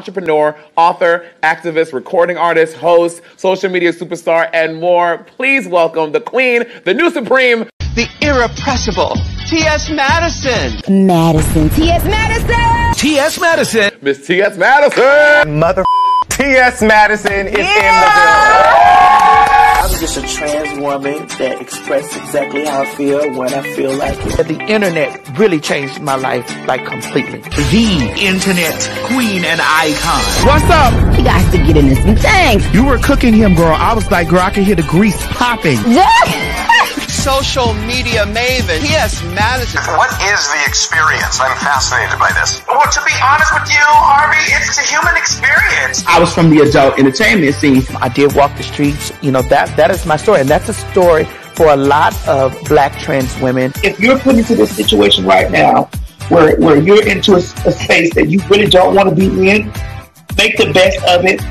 entrepreneur, author, activist, recording artist, host, social media superstar, and more. Please welcome the queen, the new supreme, the irrepressible T.S. Madison. Madison. T.S. Madison. T.S. Madison. Miss T.S. Madison. Mother T.S. Madison is Yeah. in the building. I'm just a trans woman that expresses exactly how I feel when I feel like it. The internet really changed my life like completely. The internet queen and icon. What's up? You guys to get in this. Thanks. You were cooking him, girl. I was like, girl, I can hear the grease popping. Social media maven. T.S. Madison. What is the experience? I'm fascinated by this. Well, to be honest with you, Harvey, it's a human experience. I was from the adult entertainment scene. I did walk the streets. You know, that that is my story. And that's a story for a lot of black trans women. if you're put into this situation right now where, where you're into a, a space that you really don't want to be in, make the best of it,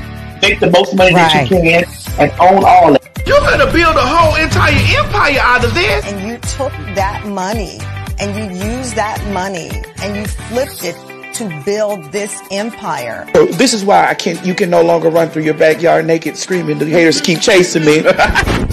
make the most money that you can, and own all of it. You better build a whole entire empire out of this. and you took that money and you used that money and you flipped it to build this empire. So this is why I can't. You can no longer run through your backyard naked, screaming. The haters keep chasing me.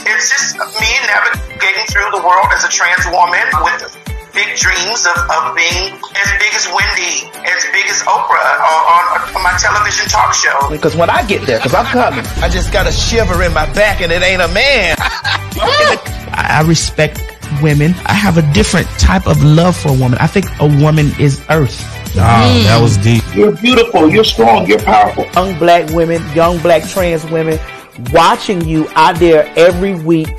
It's just me never getting through the world as a trans woman with big dreams of, of being as big as Wendy, as big as Oprah on, on, on my television talk show. Because when I get there, because I'm coming, I just got a shiver in my back, and it ain't a man. I respect women. I have a different type of love for a woman. I think a woman is earth. Oh, that was deep. You're beautiful, you're strong, you're powerful. young black women, young black trans women, watching you out there every week,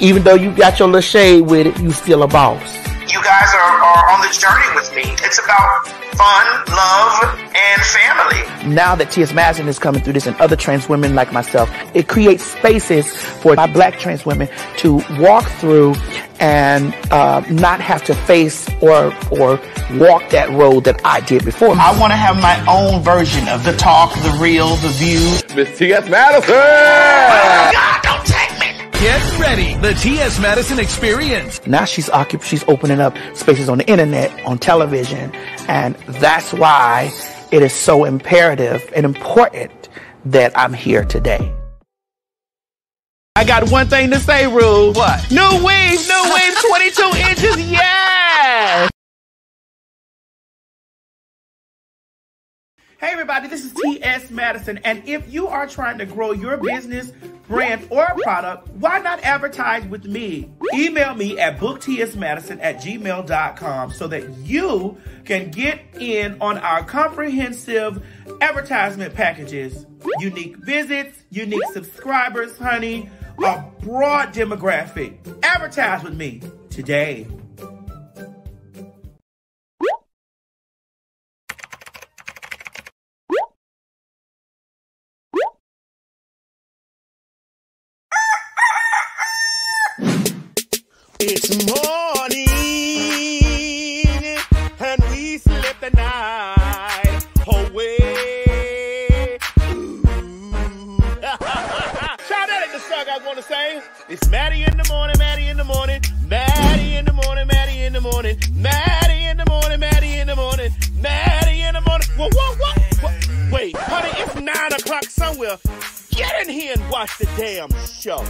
even though you got your little shade with it, you still a boss. You guys are, are on this journey with me. It's about fun, love, and family. Now that T.S. Madison is coming through this and other trans women like myself, it creates spaces for my black trans women to walk through and uh, not have to face or or walk that road that I did before. I want to have my own version of the talk, the real, the view. Miss T.S. Madison. God, don't take me. Get ready. The T.S. Madison experience. Now she's occup- she's opening up spaces on the internet, on television, and that's why it is so imperative and important that I'm here today. I got one thing to say, Rue. What? New wave, new wave, 22 inches, yes! Hey everybody, this is T.S. Madison, and if you are trying to grow your business, brand, or product, why not advertise with me? Email me at booktsmadison at gmail.com so that you can get in on our comprehensive advertisement packages. Unique visits, unique subscribers, honey, a broad demographic. Advertise with me today. It's morning and we slept the night away. Shout out at the song I want to say. It's Maddie in the morning, Maddie in the morning, Maddie in the morning, Maddie in the morning, Maddie in the morning, Maddie in the morning, Maddie in the morning. Whoa, whoa, whoa, whoa. Wait, honey, it's nine o'clock somewhere. Get in here and watch the damn show.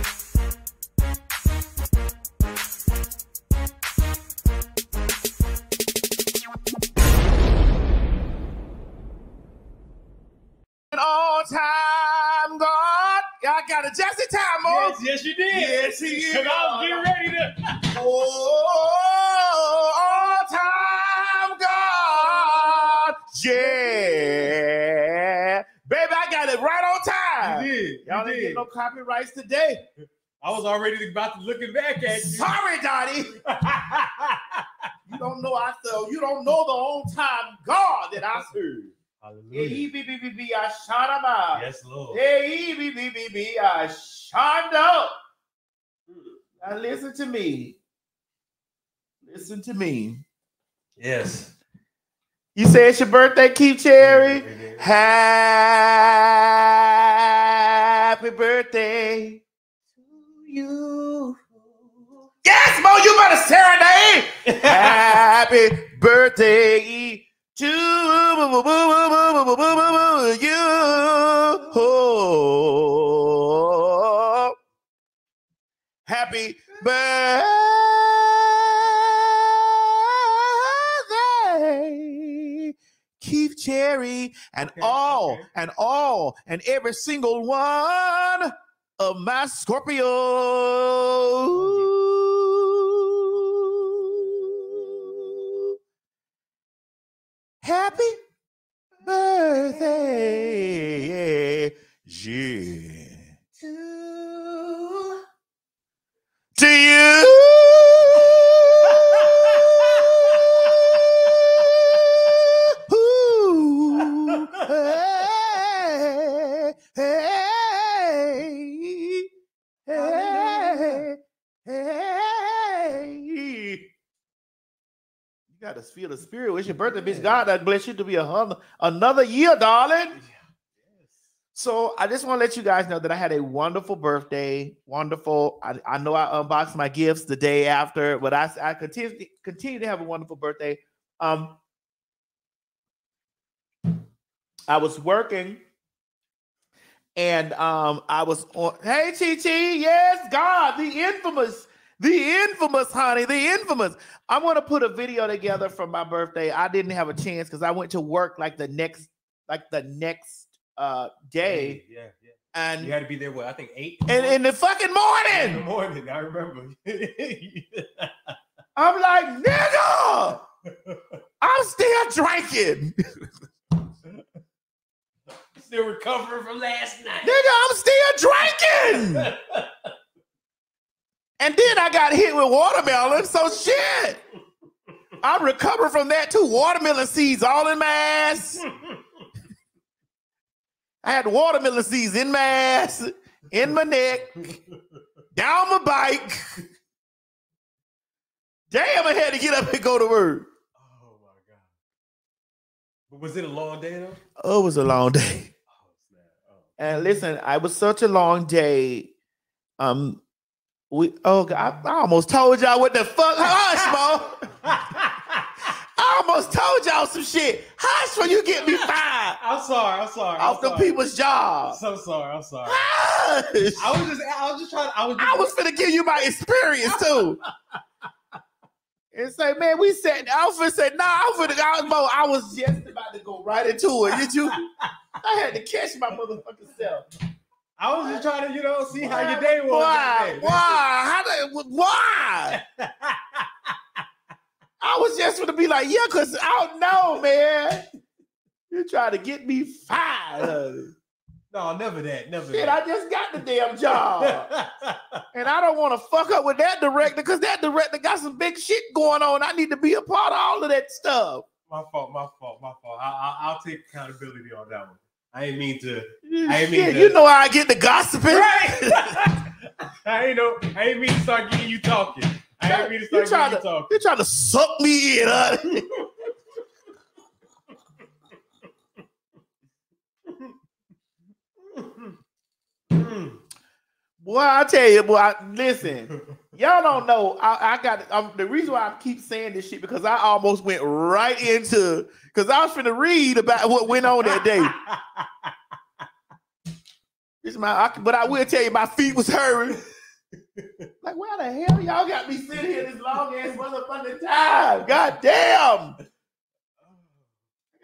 All-time God. I got it just in time, Mo. Yes, yes, you did. Yes, he is. Because I was getting ready to. Oh, all-time God. Yeah. Baby, I got it right on time. You did. Y'all didn't get no copyrights today. I was already about to looking back at you. Sorry, Dottie. you don't know I so you don't know the on-time God that I serve. Hallelujah. E-B-B-B-B, I shot him out. Yes, Lord. Now listen to me. Listen to me. Yes. You say it's your birthday, Keith Cherry? Happy birthday to you. Yes, Mo, you better serenade. Happy birthday to you. Happy birthday, Keith Cherry, and okay, all, okay. and all, and every single one of my Scorpios. Oh, Happy birthday, yeah. To you. Got to feel the spirit. It's your birthday, bitch. God that bless you to be a hun- another year, darling. So I just want to let you guys know that I had a wonderful birthday. Wonderful. I, I know I unboxed my gifts the day after, but I, I continue continue to have a wonderful birthday. Um, I was working and um I was on hey TT, yes, God, the infamous, the infamous, honey, the infamous. I'm gonna put a video together for my birthday. I didn't have a chance because I went to work like the next, like the next uh day, Yeah, yeah. and You had to be there. What I think eight in, in the fucking in the morning. morning. I remember. I'm like, nigga, I'm still drinking. Still recovering from last night. Nigga, I'm still drinking. and then I got hit with watermelon, so shit. I'm recovering from that too. Watermelon seeds all in my ass. I had watermelon seeds in my ass, in my neck, down my bike. Damn, I had to get up and go to work. Oh my god. But was it a long day though? Oh, it was a long day. Oh. Oh. And listen, I was such a long day. Um, we oh God, I, I almost told y'all what the fuck. Hush, Mo. I almost told y'all some shit. Hush, when you get me fired I'm sorry. I'm sorry. off I'm the people's I'm so sorry. I'm sorry. Hush. I was just. I was just trying. I was. Just, I was gonna give you my experience too. And say, man, we said, finna say, nah, I was finna, I was, Mo, I was just about to go right into it. Did you? I had to catch my motherfucking self. I was just trying to, you know, see how your day was. Why? Why? How did, why? I was just gonna be like, yeah, cause I don't know, man. You trying to get me fired. No, never that. Never Shit, that. I just got the damn job. and I don't want to fuck up with that director because that director got some big shit going on. I need to be a part of all of that stuff. my fault. My fault. My fault. I, I, I'll take accountability on that one. I ain't mean to. I ain't mean to- you know how I get the gossiping. Right. I ain't know. I ain't mean to start getting you talking. I ain't mean to start trying getting to, you talking. you trying to suck me in, honey. Boy, I tell you, boy, I, listen, y'all don't know. I, I got um, the reason why I keep saying this shit because I almost went right into because I was finna read about what went on that day. This is my, I, but I will tell you, my feet was hurting. like, why the hell y'all got me sitting here this long ass motherfucking time? God damn! I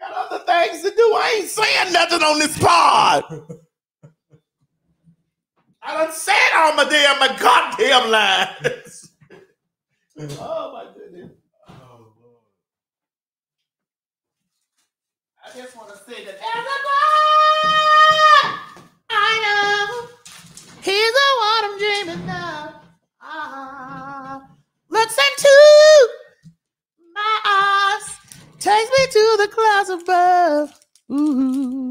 got other things to do. I ain't saying nothing on this pod. I done said all my damn my goddamn lines. oh my goodness. Oh, Lord. I just want to say that boy I know. He's the one I'm dreaming of. Ah, looks into my eyes, takes me to the clouds above. Ooh,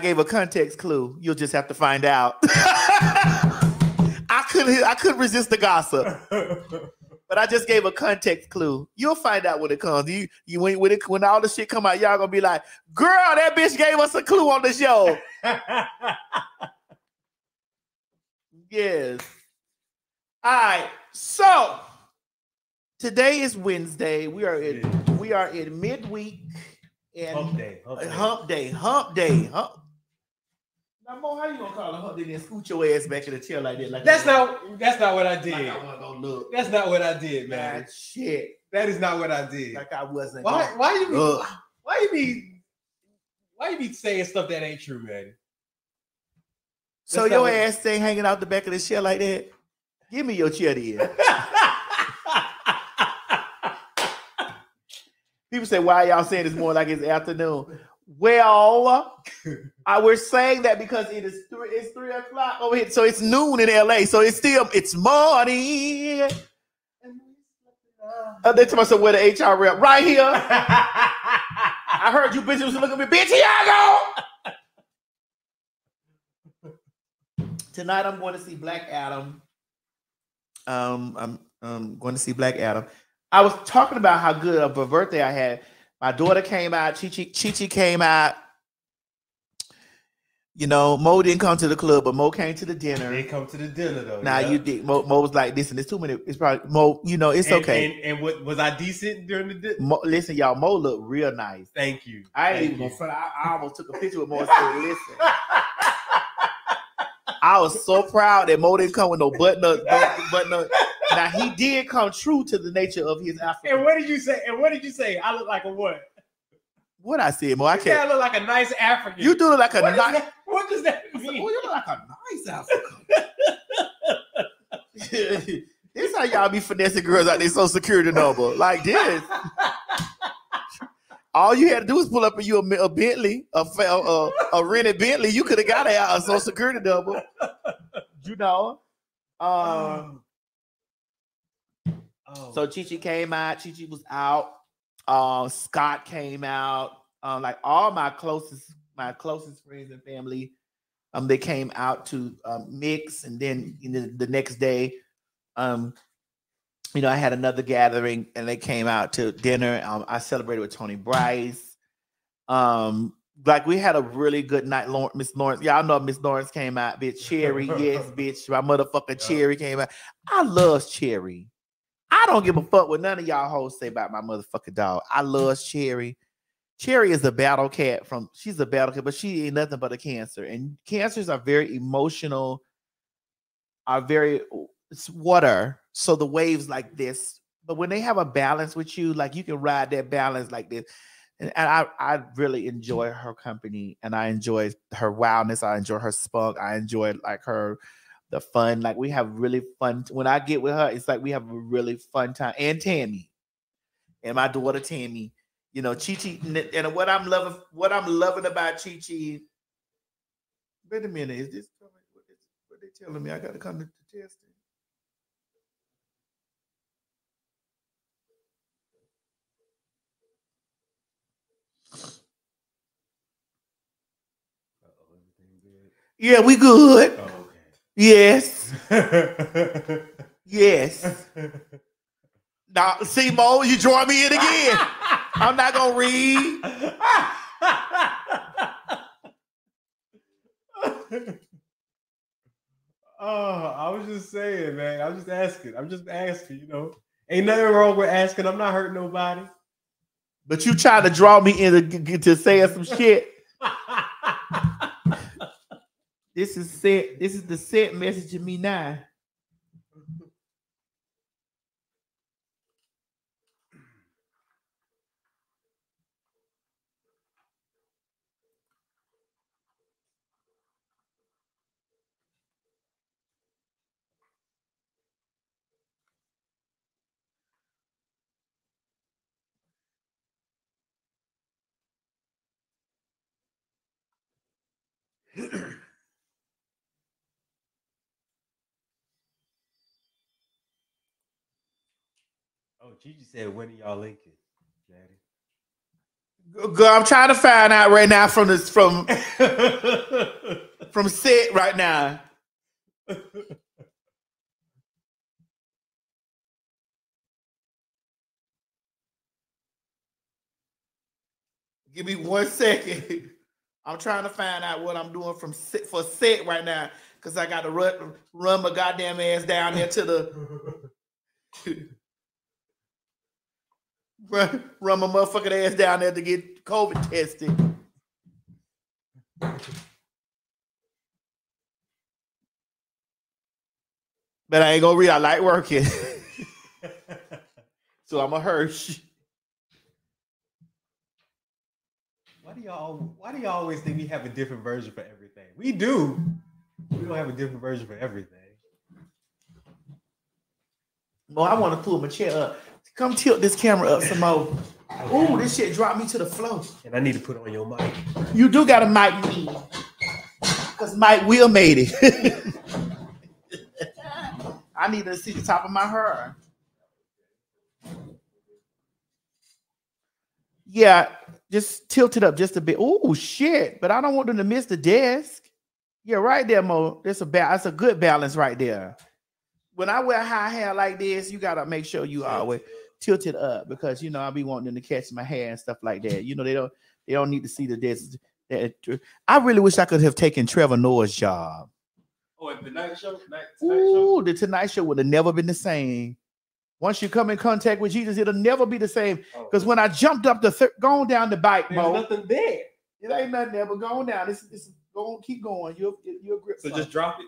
gave a context clue. You'll just have to find out. I couldn't I couldn't resist the gossip. But I just gave a context clue. You'll find out when it comes. You you when when, it, when all the shit come out, y'all gonna be like, girl, that bitch gave us a clue on the show. yes. All right. So today is Wednesday. We are in we are in midweek and Hump day, hump uh, day. hump day, hump day, hump. Now, how you gonna call it hump day? Then scoot your ass back in the chair like that. Like That's not that's not what I Like did. I wanna go look. That's not what I did, man. Shit. That is not what I did. Like I wasn't. Why why you be why you be why you be saying stuff that ain't true, man? So That's your not what- ass stay hanging out the back of the chair like that? Give me your chair then. People say, why y'all saying it's more like it's afternoon? Well, I was saying that because it is three, it's three o'clock over here. So it's noon in LA. So it's still it's morning. Uh, they tell myself where the HR rep right here. I heard you bitches was looking at me, bitch. Here I go. Tonight I'm going to see Black Adam. Um, I'm um going to see Black Adam. I was talking about how good of a birthday I had. My daughter came out, Chi Chi, Chi Chi came out. You know, Mo didn't come to the club, but Mo came to the dinner. They come to the dinner though. Now yeah? you did. Mo, Mo was like, "Listen, it's too many. It's probably Mo. You know, it's And- okay." And, and what was I decent during the dinner? Mo, listen, y'all. Mo looked real nice. Thank you. I ain't even gonna. I, I almost took a picture with Mo and said, "Listen." I was so proud that Mo didn't come with no button up, button up. Now he did come true to the nature of his African. And what did you say? And what did you say? I look like a what? What I said, Mo, I said I can't. look like a nice African. You do look like a What, nice. that, what does that mean? Oh, you look like a nice African. this how y'all be finessing girls out their social security number like this. All you had to do was pull up and you a, a Bentley, a, a, a rented Bentley. You could have got a, a social security number. You know. Um. Oh. So Chi Chi came out. Chi Chi was out. Uh, Scott came out. Um, like all my closest, my closest friends and family, um, they came out to um, mix, and then you know, the next day, um, you know, I had another gathering, and they came out to dinner. Um, I celebrated with Tony Bryce. Um, like we had a really good night. Miss Lawrence, y'all know Miss Lawrence came out. Bitch, Cherry, yes, bitch. My motherfucker Cherry came out. I love Cherry. I don't give a fuck what none of y'all hoes say about my motherfucking dog. I love Cherry. Cherry is a battle cat from she's a battle cat, but she ain't nothing but a cancer. And cancers are very emotional, are very it's water. So the waves like this. But when they have a balance with you, like you can ride that balance like this. And, and I, I really enjoy her company and I enjoy her wildness. I enjoy her spunk. I enjoy like her the fun. Like we have really fun. When I get with her, it's like we have a really fun time. And Tammy, and my daughter Tammy, you know, Chi Chi. And what I'm loving, what I'm loving about Chi Chi. Wait a minute, is this coming? What, is, what they telling me? I got to come to the testing. Yeah, we good. Oh, Yes. Yes. Now, see, Mo, you drawing me in again. I'm not gonna read. oh, I was just saying, man. I was just asking. I'm just asking, you know. Ain't nothing wrong with asking. I'm not hurting nobody. But you trying to draw me into to saying some shit. This is set. This is the set message of me now. Gigi said, when are y'all linking, Daddy? Girl, I'm trying to find out right now from this from from set right now. Give me one second. I'm trying to find out what I'm doing from set for set right now because I got to run run my goddamn ass down there to the run, run my motherfucking ass down there to get COVID tested. But I ain't gonna read. I like working, so I'm a Hirsch. Why do y'all why do y'all always think we have a different version for everything? We do. We don't have a different version for everything. Boy, I want to pull my chair up. Come tilt this camera up some more. Ooh, this shit dropped me to the floor. And I need to put on your mic. You do got a mic me. Because Mike Will made it. I need to see the top of my hair. Yeah, just tilt it up just a bit. Oh shit! But I don't want them to miss the desk. Yeah, right there, Mo. That's a ba- That's a good balance right there. When I wear high hair like this, you gotta make sure you always tilt it up because you know I be wanting them to catch my hair and stuff like that. You know they don't they don't need to see the desk. That- I really wish I could have taken Trevor Noah's job. Oh, at the night show? Night, Ooh, the Tonight Show would have never been the same. Once you come in contact with Jesus, it'll never be the same. Oh, because when I jumped up the third, going down the bike, There's nothing there. it ain't nothing there, but going down. This is going, keep going. You'll you'll grip. So something. just drop it.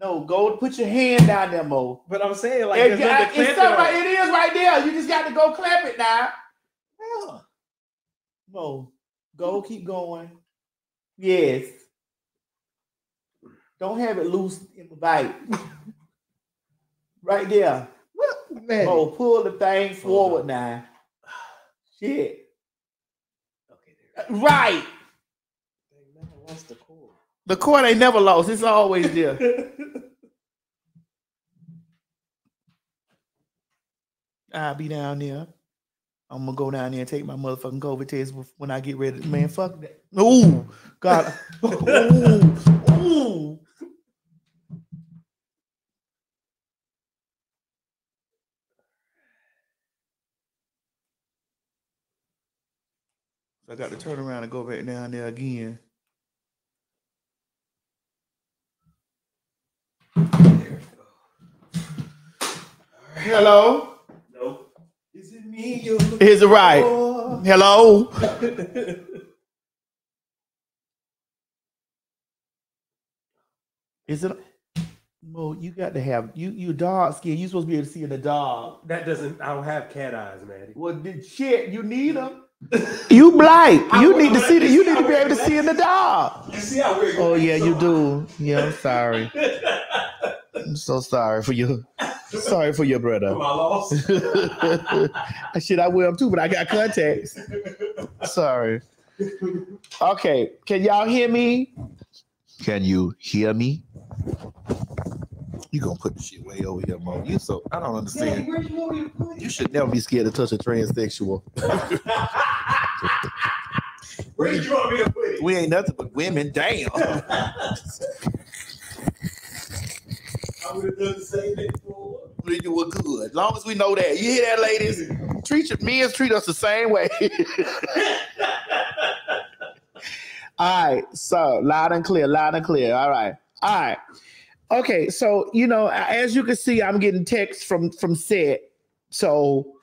No, go put your hand down there, Mo. But I'm saying like It, nothing it's something right- it. it is right there. You just got to go clap it now. Yeah. Mo, go keep going. Yes. Don't have it loose in the bite. right there. Man. Mo, pull the thing forward now. Shit. Right. Lost the. The court ain't never lost. It's always there. I'll be down there. I'm gonna go down there and take my motherfucking COVID test when I get ready. Man, fuck that. Ooh, God. Ooh, ooh. I got to turn around and go back down there again. Hello. No. Is it me you're Is it right? for? Hello. Is it? Mo, you got to have you. You dog skin. You supposed to be able to see in the dog. that doesn't. I don't have cat eyes, man. Well, did shit. You need them. You blind. You need to see. The, you need to be able to see in the dog. You see how weird? Oh yeah, you do. Yeah, I'm sorry. I'm so sorry for you. Sorry for your brother. I lost. Shit, I will too, but I got contacts. Sorry. Okay, can y'all hear me? Can you hear me? You gonna put the shit way over here, Mo. You so I don't understand. You should never be scared to touch a transsexual. Where you want me to put it? We ain't nothing but women. Damn. I would have done the same thing before. We do it good. As long as we know that. You hear that, ladies? Treat your men treat us the same way. All right, so loud and clear, loud and clear. All right, all right. Okay, so you know, as you can see, I'm getting texts from from set. So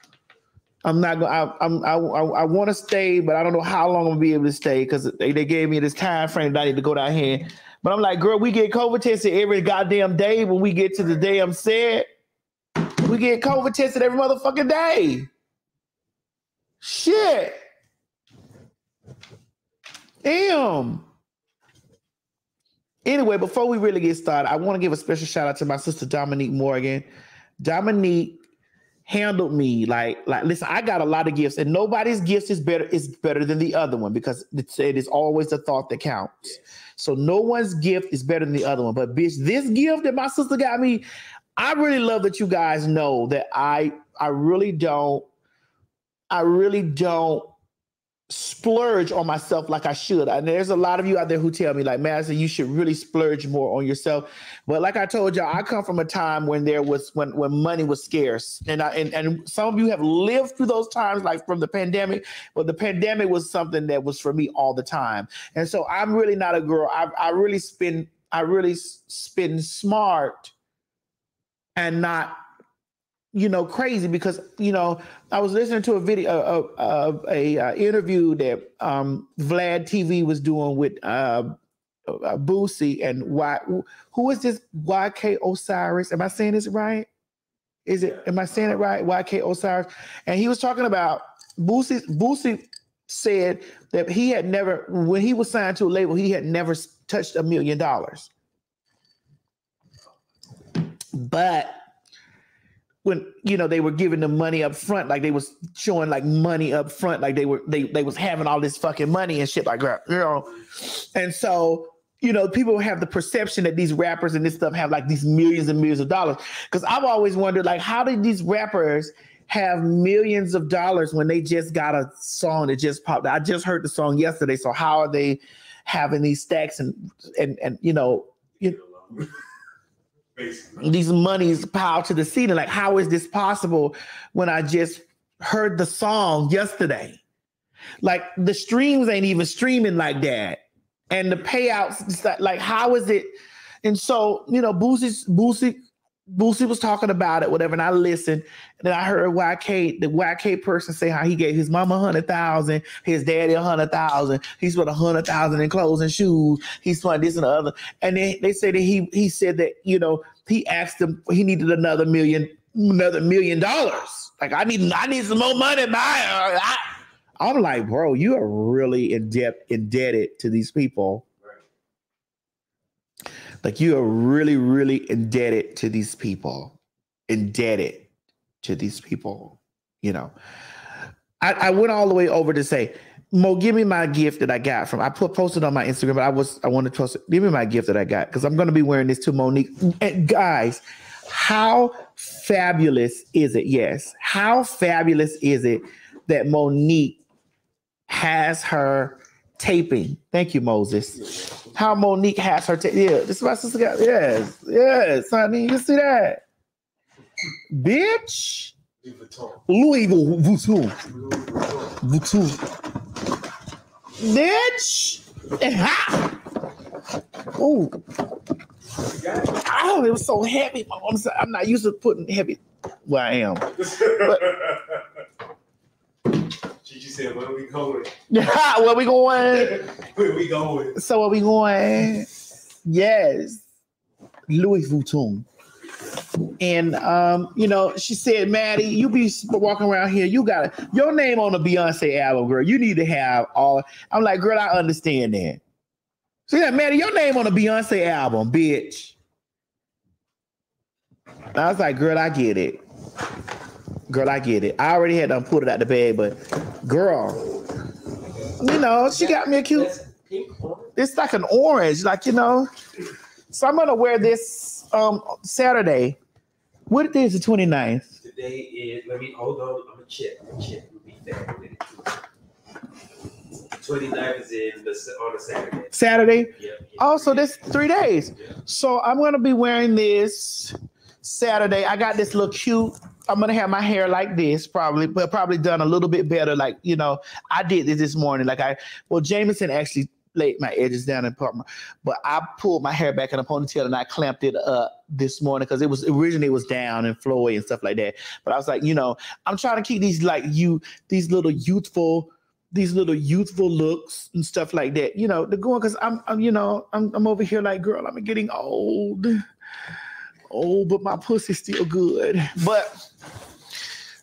I'm not going. I, I'm. I, I, I want to stay, but I don't know how long I'm gonna be able to stay because they, they gave me this time frame that I need to go down here. But I'm like, girl, we get COVID tested every goddamn day when we get to the damn set. We get COVID tested every motherfucking day. Shit. Damn. Anyway, before we really get started, I want to give a special shout out to my sister Dominique Morgan. Dominique handled me like like listen i got a lot of gifts and nobody's gifts is better is better than the other one because it's, it is always the thought that counts so no one's gift is better than the other one but bitch this gift that my sister got me i really love that you guys know that i i really don't i really don't splurge on myself like I should. And there's a lot of you out there who tell me, like, man, you should really splurge more on yourself. But like I told y'all, I come from a time when there was when when money was scarce. And I and, and some of you have lived through those times, like from the pandemic. But the pandemic was something that was for me all the time. And so I'm really not a girl. I, I really spend I really spend smart and not you know, crazy because you know I was listening to a video of uh, a, a, uh, interview that um, Vlad TV was doing with uh, uh, Boosie and why who is this YK Osiris? Am I saying this right? Is it? Am I saying it right? YK Osiris, and he was talking about Boosie. Boosie said that he had never, when he was signed to a label, he had never touched a million dollars, but when you know they were giving them money up front, like they was showing like money up front, like they were they they was having all this fucking money and shit like that, you know. And so you know, people have the perception that these rappers and this stuff have like these millions and millions of dollars. Because I've always wondered, like, how did these rappers have millions of dollars when they just got a song that just popped? I just heard the song yesterday, so how are they having these stacks and and and you know? You, Basically. These monies piled to the ceiling. Like, how is this possible when I just heard the song yesterday? Like the streams ain't even streaming like that. And the payouts, like, how is it? And so, you know, Boosie, Boosie Boosie was talking about it, whatever, and I listened. And then I heard YK, the YK person say how he gave his mama a hundred thousand, his daddy a hundred thousand, he spent a hundred thousand in clothes and shoes, he spent this and the other. And then they say that he he said that, you know, he asked him he needed another million, another million dollars. Like I need I need some more money, my I'm like, bro, you are really in depth indebted to these people like you are really, really indebted to these people, indebted to these people. You know, I, I went all the way over to say, Mo, give me my gift that I got from. I put posted on my Instagram, but I was I wanted to post. Give me my gift that I got because I'm going to be wearing this to Monique. And guys, how fabulous is it? Yes, how fabulous is it that Monique has her taping. Thank you, Moses. How Monique has her. Ta- yeah, this is my sister got. Yes, yes, honey. You see that, bitch? Louis Vuitton. Vuitton. Bitch. Oh. Oh, it was so heavy. I'm, I'm not used to putting heavy. Well, I am. But, said, "Where we going? where we going? Where we going? So where we going? Yes, Louis Vuitton." And um, you know, she said, "Maddie, you be walking around here. You got your name on the Beyonce album, girl. You need to have all." I'm like, "Girl, I understand that." So yeah, Maddie, your name on the Beyonce album, bitch. I was like, "Girl, I get it." Girl, I get it. I already had to pull it out the bag, but girl, you know, she got me a cute. It's like an orange, like you know. So I'm gonna wear this um Saturday. What day is the 29th? Today is let me hold on, I'm gonna check. I'm gonna check. We'll be there with 29th is in the on a Saturday. Saturday? Yeah. Oh, so this three days. So I'm gonna be wearing this Saturday. I got this little cute I'm gonna have my hair like this, probably, but probably done a little bit better. Like you know, I did this this morning. Like I, well, Jameson actually laid my edges down in my, but I pulled my hair back in a ponytail and I clamped it up this morning because it was originally it was down and flowy and stuff like that. But I was like, you know, I'm trying to keep these like you these little youthful these little youthful looks and stuff like that. You know, the going because I'm, I'm you know I'm I'm over here like girl, I'm getting old. Oh, but my pussy's still good. But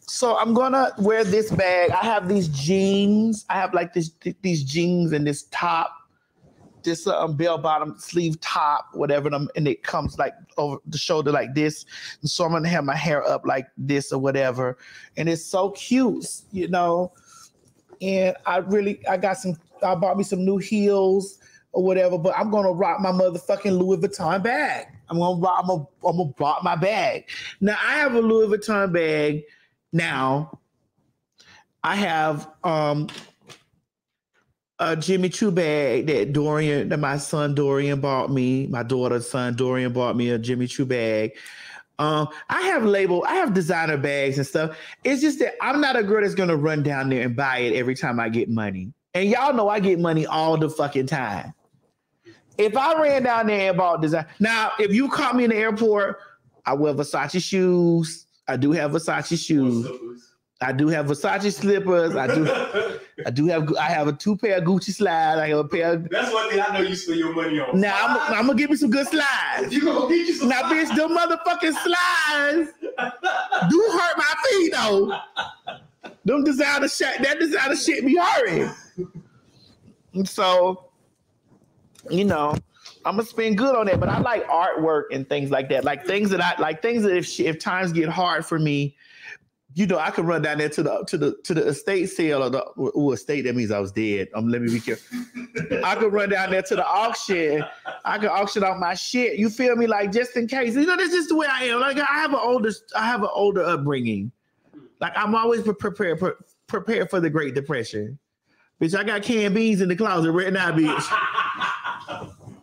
so I'm gonna wear this bag. I have these jeans. I have like this these jeans and this top. this um, bell bottom sleeve top, whatever, and, and it comes like over the shoulder like this. And so I'm gonna have my hair up like this or whatever, and it's so cute, you know. And I really, I got some. I bought me some new heels or whatever, but I'm gonna rock my motherfucking Louis Vuitton bag. I'm gonna rock. I'm gonna, I'm gonna rock my bag. Now I have a Louis Vuitton bag. Now I have um a Jimmy Choo bag that Dorian, that my son Dorian bought me. My daughter's son Dorian bought me a Jimmy Choo bag. Um, I have label, I have designer bags and stuff. It's just that I'm not a girl that's gonna run down there and buy it every time I get money. And y'all know I get money all the fucking time. If I ran down there and bought design, now if you caught me in the airport, I wear Versace shoes. I do have Versace shoes. I do have Versace slippers. I do. I do have. I have a two pair of Gucci slides. I have a pair. Of, That's one thing I know you spend your money on. now I'm, I'm gonna give me some good slides. You gonna get you some Now, bitch, them motherfucking slides do hurt my feet though. Them designer shit, that designer shit be hurting. So, you know, I'm gonna spend good on that. But I like artwork and things like that, like things that I like things that if she, if times get hard for me, you know, I could run down there to the to the to the estate sale or the ooh, estate. That means I was dead. Um, let me be careful. I could run down there to the auction. I could auction out my shit. You feel me? Like just in case. You know, that's just the way I am. Like I have an older, I have an older upbringing. Like I'm always pre- prepared pre- prepared for the Great Depression. Bitch, I got canned beans in the closet right now, bitch.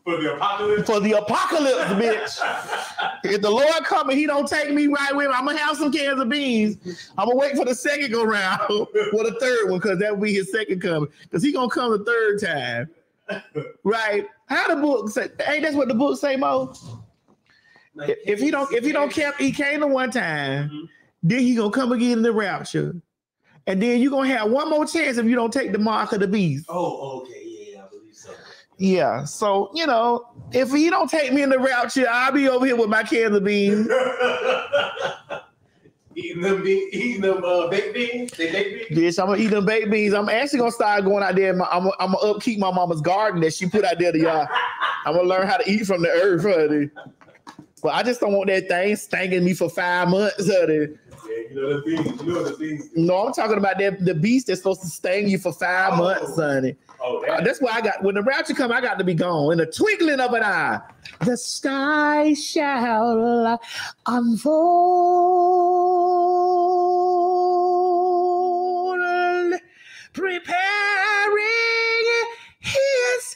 for the apocalypse. For the apocalypse, bitch. If the Lord come and he don't take me right with him, I'm gonna have some cans of beans. I'm gonna wait for the second go round or the third one, because that will be his second coming. Because he gonna come the third time. Right? How the book say? Hey, that's what the book say, Mo. If if he don't, if he don't kept, he came the one time, mm-hmm. then he gonna come again in the rapture. And then you gonna have one more chance if you don't take the mark of the beast. Oh, okay, yeah, I believe so. Yeah. So, you know, if he don't take me in the rapture, I'll be over here with my cans of beans. eating them, be- eating them uh, baked beans. They baked beans. Bitch, I'm gonna eat them baked beans. I'm actually gonna start going out there. My, I'm, gonna- I'm gonna upkeep my mama's garden that she put out there to y'all. I'm gonna learn how to eat from the earth, honey. But I just don't want that thing stinging me for five months, honey. Yeah, you know the beans. You know the beans. No, I'm talking about that the beast that's supposed to sting you for five months, honey. Oh, Uh, that's why I got when the rapture come, I got to be gone in a twinkling of an eye. The sky shall unfold, preparing his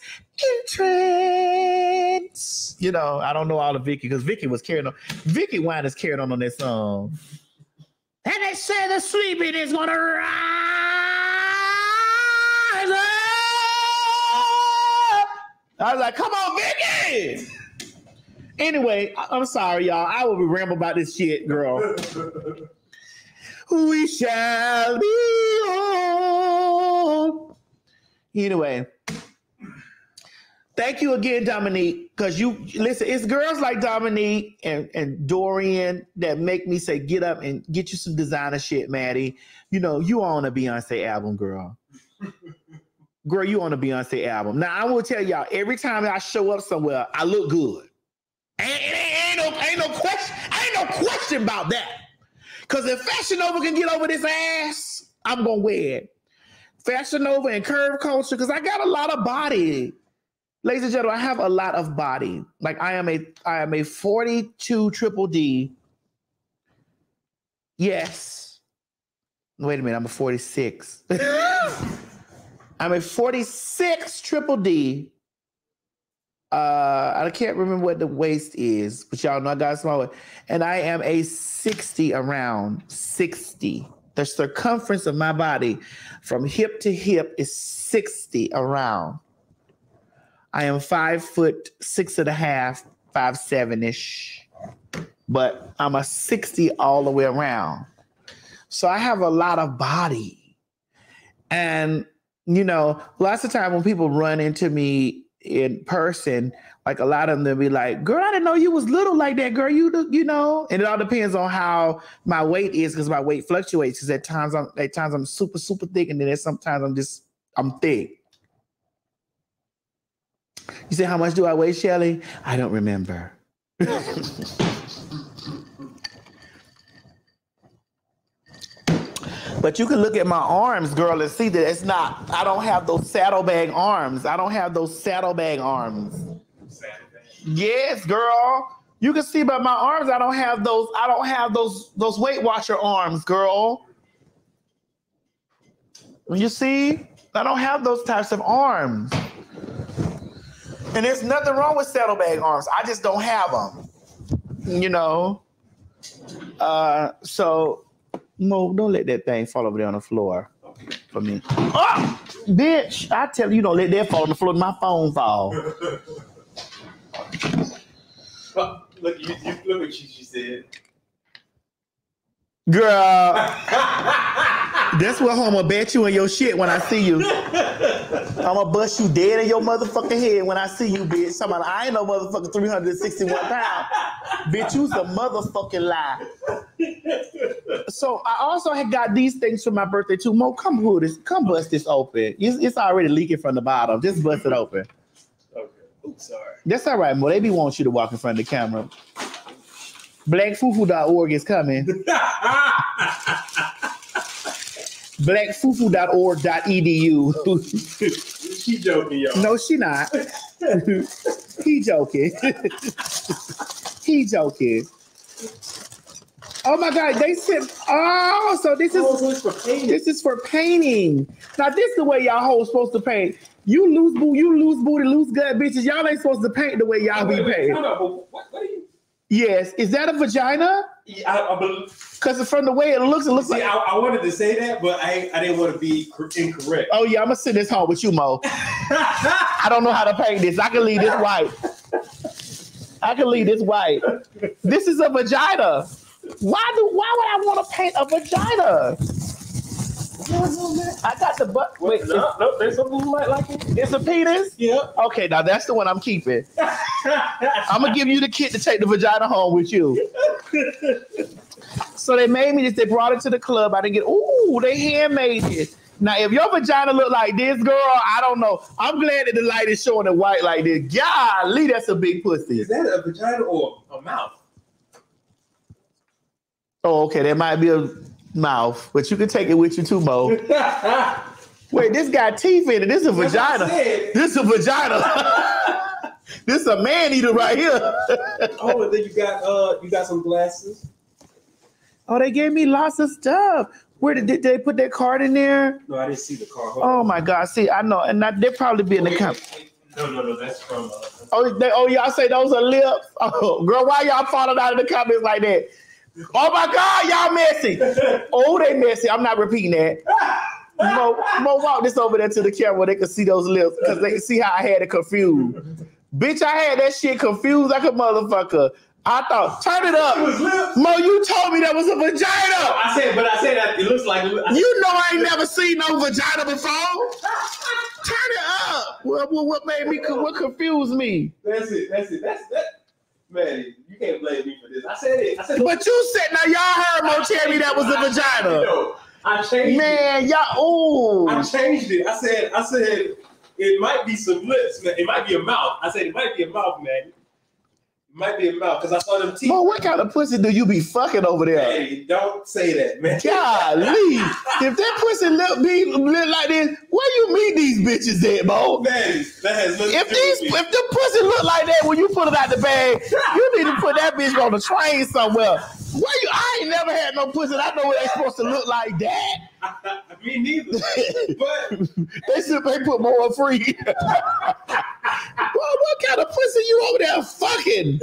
entrance. You know, I don't know all of Vicky because Vicky was carrying on. Vicky Winans carrying on on that song. And they say the sleeping is gonna rise up. I was like, come on, Vicky. Anyway, I'm sorry, y'all. I will be ramble about this shit, girl. we shall be home. Anyway, thank you again, Dominique. Because you listen, it's girls like Dominique and, and Dorian that make me say, get up and get you some designer shit, Maddie. You know, you on a Beyonce album, girl. Girl, you on a Beyonce album. Now I will tell y'all, every time I show up somewhere, I look good. Ain't, ain't, ain't no, ain't no question, ain't no question about that. Cause if Fashion Nova can get over this ass, I'm gonna wear it. Fashion Nova and curve culture, because I got a lot of body. Ladies and gentlemen, I have a lot of body. Like I am a I am a 42 triple D. Yes. Wait a minute, I'm a 46. I'm a 46 triple D. Uh, I can't remember what the waist is, but y'all know I got a small one. And I am a 60 around 60. The circumference of my body from hip to hip is 60 around. I am five foot six and a half, five seven ish, but I'm a 60 all the way around. So I have a lot of body. And, you know, lots of time when people run into me in person, like a lot of them, be like, girl, I didn't know you was little like that, girl. You, you know, and it all depends on how my weight is because my weight fluctuates. Because at times I'm, at times I'm super, super thick. And then at sometimes I'm just, I'm thick. You say, how much do I weigh, Shelly? I don't remember. But you can look at my arms, girl, and see that it's not, I don't have those saddlebag arms. I don't have those saddlebag arms. Yes, girl. You can see by my arms, I don't have those, I don't have those those Weight Watcher arms, girl. You see? I don't have those types of arms. And there's nothing wrong with saddlebag arms. I just don't have them. You know? Uh so Mo, don't let that thing fall over there on the floor for me. Oh, bitch! I tell you, don't let that fall on the floor. My phone fall. Oh, look, you, you look what she, she said. Girl, that's what I'm gonna bet you in your shit when I see you. I'm gonna bust you dead in your motherfucking head when I see you, bitch. Somebody, I ain't no motherfucking 361 pounds. bitch, you's a motherfucking lie. So I also had got these things for my birthday too. Mo, come who this? Come bust this open. It's, it's already leaking from the bottom. Just bust it open. Okay. Oops, sorry. That's all right, Mo. They be want you to walk in front of the camera. Blackfufu.org is coming. Blackfufu.org.edu. she joking, y'all. No, she not. he joking. he joking. Oh my god, they said oh, so this is oh, this is for painting. Now this is the way y'all hoes supposed to paint. You lose boo, you lose booty, lose gut bitches. Y'all ain't supposed to paint the way y'all be Wait, wait, painting. hold on, but what, what are you? Yes, is that a vagina? Yeah, I, I believe. Because from the way it looks, it looks See, like. I, I wanted to say that, but I I didn't want to be incorrect. Oh yeah, I'm gonna sit this home with you, Mo. I don't know how to paint this. I can leave this white. I can leave this white. This is a vagina. Why do? Why would I want to paint a vagina? I got the butt. Wait, no, no, there's something you might like it. it's a penis. Yeah. Okay, now that's the one I'm keeping. I'm gonna give you the kit to take the vagina home with you. So they made me this. They brought it to the club. I didn't get. Ooh, they handmade it. Now, if your vagina look like this, girl, I don't know. I'm glad that the light is showing it white like this. Golly, that's a big pussy. Is that a vagina or a mouth? Oh, okay, that might be a mouth, but you can take it with you too, Mo. Wait, this got teeth in it. This is a what vagina. This is a vagina. this is a man eater right here. oh, and then you got uh, you got some glasses. oh, they gave me lots of stuff. Where did, did they put that card in there? No, I didn't see the car. Hold Oh my God! See, I know, and that, they probably be in the Wait, camp. wait, wait. No, no, no. That's from. Uh, Oh, they, oh, y'all say those are lips? Oh, girl, why y'all falling out of the comments like that? Oh my God, y'all messy. Oh, they messy. I'm not repeating that. Mo, Mo, walk this over there to the camera they can see those lips because they can see how I had it confused. Bitch, I had that shit confused like a motherfucker. I thought, turn it up. It was lips. Mo, you told me that was a vagina. I said, but I said that it looks like. I You know I ain't never seen no vagina before. Turn it up. What, what, what made me, what confused me? That's it. That's it. That's that. Man, you can't blame me for this. I said it. I said. But you said, now y'all heard Mo me that was a vagina. No, I changed it. Man, y'all, I changed it. I said, I said, it might be some lips, man. It might be a mouth. I said it might be a mouth, man. It might be a mouth because I saw them teeth. Mo, what kind of pussy do you be fucking over there? Hey, don't say that, man. Golly, if that pussy look, be, look like this, where you meet these bitches at, Mo? Man, that has If these, me. if the pussy look like that when you pull it out the bag, you need to put that bitch on the train somewhere. Where you? I ain't never had no pussy. I know they supposed to look like that. me neither. But They should they put more free. well, what kind of pussy you over there fucking?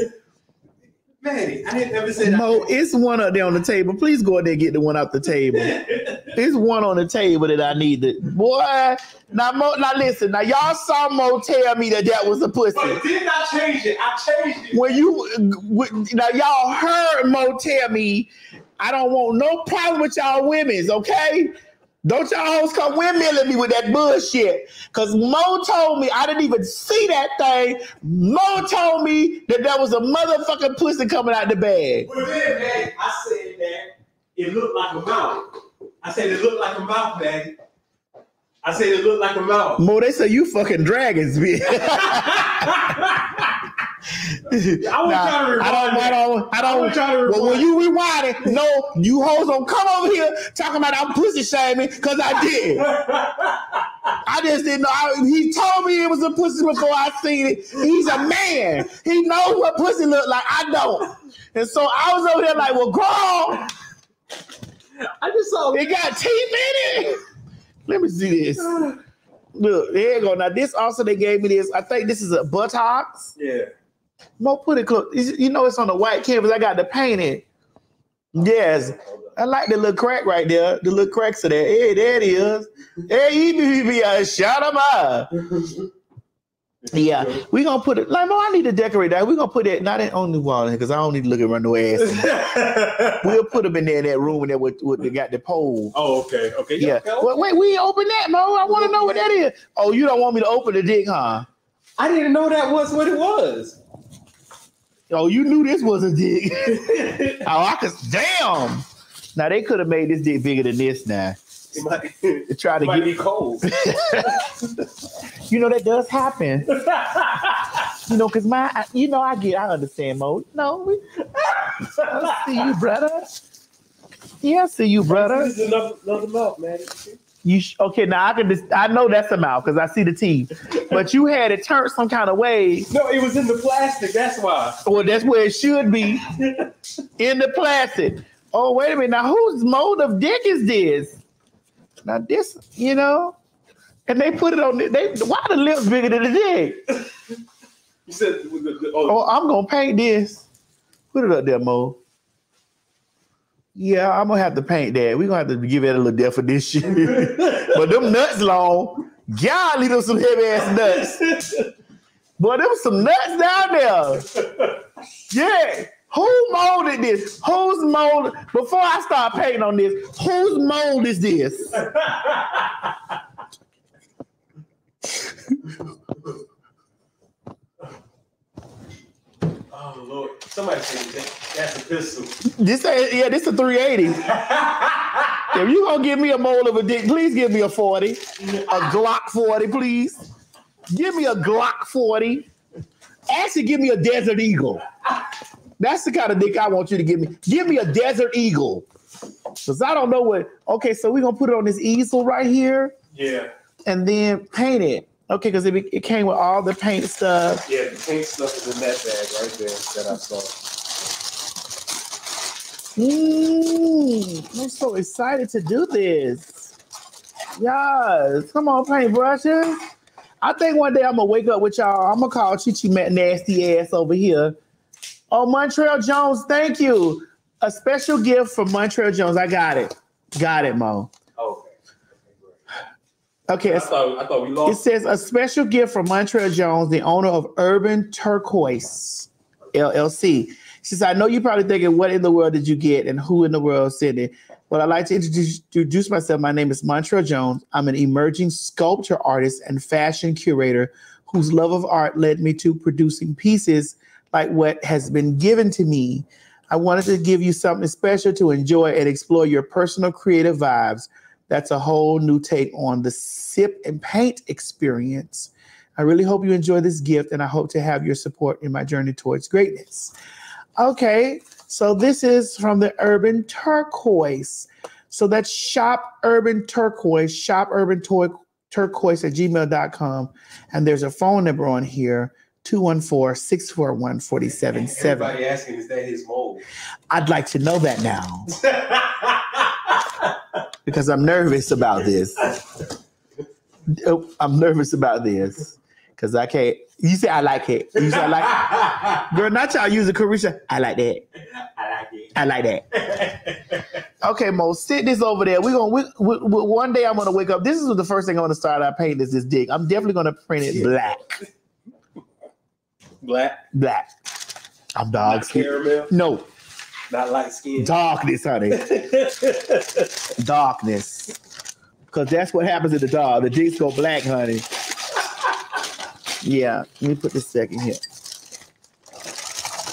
man, I didn't ever say that. Mo, it's one up there on the table. Please go in there and get the one off the table. It's one on the table that I need. To, boy, now Mo, now listen. Now y'all saw Mo tell me that that was a pussy. But did not change it. I changed it. When you when- now y'all heard Mo tell me, I don't want no problem with y'all women's. Okay. Don't y'all hoes come windmilling me with that bullshit. Cause Mo told me I didn't even see that thing. Mo told me that there was a motherfucking pussy coming out the bag. But then, man, I said that it looked like a mouth. I said it looked like a mouth, man. I said it looked like a mouth. Mo, they say you fucking dragons, bitch. I was trying to I don't, I don't, I don't. I trying to Well, when rewind. you rewind it, no, you hoes don't come over here talking about I'm pussy shaming because I did. I just didn't know. I, he told me it was a pussy before I seen it. He's a man. He knows what pussy look like. I don't. And so I was over there like, well, girl, I just saw it got teeth in it. Let me see this. Look, there you go. Now this also they gave me this. I think this is a buttocks. Yeah. Mo, put it close. You know it's on the white canvas. I got the paint in. Yes. I like the little crack right there. The little cracks of there. Hey, there it is. Hey, he be, be a shot of mine. Yeah, we gonna put it. Like, Mo, I need to decorate that. We gonna put it not on the wall because I don't need to look around no ass. we'll put them in there in that room there with, with they got the pole. Oh, okay. Okay. Yeah. okay. Well, wait, we open that, Mo. I want to know what that is. Oh, you don't want me to open the dick, huh? I didn't know that was what it was. Oh, you knew this was a dick. oh, I could. Damn. Now they could have made this dick bigger than this. Now It might, to try to it might get. be cold. You know that does happen. you know, cause my, I- you know, I get, I understand, Mo. No, we, I see you, brother. Yeah, I see you, brother. This is another, another mouth, man. You sh- okay? Now I can, just, I know that's a mouth because I see the teeth, but you had it turned some kind of way. No, it was in the plastic. That's why. Well, that's where it should be in the plastic. Oh, wait a minute. Now, whose mold of dick is this? Now, this, you know, and they put it on. the- They why the lips bigger than the dick? You said the, the, oh, Oh, I'm gonna paint this. Put it up there, Mo. Yeah, I'm gonna have to paint that. We're gonna have to give it a little definition. but them nuts long. Leave them some heavy ass nuts. Boy, them some nuts down there. Yeah. Who molded this? Whose mold? Before I start painting on this, whose mold is this? oh Lord! Somebody said that, that's a pistol. This ain't, yeah, this is a 380. if you gonna give me a mold of a dick, please give me a 40. A Glock 40, please. Give me a Glock 40. Actually, give me a Desert Eagle. That's the kind of dick I want you to give me. Give me a Desert Eagle. Because I don't know what. Okay, so we're gonna put it on this easel right here Yeah. and then paint it. Okay, because it, it came with all the paint stuff. Yeah, the paint stuff is in that bag right there that I saw. Mm, I'm so excited to do this. Yes, come on, paintbrushes. I think one day I'm gonna wake up with y'all. I'm gonna call Chichi Matt nasty ass over here. Oh, Montreal Jones, thank you. A special gift from Montreal Jones. I got it. Got it, Mo. Oh, Okay, I thought I thought we it says a special gift from Montreal Jones, the owner of Urban Turquoise LLC. She said, I know you're probably thinking, what in the world did you get and who in the world sent it? Well, I'd like to introduce, introduce myself. My name is Montreal Jones. I'm an emerging sculpture artist and fashion curator whose love of art led me to producing pieces like what has been given to me. I wanted to give you something special to enjoy and explore your personal creative vibes. That's a whole new take on the sip and paint experience. I really hope you enjoy this gift and I hope to have your support in my journey towards greatness. Okay, so this is from the Urban Turquoise. So that's shop Urban Turquoise, shop Urban Turquoise at gmail.com. And there's a phone number on here 214 641 477. Everybody asking, is that his mold? I'd like to know that now because I'm nervous about this. Oh, I'm nervous about this because I can't. You say I like it. You say I like Girl, not y'all using Carisha. I like that. I like it. I like that. Okay, Mo, sit this over there. We're gonna we, we, we- one day I'm gonna wake up. This is the first thing I'm gonna start out paint is this dick. I'm definitely gonna print it black. Black, Black. I'm dog not skin. caramel, No, not light skin. darkness, honey. darkness. Because that's what happens to the dog. The dicks go black, honey. Yeah, let me put this second here.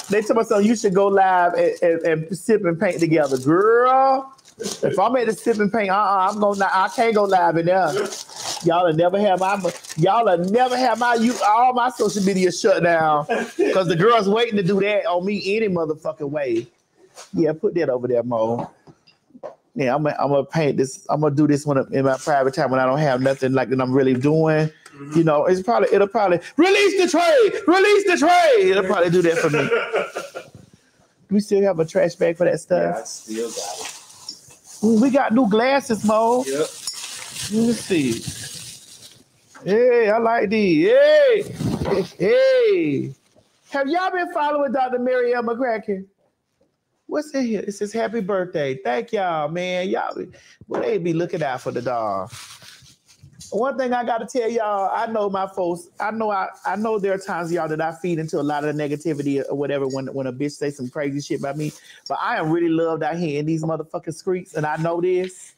They tell me something, you should go live and, and, and sip and paint together. Girl, if I'm at the sip and paint, uh-uh, I'm gonna. I can't go live in there. Y'all will never have my y'all never have my you all my social media shut down because the girls waiting to do that on me any motherfucking way. Yeah, put that over there, Mo. Yeah, I'm gonna, I'm gonna paint this. I'm gonna do this one in my private time when I don't have nothing like that I'm really doing. Mm-hmm. You know, it's probably it'll probably release the tray, release the tray. It'll probably do that for me. Do we still have a trash bag for that stuff? I still got it. Ooh, we got new glasses, Mo. Yep. Let me see. Hey, I like these. Hey, hey. Have y'all been following Dr. Marielle McCracken? What's in here? It says happy birthday. Thank y'all, man. Y'all, well, they be looking out for the dog. One thing I gotta tell y'all, I know my folks. I know I, I know there are times y'all that I feed into a lot of the negativity or whatever when when a bitch say some crazy shit about me. But I am really loved out here in these motherfucking streets, and I know this.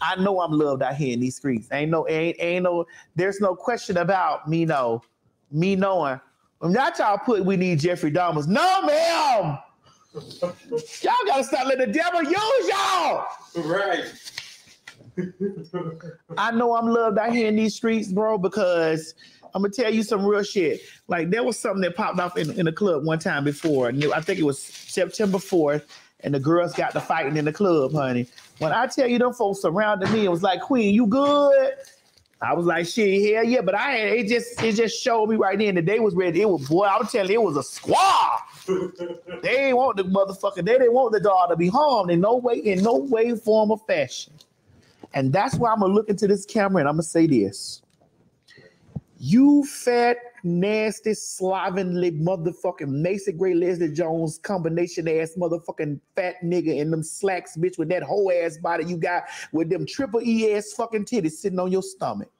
I know I'm loved out here in these streets. Ain't no, ain't, ain't no, there's no question about me know, me knowing. When y'all y'all put we need Jeffrey Dahmers. No, ma'am. Y'all gotta stop letting the devil use y'all. Right. I know I'm loved out here in these streets, bro, because I'm gonna tell you some real shit. Like there was something that popped off in, in the club one time before. I think it was September 4th, and the girls got to fighting in the club, honey. When I tell you them folks surrounded me, it was like, Queen, you good? I was like, shit, hell yeah. But I ain't, it just it just showed me right then that they was ready. It was boy, I'm telling you, it was a squad. they ain't want the motherfucker, they didn't want the dog to be harmed in no way, in no way, form, or fashion. And that's why I'm gonna look into this camera and I'm gonna say this. You fat, nasty, slovenly motherfucking Macy Gray Leslie Jones combination ass motherfucking fat nigga in them slacks, bitch, with that whole ass body you got with them triple E ass fucking titties sitting on your stomach.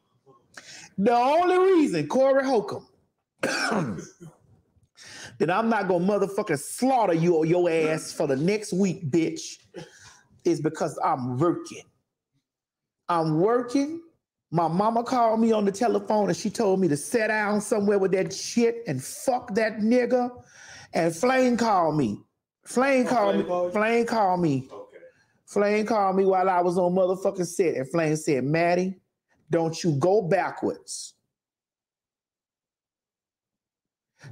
The only reason, Corey Holcomb, that I'm not gonna motherfucking slaughter you or your ass for the next week, bitch, is because I'm working. I'm working. My mama called me on the telephone and she told me to sit down somewhere with that shit and fuck that nigga. And Flame called me. Flame called me. Flame called me. Flame called me while I was on motherfucking set. And Flame said, Maddie, don't you go backwards.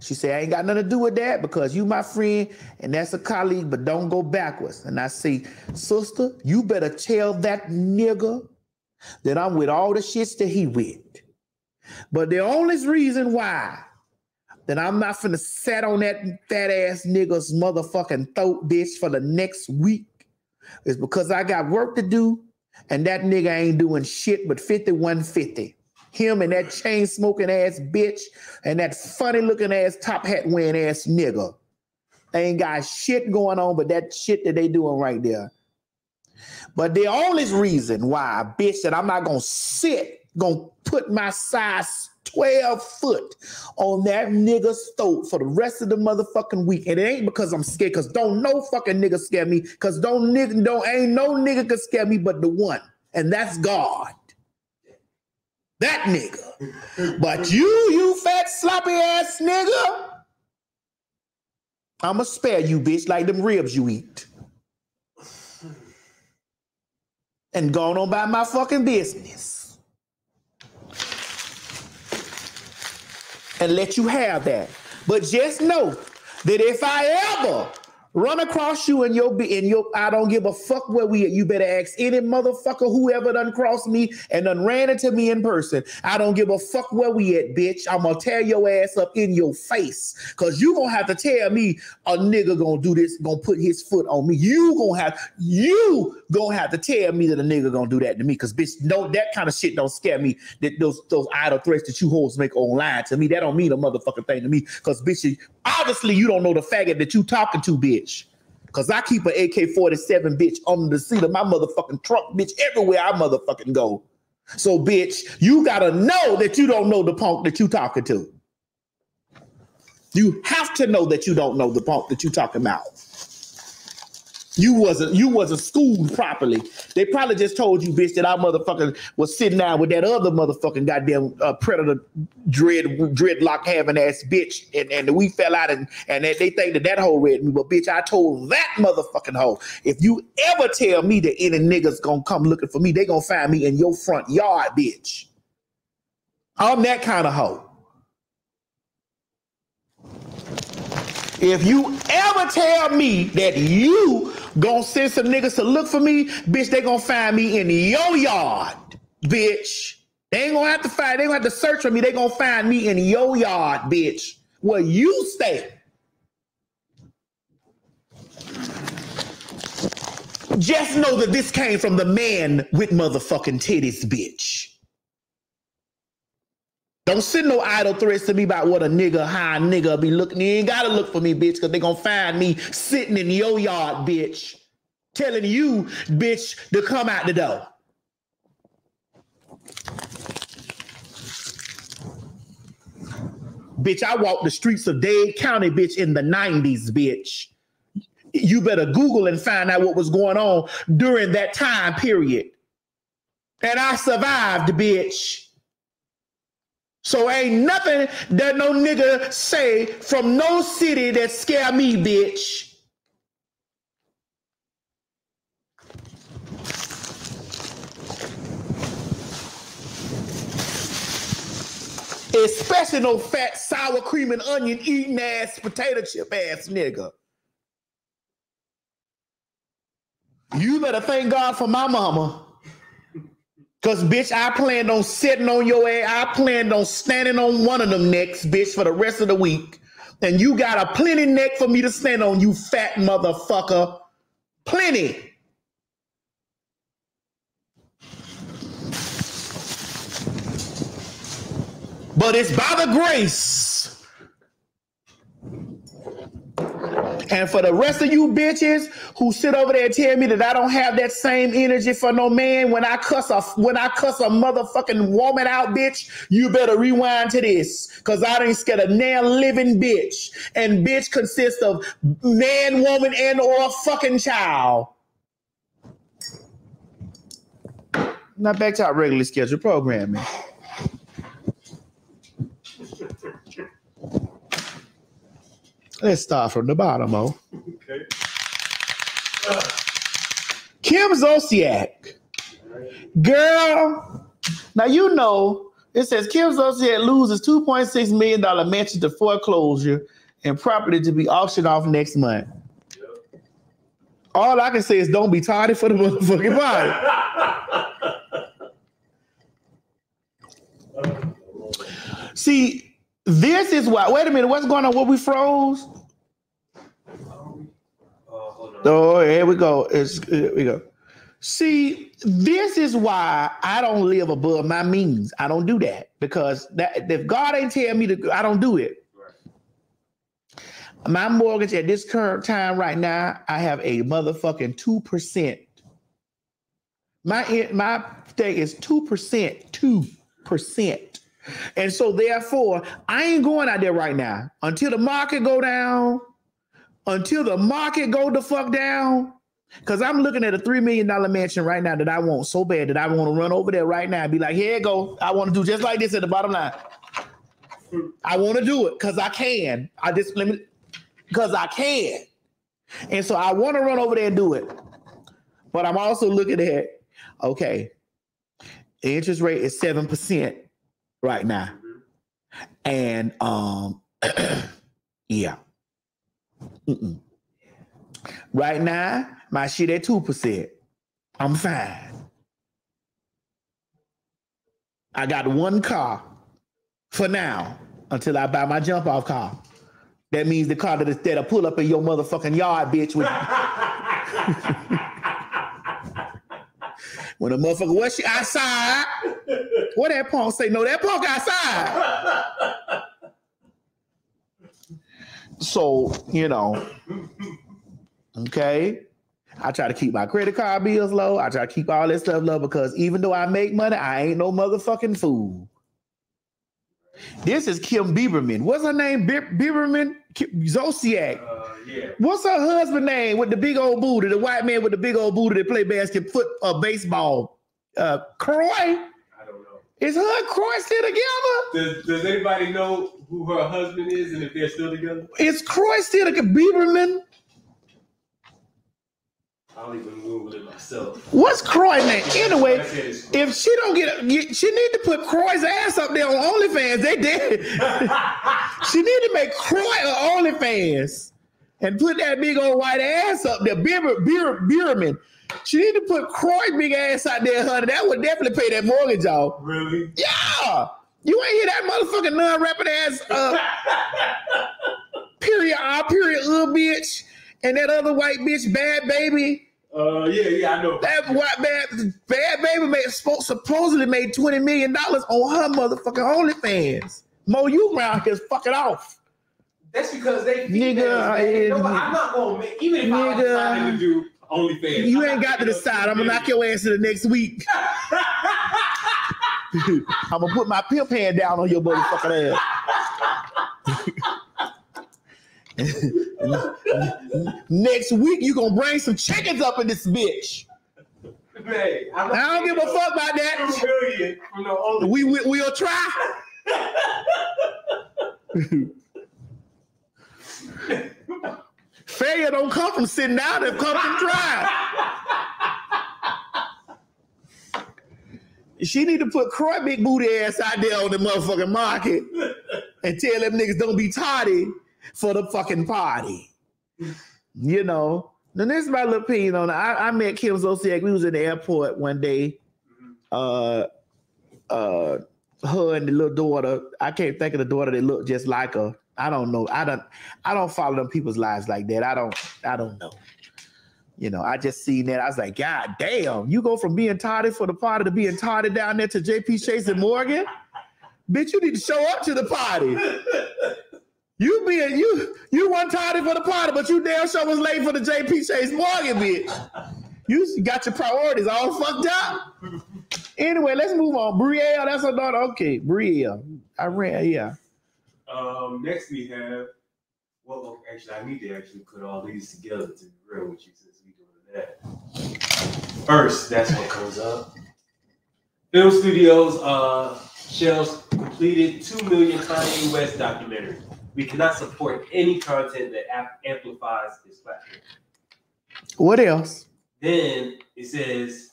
She said, I ain't got nothing to do with that because you my friend and that's a colleague, but don't go backwards. And I say, sister, you better tell that nigga that I'm with all the shits that he with. But the only reason why that I'm not finna sat on that fat ass nigga's motherfucking throat, bitch, for the next week is because I got work to do and that nigga ain't doing shit but 5150. Him and that chain smoking ass bitch and that funny looking ass top hat wearing ass nigga. They ain't got shit going on but that shit that they doing right there. But the only reason why, bitch, that I'm not gonna sit, gonna put my size 12 foot on that nigga's throat for the rest of the motherfucking week. And it ain't because I'm scared, because don't no fucking nigga scare me, because don't nigga, don't ain't no nigga can scare me but the one, and that's God. That nigga. But you, you fat sloppy ass nigga, I'ma spare you, bitch, like them ribs you eat. And gone on by my fucking business. And let you have that. But just know that if I ever run across you in your in your I don't give a fuck where we at. You better ask any motherfucker whoever done crossed me and done ran into me in person. I don't give a fuck where we at, bitch. I'm gonna tear your ass up in your face. Cause you gonna have to tell me a nigga gonna do this, gonna put his foot on me. You gonna have you gonna have to tell me that a nigga gonna do that to me. Cause bitch, no, that kind of shit don't scare me. That those those idle threats that you hoes make online to me, that don't mean a motherfucking thing to me. Cause bitch, obviously you don't know the faggot that you talking to, bitch. Cause I keep an AK-47 bitch on the seat of my motherfucking truck, bitch, everywhere I motherfucking go. So, bitch, you gotta know that you don't know the punk that you talking to. You have to know that you don't know the punk that you talking about. You wasn't you wasn't schooled properly. They probably just told you, bitch, that our motherfucker was sitting down with that other motherfucking goddamn uh, predator dread dreadlock having ass bitch, and, and we fell out and and they, think that that hoe read me. But bitch, I told that motherfucking hoe, if you ever tell me that any niggas gonna come looking for me, they gonna find me in your front yard, bitch. I'm that kind of hoe. If you ever tell me that you gonna send some niggas to look for me, bitch, they gonna find me in your yard, bitch. They ain't gonna have to find, they gonna have to search for me. They gonna find me in your yard, bitch. Where you stay. Just know that this came from the man with motherfucking titties, bitch. Don't send no idle threats to me about what a nigga, how a nigga be looking. You ain't gotta look for me, bitch, because they gonna find me sitting in your yard, bitch. Telling you, bitch, to come out the door. Bitch, I walked the streets of Dade County, bitch, in the 90s, bitch. You better Google and find out what was going on during that time period. And I survived, bitch. So ain't nothing that no nigga say from no city that scare me, bitch. Especially no fat sour cream and onion eating ass potato chip ass nigga. You better thank God for my mama. Cause bitch, I planned on sitting on your ass. I planned on standing on one of them necks, bitch, for the rest of the week. And you got a plenty neck for me to stand on, you fat motherfucker. Plenty. But it's by the grace. And for the rest of you bitches who sit over there and tell me that I don't have that same energy for no man when I cuss a when I cuss a motherfucking woman out, bitch, you better rewind to this. Cause I ain't scared of now living bitch. And bitch consists of man, woman, and or fucking child. Now back to our regularly scheduled programming. Let's start from the bottom, oh. Okay. Kim Zolciak. Girl, now you know it says Kim Zolciak loses $2.6 million mansion to foreclosure and property to be auctioned off next month. All I can say is don't be tardy for the motherfucking body. See, this is why. Wait a minute, what's going on? What we froze? Oh, here we go. It's, here we go. See, this is why I don't live above my means. I don't do that because that if God ain't tell me to, I don't do it. My mortgage at this current time right now, I have a motherfucking two percent. My my thing is two percent, two percent, and so therefore I ain't going out there right now until the market go down until the market go the fuck down. Cause I'm looking at a three million dollar mansion right now that I want so bad that I want to run over there right now and be like, here you go. I want to do just like this at the bottom line. I want to do it because I can. I just let me because I can. And so I want to run over there and do it. But I'm also looking at okay, the interest rate is seven percent right now. And um yeah. Mm-mm. Right now, my shit at 2%. I'm fine. I got one car for now until I buy my jump off car. That means the car that that'll pull up in your motherfucking yard, bitch. With when a motherfucker, what she outside? What that punk say? No, that punk outside. So, you know, okay. I try to keep my credit card bills low. I try to keep all that stuff low because even though I make money, I ain't no motherfucking fool. This is Kim Bieberman. What's her name? Be- Bieberman? Kim- Zolciak. Uh, yeah. What's her husband name with the big old booty? The white man with the big old booty that play basket foot uh, baseball. Uh, Kroy. I don't know. Is her and Kroy still together? Does, does anybody know who her husband is and if they're still together? Is Kroy still together? Bieberman? I'll even Google it myself. What's Kroy name? Anyway, if she don't get, get she need to put Kroy's ass up there on OnlyFans. They did. she need to make Kroy an OnlyFans and put that big old white ass up there. Beer, beer, Biermann. She need to put Kroy's big ass out there, honey. That would definitely pay that mortgage off. Really? Yeah. You ain't hear that motherfucking non-rapping ass uh, period R period uh bitch and that other white bitch bad baby. Uh yeah, yeah, I know. That white bad bad baby made supposedly made twenty million dollars on her motherfucking OnlyFans. Mo, you around here fucking off. That's because they Nigga, man. uh, No, I'm not gonna make even if I nigga. decided to do OnlyFans. You I'm ain't got to decide. I'm gonna knock your ass in the next week. I'm gonna put my pimp hand down on your motherfucking ass. next week you gonna bring some chickens up in this bitch. Hey, I'm not I don't give a fuck about that. From the Only. We, we we'll try. Failure don't come from sitting down; it come from trying. She need to put Kroy big booty ass out there on the motherfucking market and tell them niggas don't be tardy for the fucking party. You know. Then this is my little opinion on it. I, I met Kim Zolciak. We was in the airport one day. Uh uh her and the little daughter. I can't think of the daughter that looked just like her. I don't know. I don't I don't follow them people's lives like that. I don't I don't know. You know, I just seen that. I was like, God damn, you go from being tardy for the party to being tardy down there to JP Chase and Morgan. Bitch, you need to show up to the party. You being you you weren't tardy for the party, but you damn sure was late for the JP Chase Morgan, bitch. You got your priorities all fucked up. Anyway, let's move on. Brielle, that's her daughter. Okay, Brielle. I ran, yeah. Um, next we have. Well, actually, I need to actually put all these together to be real with you that. First, that's what comes up. Film Studios uh, shells completed two million Kanye West documentary. We cannot support any content that amplifies this platform. What else? Then it says,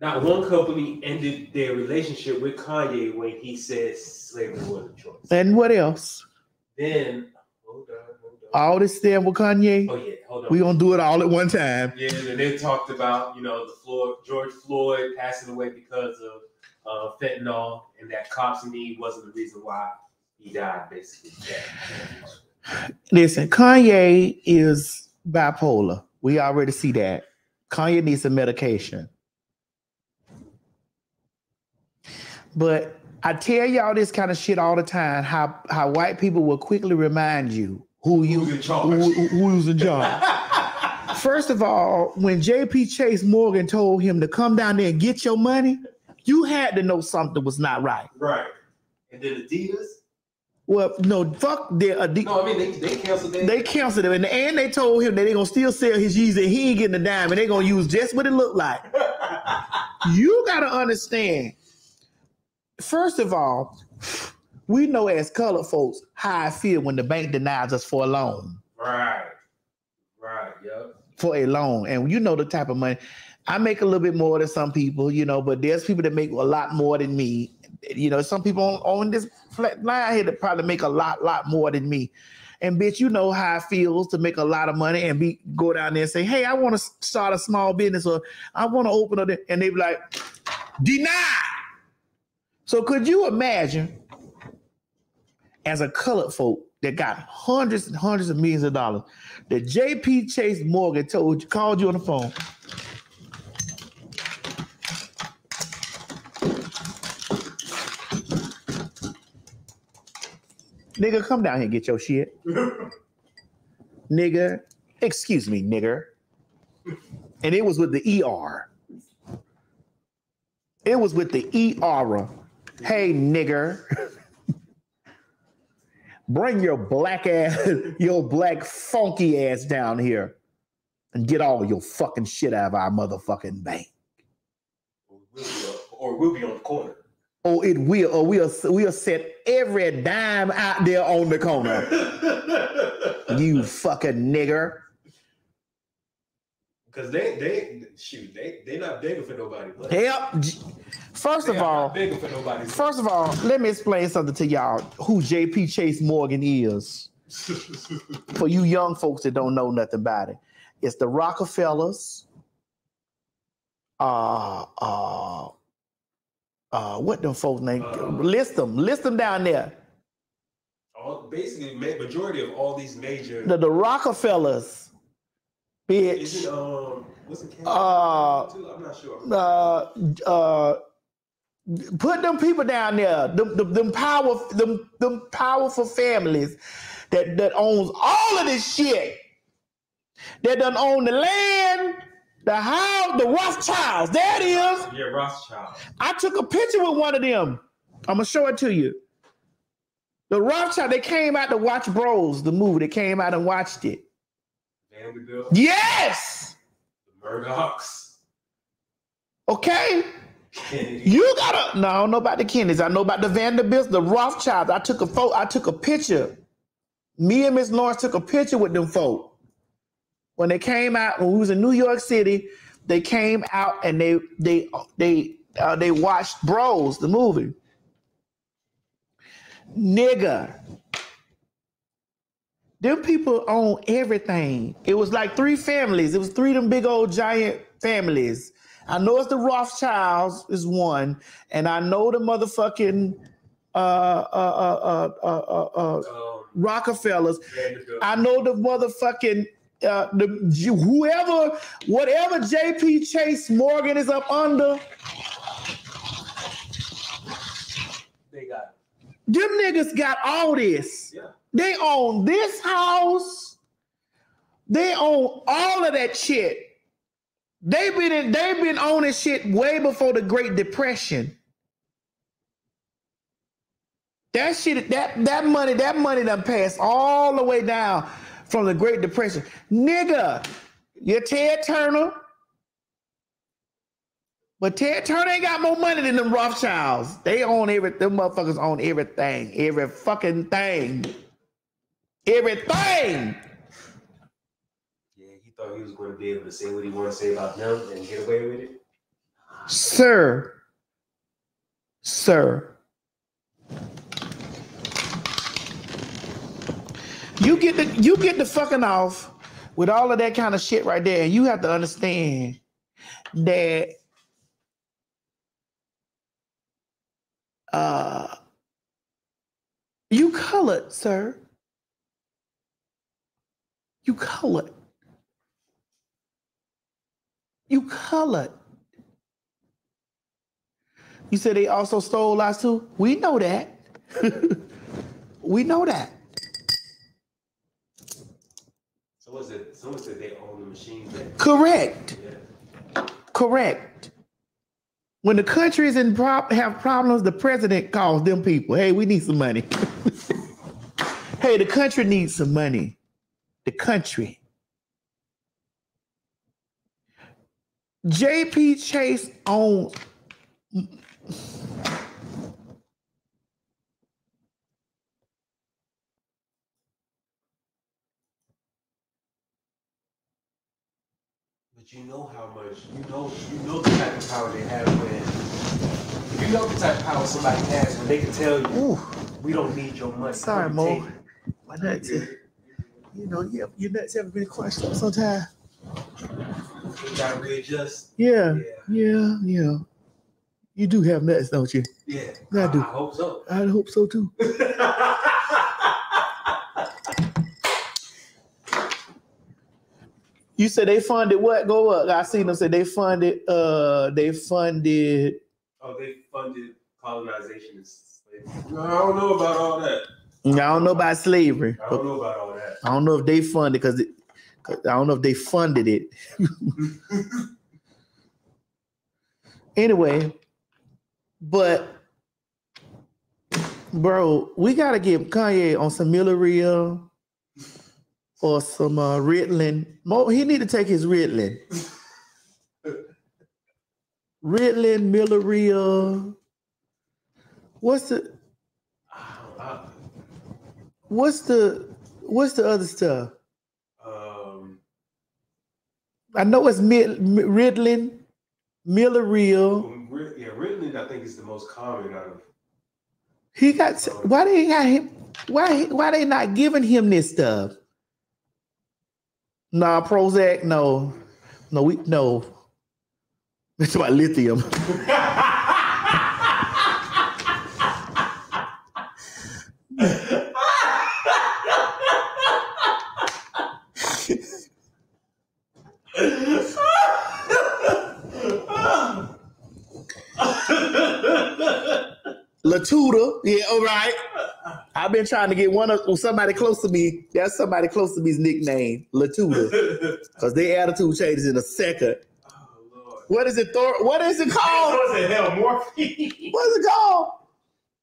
not one company ended their relationship with Kanye when he said slavery was a choice. And what else? Then, hold on, hold on. All this stand with Kanye. Oh yeah. We gonna do it all at one time. Yeah, and they talked about you know the Floyd, George Floyd passing away because of uh, fentanyl, and that cops in need wasn't the reason why he died. Basically, yeah. Listen, Kanye is bipolar. We already see that. Kanye needs some medication. But I tell y'all this kind of shit all the time. How how white people will quickly remind you who you Who's in charge. who- who- who's in charge. First of all, when JP Chase Morgan told him to come down there and get your money, you had to know something was not right. right. And then Adidas. Well, no, fuck their Adi- No, I mean they, they canceled that. They canceled him, and, and they told him that they gonna still sell his Yeezy. He ain't getting a dime, and they gonna use just what it looked like. you gotta understand. First of all, we know as colored folks how I feel when the bank denies us for a loan, right. Right. Yep. For a loan, and you know the type of money. I make a little bit more than some people, you know, but there's people that make a lot more than me. You know, some people on, on this flat line here that probably make a lot, lot more than me. And bitch, you know how it feels to make a lot of money and be go down there and say, "Hey, I want to start a small business or I want to open a," and they be like, "Deny." So could you imagine, as a colored folk that got hundreds and hundreds of millions of dollars, that J.P. Chase Morgan told you, called you on the phone. Nigga, come down here and get your shit. nigga, excuse me, nigger. And it was with the ER. It was with the ER. Hey, nigger. Bring your black ass, your black funky ass down here and get all your fucking shit out of our motherfucking bank. Or we'll be on the corner. Or it will, or we'll we'll set every dime out there on the corner. you fucking nigger. Cause they they shoot they they not begging for nobody. Hell, j- first of all, begging for nobody. first of all, let me explain something to y'all who JP Chase Morgan is. For you young folks that don't know nothing about it, it's the Rockefellers. Uh, uh, uh, what them folks name? list them, list them down there. all, basically, majority of all these major. The, the Rockefellers, bitch. Is it um? What's it? Uh. I'm not sure. uh, uh, put them people down there, them, them, them power, them, them powerful families that that owns all of this shit. That done own the land, the house, the Rothschilds. There it is. Yeah, Rothschild. I took a picture with one of them. I'm gonna show it to you. The Rothschild, they came out to watch Bros, the movie. They came out and watched it. Vanderbilt. Yes. The Murdochs. Okay. You gotta no, I don't know about the Kennedys. I know about the Vanderbilts, the Rothschilds. I took a photo, I took a picture. Me and Miss Lawrence took a picture with them folk. When they came out, when we was in New York City, they came out and they they they uh, they watched Bros, the movie. Nigga. Them people own everything. It was like three families. It was three of them big old giant families. I know it's the Rothschilds is one, and I know the motherfucking uh uh uh uh uh, uh, uh Rockefellers. I know the motherfucking uh the whoever whatever JP Chase Morgan is up under. They got. Them niggas got all this. Yeah. They own this house. They own all of that shit. They've been in, they've been owning shit way before the Great Depression. That shit, that that money, that money done passed all the way down from the Great Depression. Nigga, you're Ted Turner. But Ted Turner ain't got more money than them Rothschilds. They own every them motherfuckers own everything. Every fucking thing. Everything. Yeah, he thought he was going to be able to say what he wanted to say about them and get away with it. Sir. Sir. You get the you get the fucking off with all of that kind of shit right there, and you have to understand that uh you colored, sir. You colored. You colored. You said they also stole lots too? We know that. we know that. So was it? Someone said they own the machines. That, Correct. Correct. When the countries in prob- have problems, the president calls them people. Hey, we need some money. hey, the country needs some money. The country. JP Chase owns. but you know how much you know. You know the type of power they have when. You know the type of power somebody has when they can tell you, Ooh. "We don't need your money." Sorry, Mo. take it." My nuts. You know, you your nuts ever been crushed up sometime. You gotta readjust. Yeah, yeah, yeah. You do have nuts, don't you? Yeah, I do. I hope so. I hope so too. You said they funded what? Go up. I seen them say they funded. Uh, they funded. Oh, they funded colonization and slavery. No, I don't know about all that. I don't know about slavery. I don't know about all that. I don't know if they funded because I don't know if they funded it. anyway, but bro, we gotta get Kanye on some Milleria or some uh, Ritalin. Mo, he need to take his Ritalin. Ritalin, Milleria. What's the what's the what's the other stuff? Um, I know it's Mid- Ritalin, Mellaril. Ri- Yeah, Ritalin, I think is the most common out of. He got why they got him? Why why they not giving him this stuff? Nah, Prozac, no, no, we no. It's about lithium. Latuda, yeah, all right. I've been trying to get one of well, somebody close to me. That's somebody close to me's nickname, Latuda, because their attitude changes in a second. What is it? Thor- what is it called? What is it? Hell, morphine. What is it called?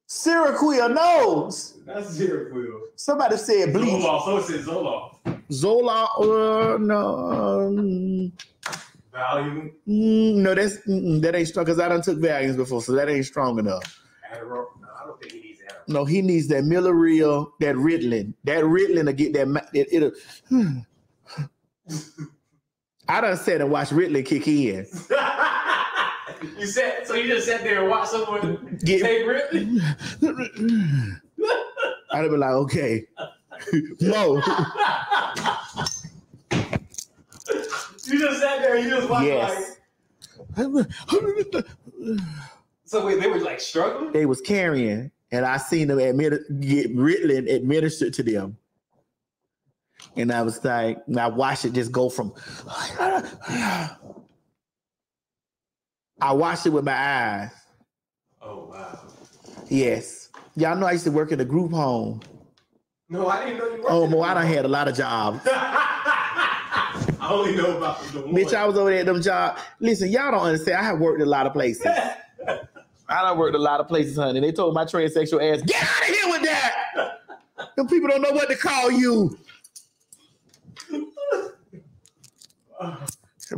Seroquel. No, That's zero quill. somebody said bleach. Zoloft. So it says Zoloft. Zola. Uh, no, um, Valium. mm, no, that's mm, that ain't strong because I done took Valiums before, so that ain't strong enough. Adderall. No, I don't think he needs Adderall. No, he needs that Mellaril, that Ritalin. That Ritalin to get that. It, it'll. I done sat and watched Ritalin kick in. you said so. You just sat there and watched someone Get- take Ritalin. I'd have been like, okay, Mo. You just sat there and you just watched Yes. like. So wait, they were like struggling. they was carrying, and I seen them admit get Ritalin administered to them. And I was like, I watched it just go from. I watched it with my eyes. Oh wow. Yes, y'all know I used to work in a group home. No, I didn't know you were. Oh, Mo, I done had a lot of jobs. I only know about the one. Bitch, I was over there at them job. Listen, y'all don't understand. I have worked a lot of places. I done worked a lot of places, honey. They told my transsexual ass, get out of here with that. Them people don't know what to call you.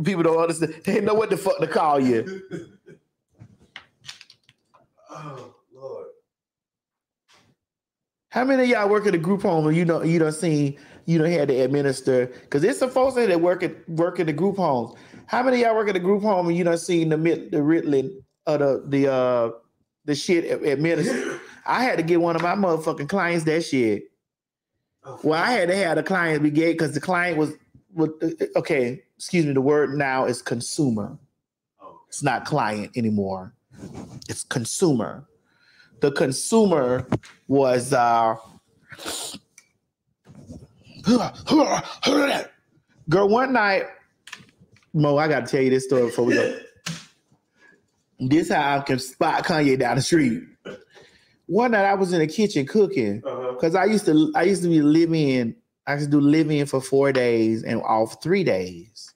People don't understand. They know what the fuck to call you. Oh Lord. How many of y'all work at a group home and you don't you don't seen you don't had to administer because there's some folks that work at work at the group homes. How many of y'all work at a group home and you don't seen the the Ritalin or the the uh the shit a- administered? I had to get one of my motherfucking clients that shit. Well, I had to have the client be gay because the client was was okay. Excuse me. The word now is consumer. It's not client anymore. It's consumer. The consumer was uh girl. One night, Mo, I gotta tell you this story before we go. This how I can spot Kanye down the street. One night I was in the kitchen cooking because I used to I used to be living in I used to do living for four days and off three days.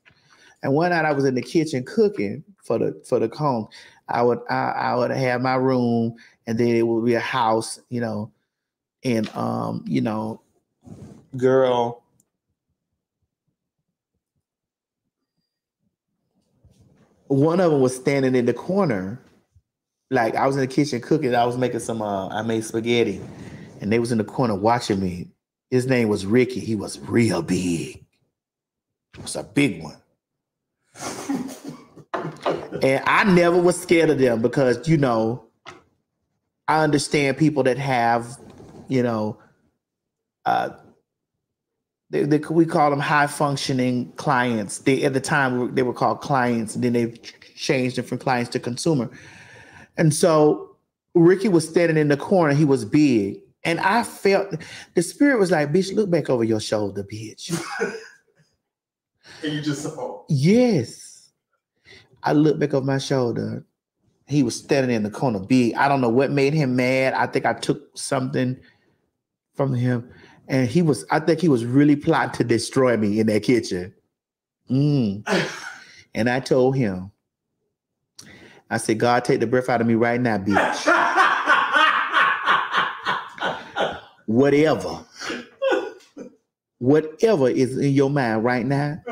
And one night I was in the kitchen cooking for the for the comb. I would I, I would have my room and then it would be a house, you know, and um, you know, girl. One of them was standing in the corner, like I was in the kitchen cooking. I was making some. Uh, I made spaghetti, and they was in the corner watching me. His name was Ricky. He was real big. It was a big one. and I never was scared of them because you know, I understand people that have, you know, uh, they, they, we call them high functioning clients. They at the time they were called clients, and then they changed them from clients to consumer. And so Ricky was standing in the corner. He was big, and I felt the spirit was like, "Bitch, look back over your shoulder, bitch." And you just saw. Yes. I looked back over my shoulder. He was standing in the corner, big. I don't know what made him mad. I think I took something from him. And he was, I think he was really plotting to destroy me in that kitchen. Mm. and I told him, I said, God, take the breath out of me right now, bitch. Whatever. Whatever is in your mind right now,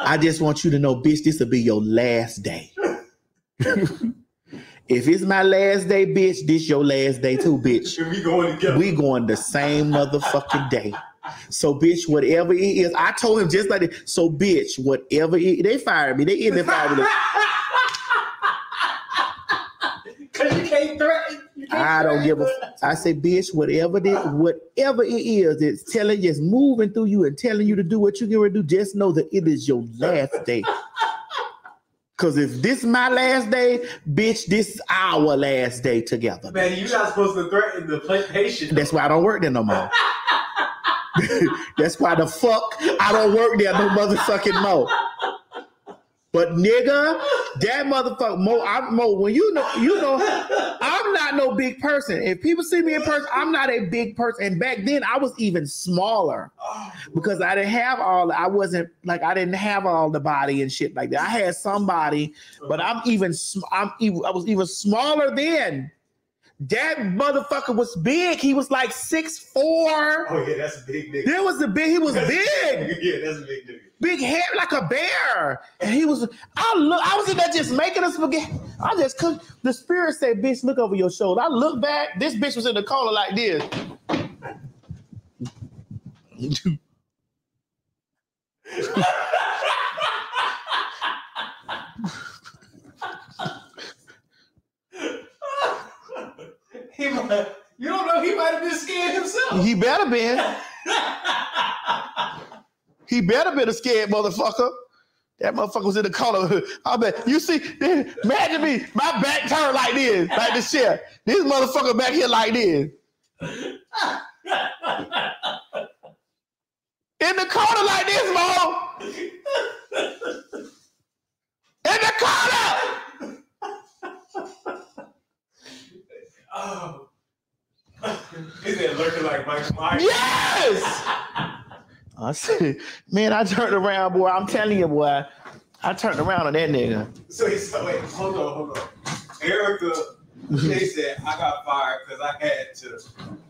I just want you to know, bitch, this will be your last day. if it's my last day, bitch, this your last day too, bitch. we going together. We going the same motherfucking day. So bitch, whatever it is, I told him just like that. So bitch, whatever it, they fired me. They ended up firing me. Cause you can't threaten. You can't I don't give a. I say, bitch, whatever it, whatever it is, it's telling, just moving through you and telling you to do what you're going to do. Just know that it is your last day. Cause if this is my last day, bitch, this is our last day together. Man, you're not supposed to threaten the patient. That's why I don't work there no more. That's why the fuck I don't work there no motherfucking more. But nigga, that motherfucker Mo, I'm Mo. When you know, you know, I'm not no big person. If people see me in person, I'm not a big person. And back then, I was even smaller because I didn't have all. I wasn't like I didn't have all the body and shit like that. I had somebody, but I'm even. I'm even. I was even smaller then. That motherfucker was big. He was like six four. Oh yeah, that's a big nigga. There was a big. He was big yeah, that's a big nigga. Big hair like a bear. And he was, I look, I was in there just making a spaghetti. I just cooked. The spirit said, bitch, look over your shoulder. I look back, this bitch was in the corner like this. He might, you don't know he might have been scared himself. He better been. he better been a scared motherfucker. That motherfucker was in the corner. I bet you see. Imagine me, my back turned like this, like this chair. This motherfucker back here like this. In the corner like this, Mo. In the corner. Oh. Is it lurking like Michael Myers? Yes. I said, man, I turned around, boy. I'm telling you, boy. I turned around on that nigga. So he said, wait, hold on, hold on. Erica, they said I got fired because I had to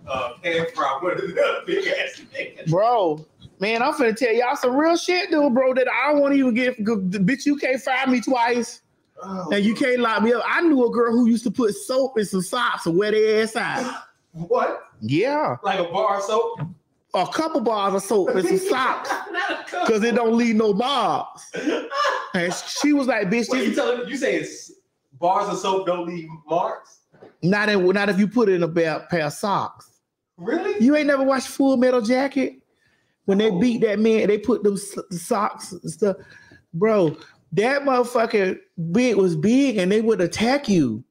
uh, pan fry one of the big ass niggas. Bro, man, I'm finna tell y'all some real shit, dude, bro, that I won't want to even get. Bitch, you can't fire me twice. And you can't lock me up. I knew a girl who used to put soap in some socks and wear their ass out. What? Yeah. Like a bar of soap? A couple bars of soap and some socks. Cause it don't leave no bars. And she was like, bitch, What you telling you say it's bars of soap don't leave marks? not, in, not if you put it in a pair, pair of socks. Really? You ain't never watched Full Metal Jacket? When they beat that man, they put them s- socks and stuff. Bro, that motherfucker big was big and they would attack you.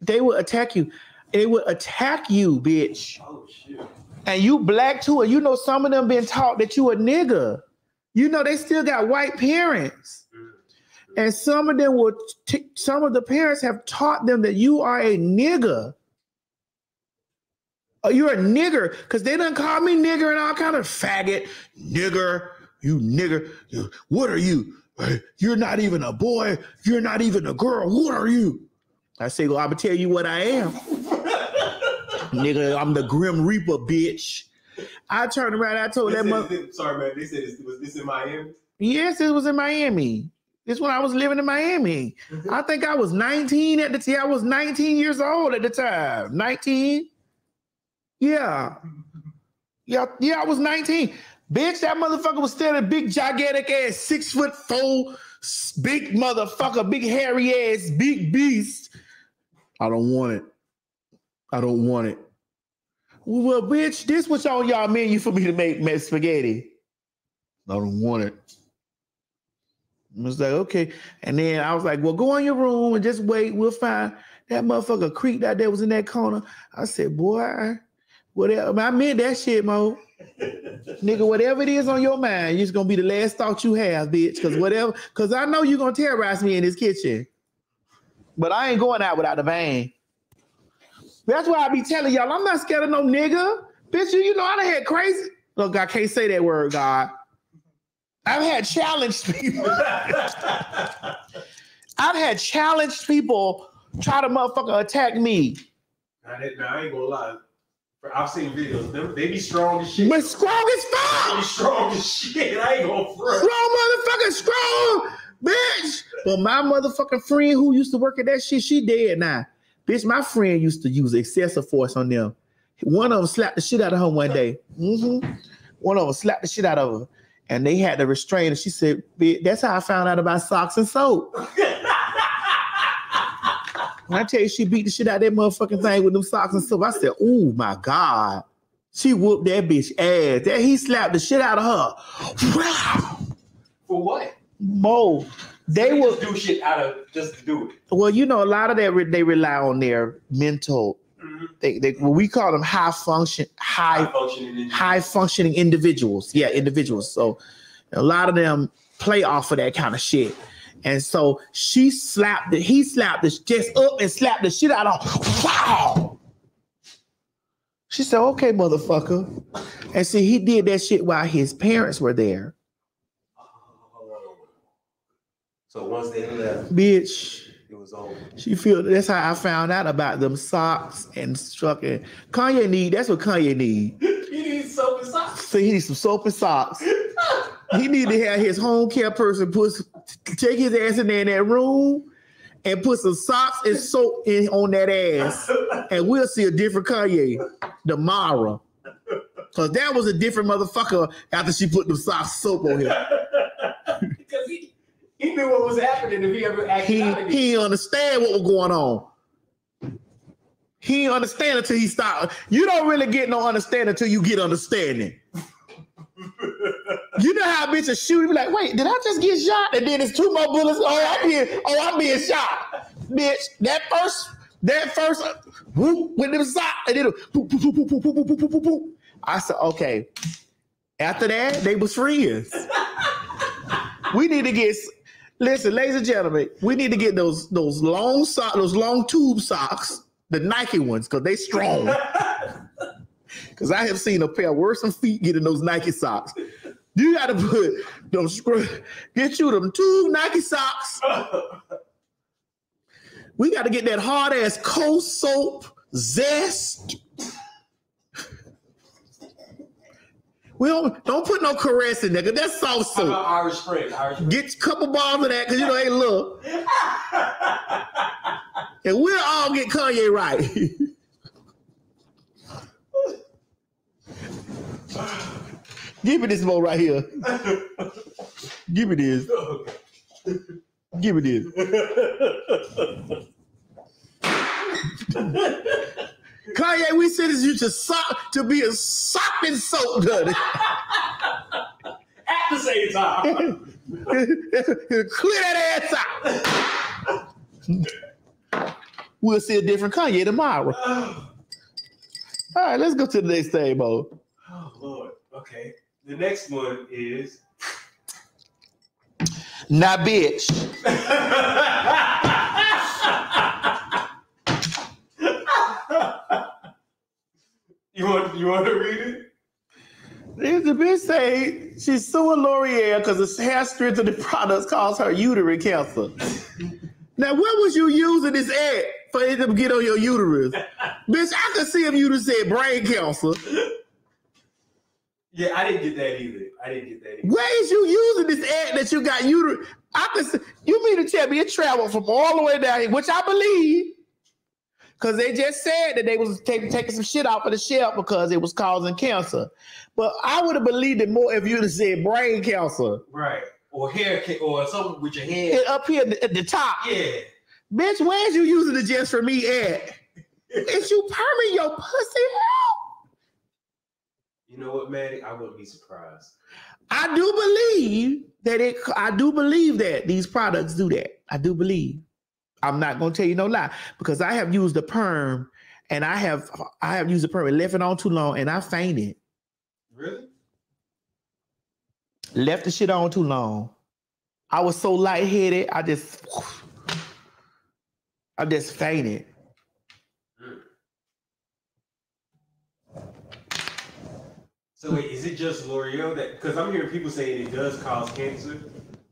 They would attack you. They would attack you, bitch. Oh shit. And you black too, and you know some of them been taught that you a nigga. You know they still got white parents, and some of them will. T- some of the parents have taught them that you are a nigga. Oh, you're a nigger because they done call me nigger and all kind of faggot, nigger. You nigger. What are you? Uh, You're not even a boy. You're not even a girl. What are you? I say, well, I'm gonna tell you what I am. Nigga, I'm the Grim Reaper, bitch. I turned around. I told They that mother. sorry, man. They said this, was this in Miami? Yes, it was in Miami. This when I was living in Miami. Mm-hmm. I think I was 19 at the time. I was 19 years old at the time. 19. Yeah. Yeah, yeah, I was 19. Bitch, that motherfucker was still a big, gigantic ass, six foot four, big motherfucker, big hairy ass, big beast. I don't want it. I don't want it. Well, bitch, this what's on y'all menu for me to make, make spaghetti. I don't want it. I was like, okay. And then I was like, well, go in your room and just wait. We'll find that motherfucker creep out there was in that corner. I said, boy, whatever. I meant that shit, Mo. Nigga, whatever it is on your mind, it's gonna be the last thought you have, bitch. Cause whatever, cause I know you're gonna terrorize me in this kitchen. But I ain't going out without the van. That's why I be telling y'all, I'm not scared of no nigga. Bitch, you, you know I done had crazy. Look, I can't say that word, God. I've had challenged people. I've had challenged people try to motherfucker attack me. Now, that, now I ain't gonna lie. I've seen videos. Them, they be strong as shit. But strong as fuck. They be strong as shit. I ain't gonna front. Strong motherfucker, strong, bitch. But my motherfucking friend who used to work at that shit, she dead now. Bitch, my friend used to use excessive force on them. One of them slapped the shit out of her one day. hmm one of them slapped the shit out of her, and they had to restrain her. She said, "Bitch, "That's how I found out about socks and soap." when I tell you she beat the shit out of that motherfucking thing with them socks and soap, I said, "Oh my god." She whooped that bitch ass. That he slapped the shit out of her. Wow. For what? Mo, they will. do shit out of just to do it. Well, you know, a lot of that re- they rely on their mental. Mm-hmm. They, they well, we call them high function, high High functioning high functioning individuals. Yeah, individuals. So a lot of them play off of that kind of shit. And so she slapped it, he slapped it just up and slapped the shit out of. Wow. She said, okay, motherfucker. And see, he did that shit while his parents were there. So once they left, Bitch. it was over. She feel that's how I found out about them socks and strucking. Kanye need that's what Kanye need. he needs soap and socks. So he needs some soap and socks. he need to have his home care person put take his ass in there in that room and put some socks and soap in on that ass, and we'll see a different Kanye tomorrow. Cause that was a different motherfucker after she put the socks soap on him. He, knew what was happening if he ever acted He out he understand what was going on. He understand until he stopped. You don't really get no understanding until you get understanding. you know how bitches shoot? You be like, wait, did I just get shot? And then it's two more bullets. Oh, I'm being, oh, I'm being shot, bitch. That first, that first, uh, whoop, with them socks, and then boop, boop, boop, boop, boop, boop, boop, boop, boop, boop. I said, okay. After that, they was friends. we need to get. Listen, ladies and gentlemen, we need to get those those long socks, those long tube socks, the Nike ones, because they strong. Because I have seen a pair worse than feet getting those Nike socks. You got to put them screw, get you them tube Nike socks. We got to get that hard ass cold soap zest. We don't don't put no caress in there, cause that's soft How soap. about Irish Spring? Irish Spring. Get a couple bars of that because you know, hey, look. and we'll all get Kanye right. Give me this one right here. Give me this. Give me this. Kanye, we said is you to sock to be a sopping soap daddy. At the same time. Clear that ass out. we'll see a different Kanye tomorrow. All right, let's go to the next thing, Mo. Oh Lord. Okay. The next one is Now, bitch. you want you want to read it? The bitch say she's suing L'Oreal because the hair strength of the products cause her uterine cancer. now, what was you using this ad for it to get on your uterus? bitch, I could see if you just said brain cancer. Yeah, I didn't get that either. I didn't get that either. Where is you using this ad that you got uterine? I could see, you mean to tell me it traveled from all the way down here, which I believe. Because they just said that they was taking taking some shit off of the shelf because it was causing cancer. But I would have believed it more if you'd have said brain cancer. Right. Or hair ca- or something with your head. And up here at the, top. Yeah. Bitch, where's you using the just for me at? Is you perming your pussy out? You know what, Maddie? I wouldn't be surprised. I do believe that it I do believe that these products do that. I do believe. I'm not gonna tell you no lie because I have used the perm and I have I have used the perm and left it on too long and I fainted. Really? Left the shit on too long. I was so lightheaded, I just I just fainted. So wait, is it just L'Oreal that? Because I'm hearing people saying it does cause cancer,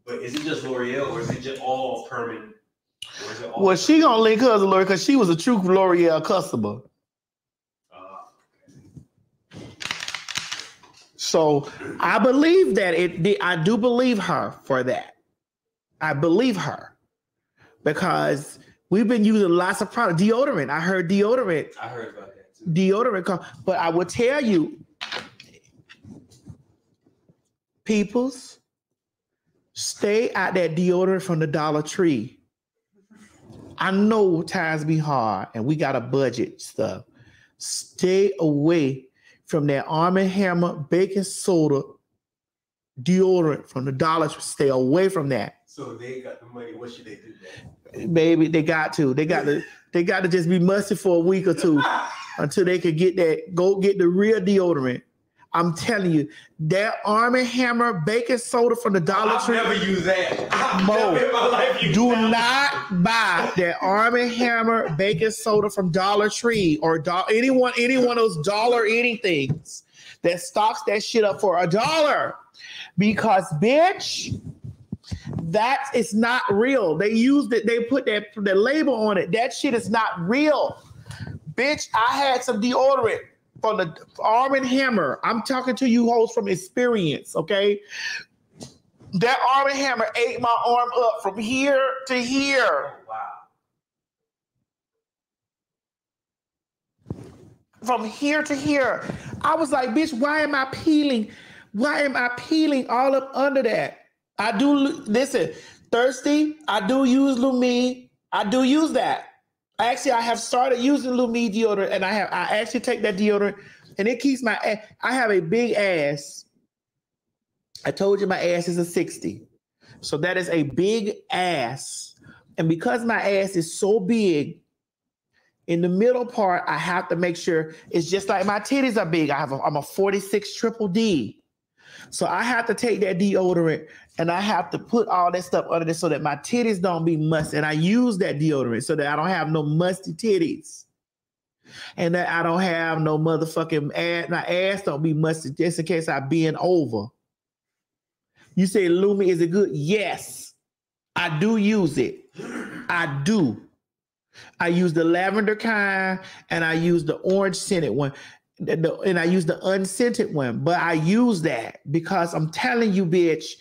but is it just L'Oreal or is it just all permanent? Or is it all Well, she gonna link her to L'Oreal because she was a true L'Oreal customer. Ah, so I believe that it. did- I do believe her for that. I believe her because we've been using lots of product deodorant. I heard deodorant, I heard about that too. deodorant. But I will tell you, Peoples, stay out that deodorant from the Dollar Tree. I know times be hard and we got a budget stuff. Stay away from that Arm and Hammer baking soda deodorant from the Dollar Tree. Stay away from that. So they got the money. What should they do? Then? Baby, they got to. They got to. They got to just be musty for a week or two until they could get that. Go get the real deodorant. I'm telling you, that Arm and Hammer baking soda from the Dollar I've Tree. never used that. I've Mo, never in my life used do that. not buy that Arm and Hammer baking soda from Dollar Tree or do- anyone, any one of those dollar anythings that stocks that shit up for a dollar. Because bitch, that is not real. They used it, they put that the label on it. That shit is not real. Bitch, I had some deodorant from the Arm and Hammer. I'm talking to you hoes from experience, okay? That Arm and Hammer ate my arm up from here to here. From here to here. I was like, bitch, why am I peeling? Why am I peeling all up under that? I do listen, thirsty. I do use Lumi. I do use that. Actually, I have started using Lumi deodorant, and I have I actually take that deodorant, and it keeps my. Eh, I have a big ass. I told you my ass is a sixty, so that is a big ass, and because my ass is so big, in the middle part, I have to make sure it's just like my titties are big. I have a, I'm a 46 triple D. So I have to take that deodorant and I have to put all that stuff under there so that my titties don't be musty. And I use that deodorant so that I don't have no musty titties. And that I don't have no motherfucking ass, my ass don't be musty just in case I bend over. You say Lumi, is it good? Yes. I do use it. I do. I use the lavender kind and I use the orange scented one. And I use the unscented one, but I use that because I'm telling you, bitch,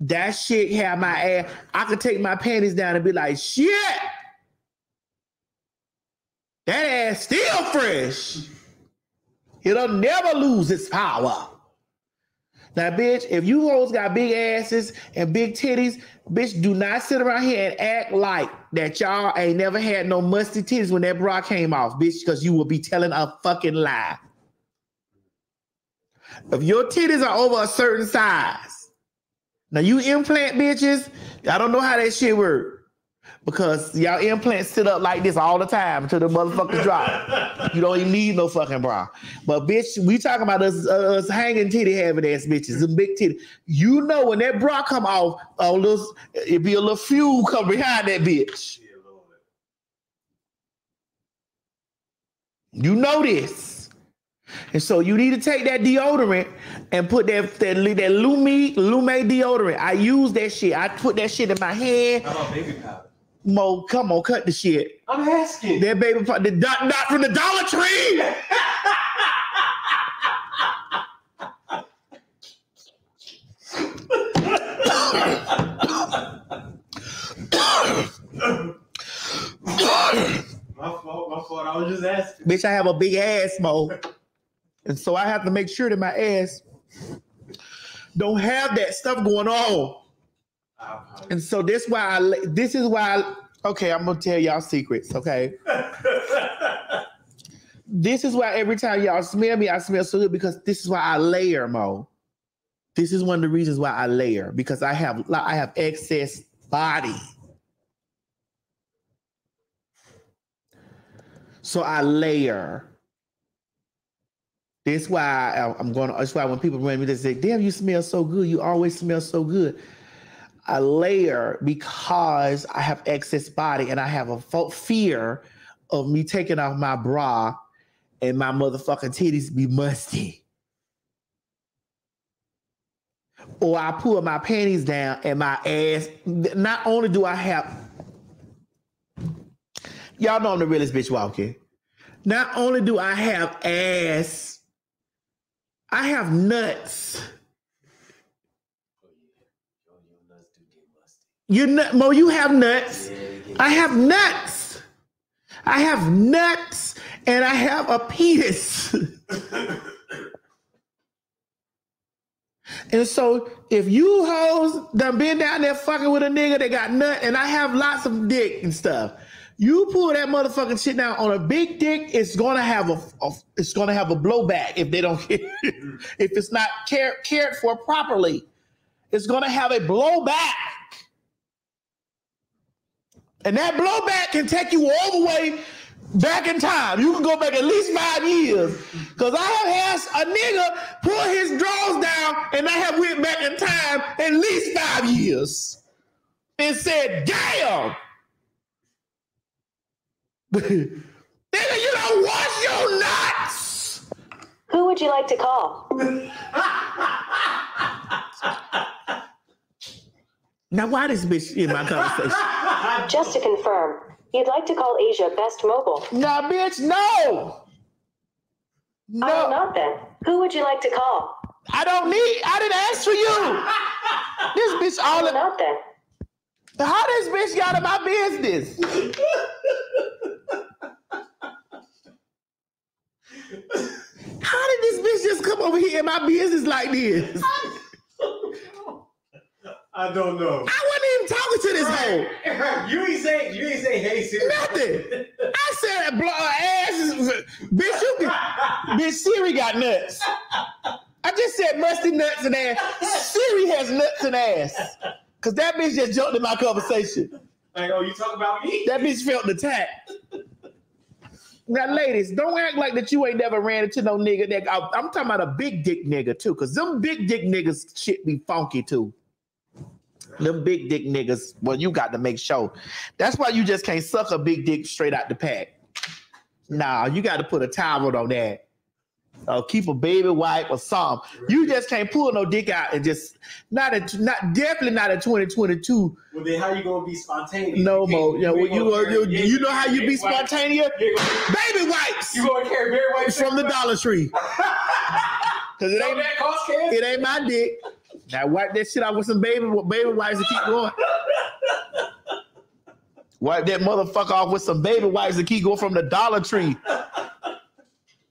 that shit had my ass. I could take my panties down and be like, shit, that ass still fresh. It'll never lose its power. Now, bitch, if you hoes got big asses and big titties, bitch, do not sit around here and act like that y'all ain't never had no musty titties when that bra came off, bitch, because you will be telling a fucking lie. If your titties are over a certain size, now you implant bitches, I don't know how that shit work. Because y'all implants sit up like this all the time until the motherfuckers drop. You don't even need no fucking bra. But bitch, we talking about us, uh, us hanging titty having ass bitches, the big titty. You know when that bra come off, a little, it be a little fuel come behind that bitch. You know this. And so you need to take that deodorant and put that that, that Lumi Lume deodorant. I use that shit. I put that shit in my hand. How about baby powder? Mo, come on, cut the shit. I'm asking. That baby powder, the dot dot from the Dollar Tree. My fault. My fault. I was just asking. Bitch, I have a big ass, Mo. And so I have to make sure that my ass don't have that stuff going on. And so this why I this is why I, okay, I'm gonna tell y'all secrets, okay? this is why every time y'all smell me, I smell so good because this is why I layer, Mo. This is one of the reasons why I layer because I have I have excess body. So I layer. This why I'm going. That's why when people run me, they say, "Damn, you smell so good. You always smell so good." I layer because I have excess body and I have a fear of me taking off my bra and my motherfucking titties be musty. Or I pull my panties down and my ass. Not only do I have, y'all know I'm the realest bitch walking. Not only do I have ass, I have nuts. You nut, Mo, you have nuts. I have nuts. I have nuts and I have a penis. And so if you hoes done been down there fucking with a nigga that got nut, and I have lots of dick and stuff, you pull that motherfucking shit down on a big dick, it's gonna have a, a it's gonna have a blowback if they don't if it's not care, cared for properly. It's gonna have a blowback. And that blowback can take you all the way back in time. You can go back at least five years. Cause I have had a nigga pull his drawers down and I have went back in time at least five years and said, damn. Nigga, you don't wash your nuts. Who would you like to call? Now, why this bitch in my conversation? Just to confirm, you'd like to call Asia Best Mobile. Nah, bitch, no. No. I will not then. Who would you like to call? I don't need. I didn't ask for you. this bitch all. I will not then. How this bitch got in my business? How did this bitch just come over here in my business like this? I don't know. I wasn't even talking to this hoe. You ain't say you ain't say hey Siri. Nothing. I said blo- uh, ass is bitch. You can, bitch. Siri got nuts. I just said musty nuts and ass. Siri has nuts and ass. Cause that bitch just jumped in my conversation. Like, oh, you talk about me? That bitch felt attacked. Now, ladies, don't act like that you ain't never ran into no nigga that I, I'm talking about a big dick nigga too, cause them big dick niggas shit be funky too. Them big dick niggas, well, you got to make sure. That's why you just can't suck a big dick straight out the pack. Nah, you got to put a towel on that. Or keep a baby wipe or something. You just can't pull no dick out and just not a, not definitely not in 2022. Well, then how you gonna be spontaneous? No more. can't- Yeah, well, you, are- you, you know how you be spontaneous? You ain't gonna- Baby wipes You gonna carry baby wipes from the Dollar Tree. Cause it ain't it ain't my dick. Now wipe that shit out with some baby baby wipes and keep going. Wipe that motherfucker off with some baby wipes and keep going from the Dollar Tree.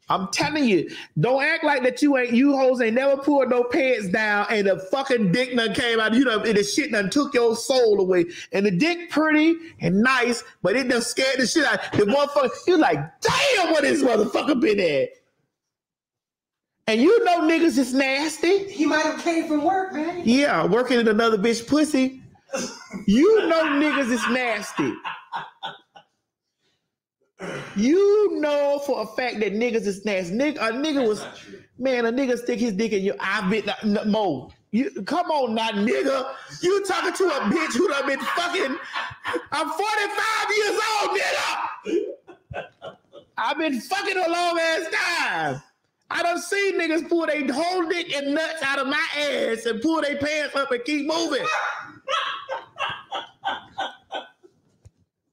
I'm telling you, don't act like that you ain't you hoes ain't never pulled no pants down and the fucking dick done came out. You know, and the shit done took your soul away. And the dick pretty and nice, but it done scared the shit out. The motherfucker, you like, damn, what this motherfucker been at? And you know niggas is nasty. He might have came from work, man. Yeah, working in another bitch pussy. You know niggas is nasty. You know for a fact that niggas is nasty. Nigga, a nigga was man, a nigga stick his dick in your I've been uh, n- Mo. You come on now, nigga. You talking to a bitch who done been fucking. I'm 45 years old, nigga. I've been fucking a long ass time. I done seen niggas pull their whole dick and nuts out of my ass and pull their pants up and keep moving.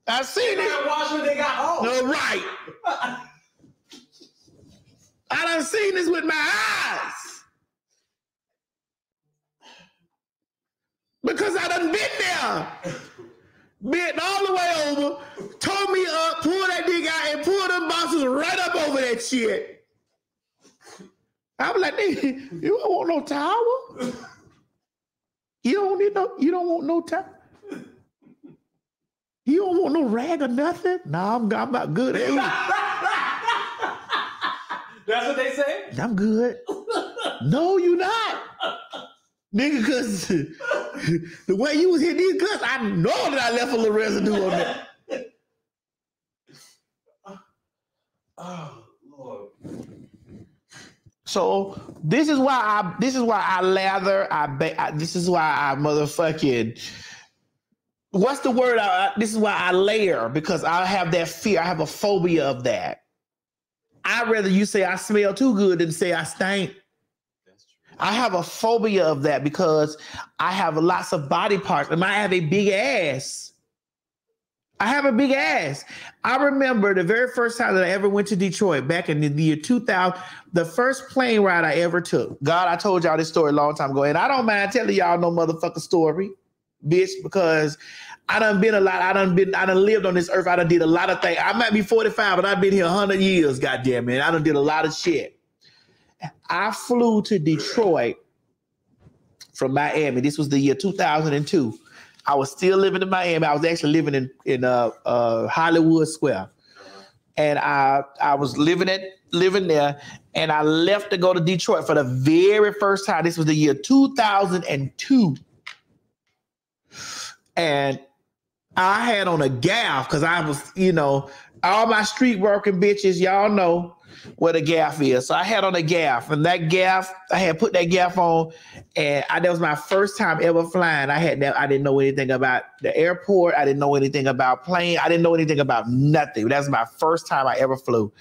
I seen They it. when they got home. No, right. I done seen this with my eyes. Because I done been there. Bent all the way over, tore me up, pulled that dick out, and pulled them boxes right up over that shit. I was like, you don't want no towel? You don't need no, you don't want no towel? You don't want no rag or nothing? Nah, I'm, I'm not good. That's what they say. I'm good. No, you not. Nigga, cause the way you was hitting these guts, I know that I left a little residue on that. Oh Lord. So this is why I this is why I lather. I, ba- I this is why I motherfucking what's the word? I, I- this is why I layer because I have that fear. I have a phobia of that. I'd rather you say I smell too good than say I stink. I have a phobia of that because I have lots of body parts and I have a big ass. I have a big ass. I remember the very first time that I ever went to Detroit back in the year 2000, the first plane ride I ever took. God, I told y'all this story a long time ago, and I don't mind telling y'all no motherfucking story, bitch, because I done been a lot. I done been, I done lived on this earth. I done did a lot of things. I might be 45, but I've been here 100 years, goddamn it. I done did a lot of shit. I flew to Detroit from Miami. This was the year 2002. I was still living in Miami. I was actually living in in uh, uh, Hollywood Square, and I I was living at living there, and I left to go to Detroit for the very first time. This was the year 2002, and I had on a gaff because I was, you know, all my street working bitches, y'all know what a gaff is. So I had on a gaff, and that gaff, I had put that gaff on, and I, that was my first time ever flying. I had that, I didn't know anything about the airport. I didn't know anything about plane. I didn't know anything about nothing. That was my first time I ever flew.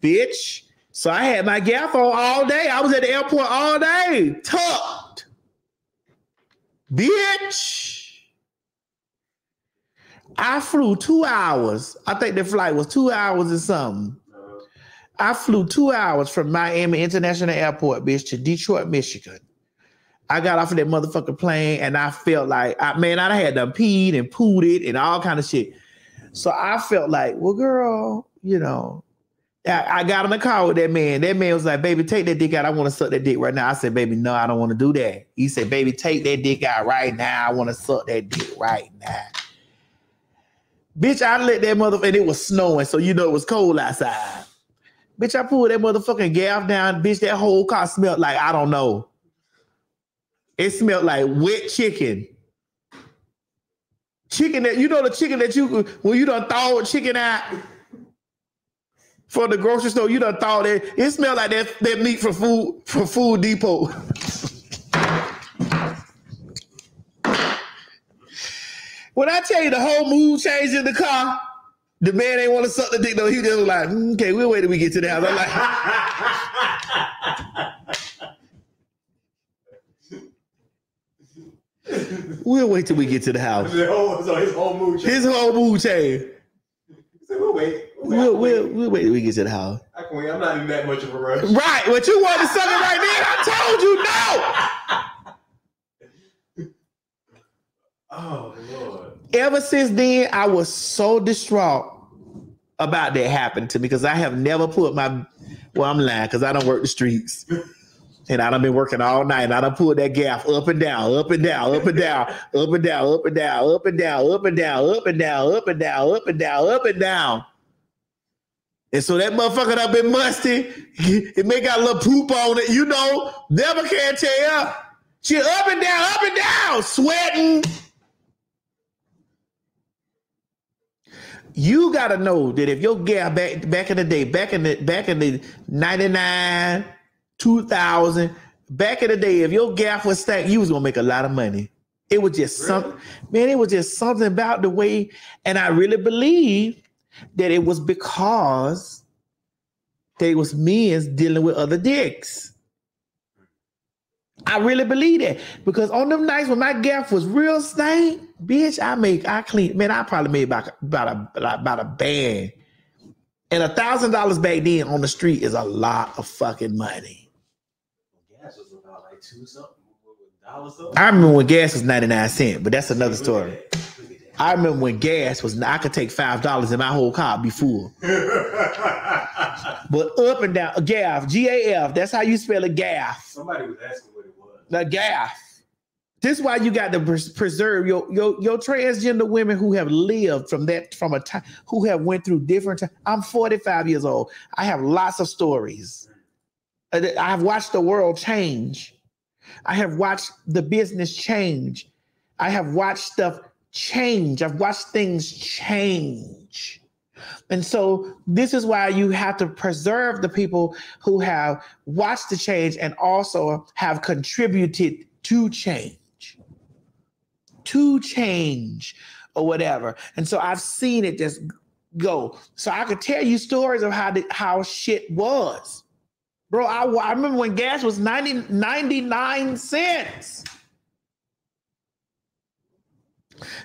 Bitch. So I had my gaff on all day. I was at the airport all day, tucked. Bitch. I flew two hours. I think the flight was two hours or something. I flew two hours from Miami International Airport, bitch, to Detroit, Michigan. I got off of that motherfucking plane and I felt like, I, man, I had done peed and pooed it and all kind of shit. So I felt like, well, girl, you know, I, I got in the car with that man. That man was like, baby, take that dick out. I want to suck that dick right now. I said, baby, no, I don't want to do that. He said, baby, take that dick out right now. I want to suck that dick right now. Bitch, I let that motherfucker, and it was snowing, so you know it was cold outside. Bitch, I pulled that motherfucking gaff down. Bitch, that whole car smelled like, I don't know. It smelled like wet chicken. Chicken that, you know the chicken that you, when you done thaw chicken out for the grocery store, you done thaw that, it smelled like that, that meat for food, for Food Depot. When I tell you the whole mood changed in the car, the man ain't want to suck the dick though. He just was like, "Mm, okay, we'll wait till we get to the house. I'm like, we'll wait till we get to the house. His whole, so his whole mood changed. His whole mood changed. He said, we'll wait. We'll, we'll, we'll wait till we get to the house. I can wait. I'm not in that much of a rush. Right, but you wanted to suck it right then. I told you no. Oh Lord. Ever since then, I was so distraught about that happening to me because I have never put my well, I'm lying because I don't work the streets. And I done been working all night. And I done pulled that gaff up and down, up and down, up and down, up and down, up and down, up and down, up and down, up and down, up and down, up and down, up and down. And so that motherfucker done been musty. It may got a little poop on it, you know. Never can tell. She up and down, up and down, sweating. You gotta know that if your gal back back in the day, back in the back in the 99, 2000, back in the day, if your gaff was stacked, you was gonna make a lot of money. It was just something, man, it was just something about the way, and I really believe that it was because they was men dealing with other dicks. I really believe that because on them nights when my gaff was real stank, bitch, I make I clean. Man, I probably made about about a about a band, and a thousand dollars back then on the street is a lot of fucking money. Gas was about like two something, dollars something. I remember when gas was ninety nine cent, but that's another story. I remember when gas was I could take five dollars and my whole car be full. but up and down, gaff, G A F. That's how you spell a gaff. Somebody was asking what it was. The gaff. This is why you got to pres- preserve your, your your transgender women who have lived from that from a time who have went through different. Time. I'm 45 years old. I have lots of stories. I have watched the world change. I have watched the business change. I have watched stuff change. I've watched things change. And so this is why you have to preserve the people who have watched the change and also have contributed to change, to change or whatever. And so I've seen it just go. So I could tell you stories of how the, how shit was. Bro, I, I remember when gas was 90, 99 cents.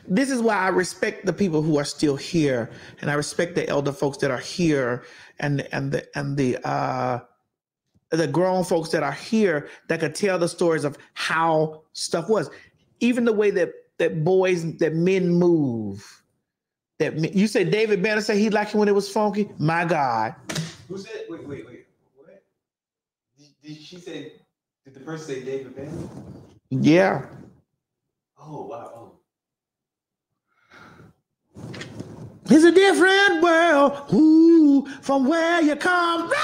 This is why I respect the people who are still here, and I respect the elder folks that are here, and and the and the uh, the grown folks that are here that could tell the stories of how stuff was, even the way that that boys that men move. That men, you say David Banner said he liked it when it was funky. My God, Who said? Wait, wait, wait. What? Did, did she say Did the person say David Banner? Yeah. Oh wow. Oh. It's a different world. Ooh, from where you come from.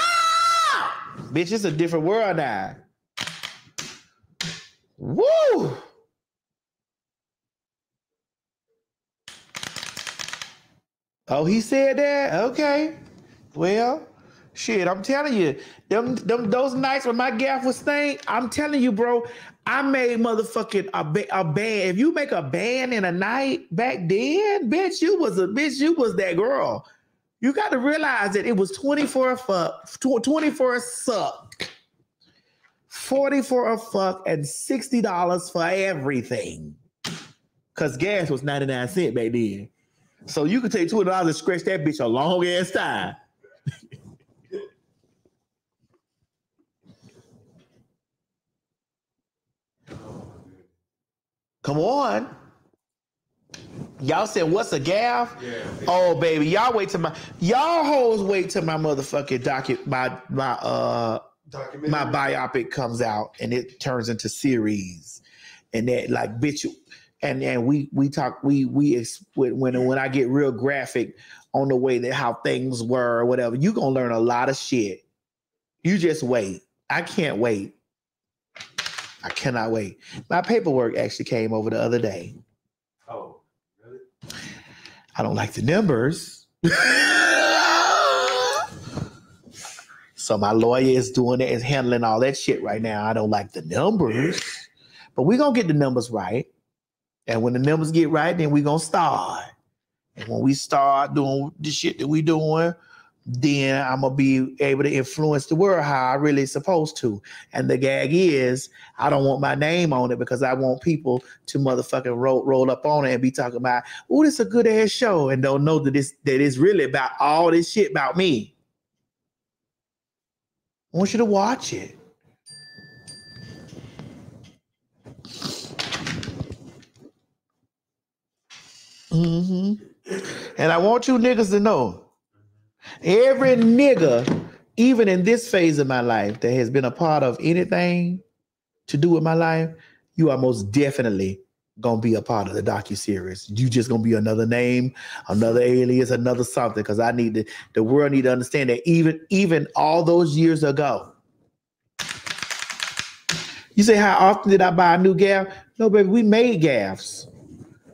Bitch, it's a different world now. Woo! Oh, he said that? Okay. Well, shit, I'm telling you, them, them those nights when my gaff was staying, I'm telling you, bro, I made motherfucking a, a band. If you make a band in a night back then, bitch, you was a bitch, you was that girl. You got to realize that it was 24 fuck, tw- 24 a suck, 40 for a fuck, and $60 for everything. Cause gas was 99 cent back then. So you could take $200 and scratch that bitch a long ass time. Come on. Y'all said what's a gaff? Yeah. Oh baby, y'all wait till my y'all hoes wait till my motherfucking docu my my uh my biopic comes out and it turns into series and that like bitch and and we we talk we we when when when I get real graphic on the way that how things were or whatever you gonna learn a lot of shit. You just wait. I can't wait. I cannot wait. My paperwork actually came over the other day. Oh, really? I don't like the numbers. so my lawyer is doing it, is handling all that shit right now. I don't like the numbers. But we're gonna get the numbers right. And when the numbers get right, then we're gonna start. And when we start doing the shit that we doing, then I'm gonna be able to influence the world how I really supposed to. And the gag is, I don't want my name on it because I want people to motherfucking roll, roll up on it and be talking about, oh, this a good ass show, and don't know that this that it's really about all this shit about me. I want you to watch it. Hmm And I want you niggas to know every nigga, even in this phase of my life, that has been a part of anything to do with my life, you are most definitely gonna be a part of the docu series. You just gonna be another name, another alias, another something. Because I need to, the world need to understand that even even all those years ago. You say, how often did I buy a new gaff? No, baby, we made gaffs.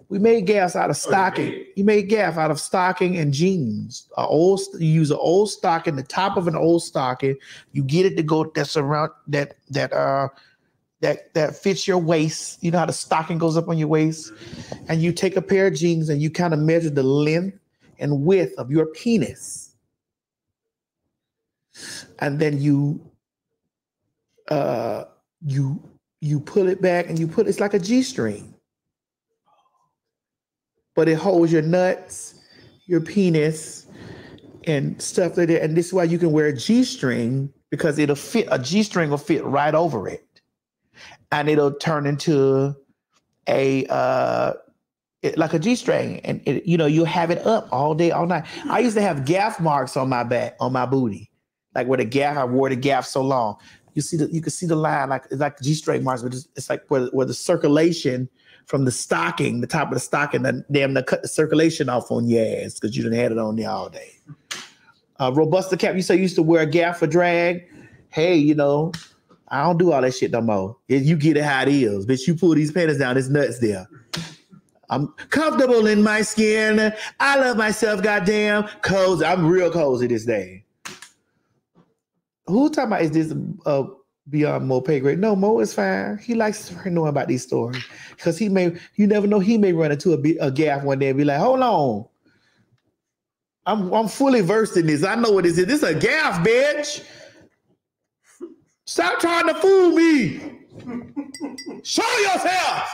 We made gaffs out of stocking. You made gaff out of stocking and jeans. A old, you use an old stocking, the top of an old stocking. You get it to go that's around that that uh that that fits your waist. You know how the stocking goes up on your waist, and you take a pair of jeans and you kind of measure the length and width of your penis, and then you uh you you pull it back and you put it's like a G string but it holds your nuts, your penis, and stuff like that. And this is why you can wear a G string because it'll fit, a G string will fit right over it. And it'll turn into a, uh, it, like a G string. And it, you know, you'll have it up all day, all night. I used to have gaff marks on my back, on my booty, like where the gaff, I wore the gaff so long. You see the, you can see the line, like it's like G string marks, but it's, it's like where, where the circulation from the stocking, the top of the stocking, and damn, to cut the circulation off on your ass because you didn't had it on there all day. Uh, Robusta cap, you say you used to wear a gaff for drag. Hey, you know, I don't do all that shit no more. You get it how it is, bitch. You pull these panties down, it's nuts there. I'm comfortable in my skin. I love myself, goddamn. Cozy. I'm real cozy this day. Who talking about is this uh beyond uh, Mo pay grade? No, Mo is fine. He likes to know about these stories because he may, you never know, he may run into a, a gaff one day and be like, hold on. I'm I'm fully versed in this. I know what this is. This is a gaff, bitch. Stop trying to fool me. Show yourself.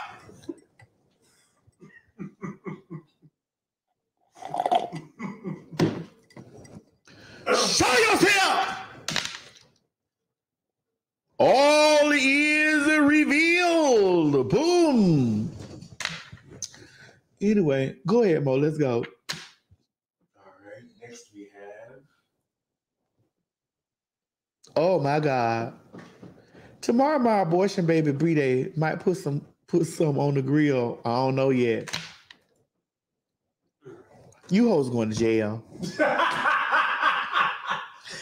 Show yourself. All is revealed. Boom. Anyway, go ahead, Mo. Let's go. All right. Next we have Oh my God. Tomorrow, my abortion baby Bree Day might put some put some on the grill. I don't know yet. You hoes going to jail.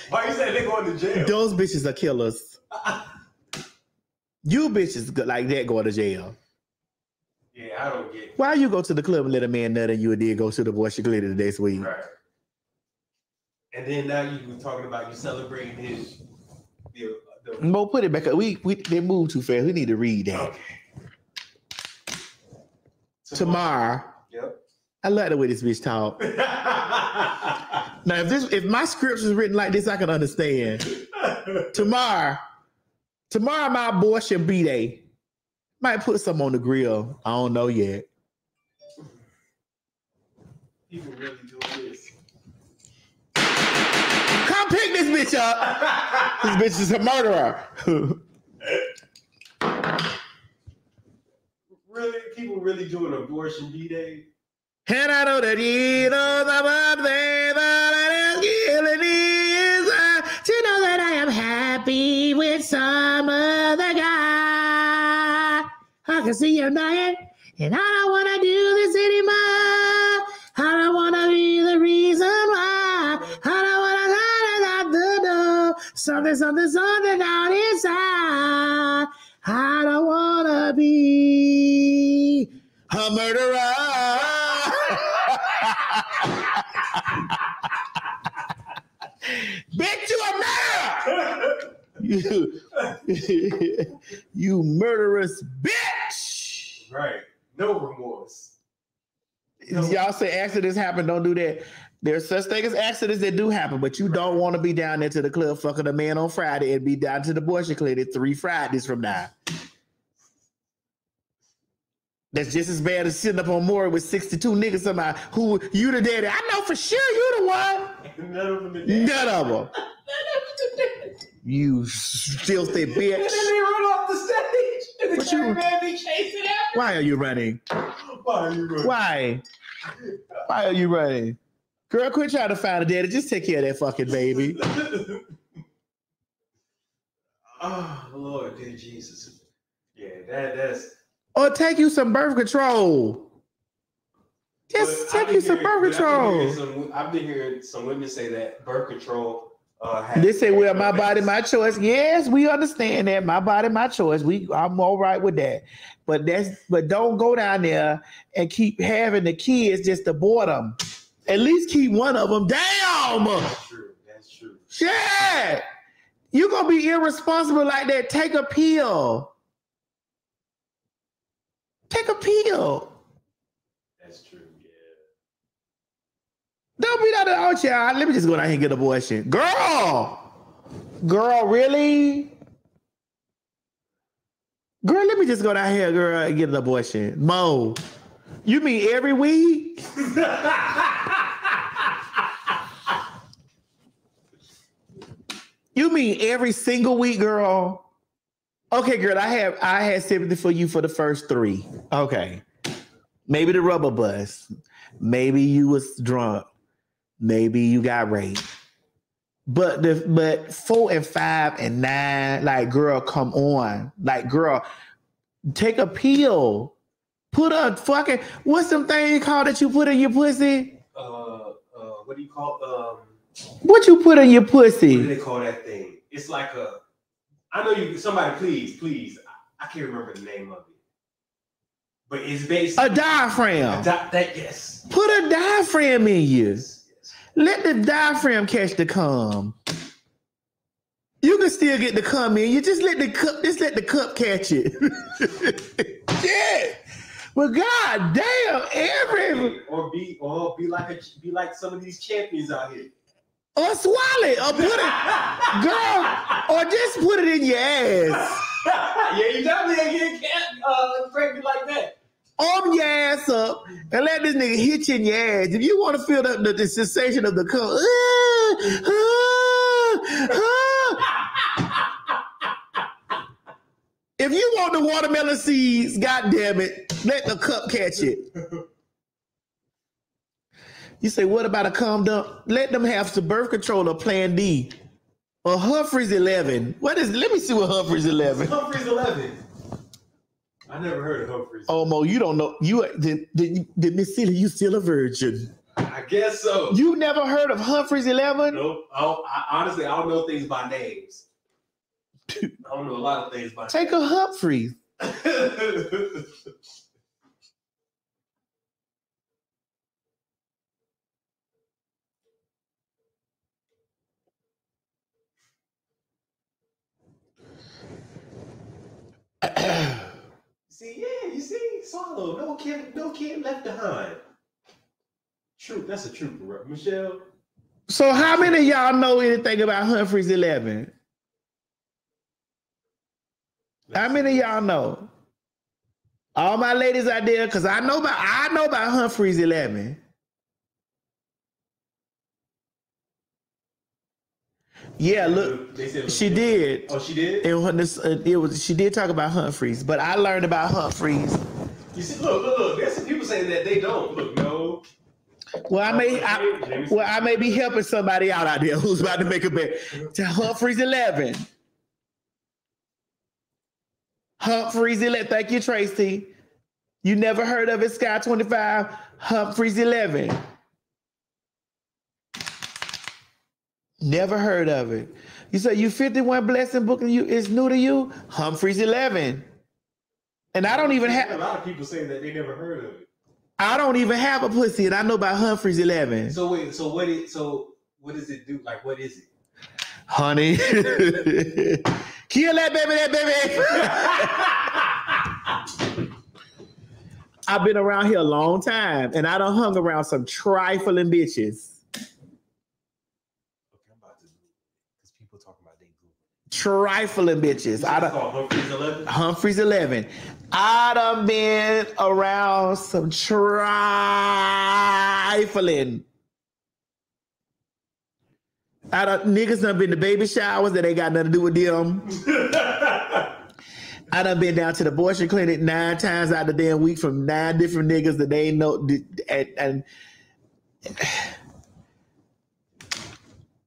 Why you say they going to jail? Those bitches are killers. You bitches go- like that go to jail. Yeah, I don't get. Why you go to the club and let a man nut and you did go to the abortion clinic the next week? Right. And then now you were talking about you celebrating his. The, the, Mo, put it back up. We we they move too fast. We need to read that. Tomorrow. Yep. I like the way this bitch talk. now, if this if my scripts is written like this, I can understand. tomorrow, tomorrow my boy abortion B day. Might put some on the grill. I don't know yet. People really doing this. Come pick this bitch up. this bitch is a murderer. Really, people really doing abortion B day. And I know that you know the one thing that is killing is to know that I am happy with some other guy. I can see you dying, and I don't want to do this anymore. I don't want to be the reason why. I don't want to let out the door. Something, something, something out inside. I don't want to be a murderer. Bitch, you a murderer! you, you murderous bitch! Right. No remorse. Y'all say accidents happen, don't do that. There's such thing as accidents that do happen, but you don't want to be down there to the club fucking a man on Friday and be down to the abortion clinic three Fridays from now. That's just as bad as sitting up on Maury with 62 niggas somehow who you the daddy. I know for sure you the one. None of them. None of them. You filthy bitch. And then they run off the stage. And the you- cameraman be chasing after. Why are you running? Why are you running? Why? Why are you running? Girl, quit trying to find a daddy. Just take care of that fucking baby. Oh Lord, dear Jesus. Yeah, that that's. Or take you some birth control. Just take you some birth but I've been control. some- I've been hearing some women say that birth control. Uh, They say, well, my body, my choice. Yes, we understand that. My body, my choice. We I'm all right with that. But that's but don't go down there and keep having the kids just to bore them. At least keep one of them. Damn. That's true. That's true. Shit. You gonna be irresponsible like that. Take a pill. Take a pill. That's true. Yeah. Don't be that oh, out here. Let me just go down here and get an abortion. Girl. Girl, really? Girl, let me just go down here, girl, and get an abortion. Mo. You mean every week? you mean every single week, girl? Okay, girl, I have I had sympathy for you for the first three. Okay. Maybe the rubber bus. Maybe you was drunk. Maybe you got raped. But the but four and five and nine, like girl, come on. Like girl, take a pill. Put a fucking what's some thing you call that you put in your pussy? Uh, uh, what do you call um? What you put in your What do pussy? they call that thing? It's like a. I know you. Somebody, please, please. I, I can't remember the name of it. But it's based. A diaphragm. A di- that yes. Put a diaphragm in you. Let the diaphragm catch the cum. You can still get the cum in. You just let the cup, just let the cup catch it. yeah. But god damn, every Or be or be like a be like some of these champions out here. or swallow it or put it, girl, or just put it in your ass. yeah, you definitely ain't getting uh pregnant like that. Arm your ass up and let this nigga hit you in your ass. If you want to feel the, the, the sensation of the cum, ah, ah, ah. if you want the watermelon seeds, god damn it, let the cup catch it. You say, what about a cum dump? Let them have some birth control or plan D. Or Humphreys 11. What is? Let me see what Humphreys 11. Humphreys 11. I never heard of Humphreys. Oh, Mo, you don't know. You did, did, did Miss Celia, you still a virgin? I guess so. You never heard of Humphreys 11? Nope. I, I honestly I don't know things by names. I don't know a lot of things by Take a Humphreys. see, yeah, you see, swallow. No kid, no kid left behind. True, that's a trooper? Michelle. So, how many of y'all know anything about Humphreys 11? How many of y'all know? All my ladies out there, because I know about I know about Humphreys 11. Yeah, look, she did. Oh, she did. This, uh, it was she did talk about Humphreys, but I learned about Humphreys. You see, look, look, look. There's some people saying that they don't. Look, no. Well, I may, I, well, I may be helping somebody out out there who's about to make a bet. To Humphreys eleven. Humphreys eleven. Thank you, Tracy. You never heard of it, Sky twenty five. Humphreys eleven. Never heard of it. You say you fifty one blessing book and you it's new to you. Humphreys eleven. And I don't even have A lot of people saying that they never heard of it. I don't even have a pussy, and I know about Humphreys eleven. So wait, so what it so what does it do? Like what is it? honey. Kill that baby, that baby. I've been around here a long time, and I don't hung around some trifling bitches. Trifling bitches. I done, Humphreys 11? Humphreys 11. I done been around some trifling. I done, niggas done been to baby showers that ain't got nothing to do with them. I done been down to the abortion clinic nine times out of the damn week from nine different niggas that they know. And, and, and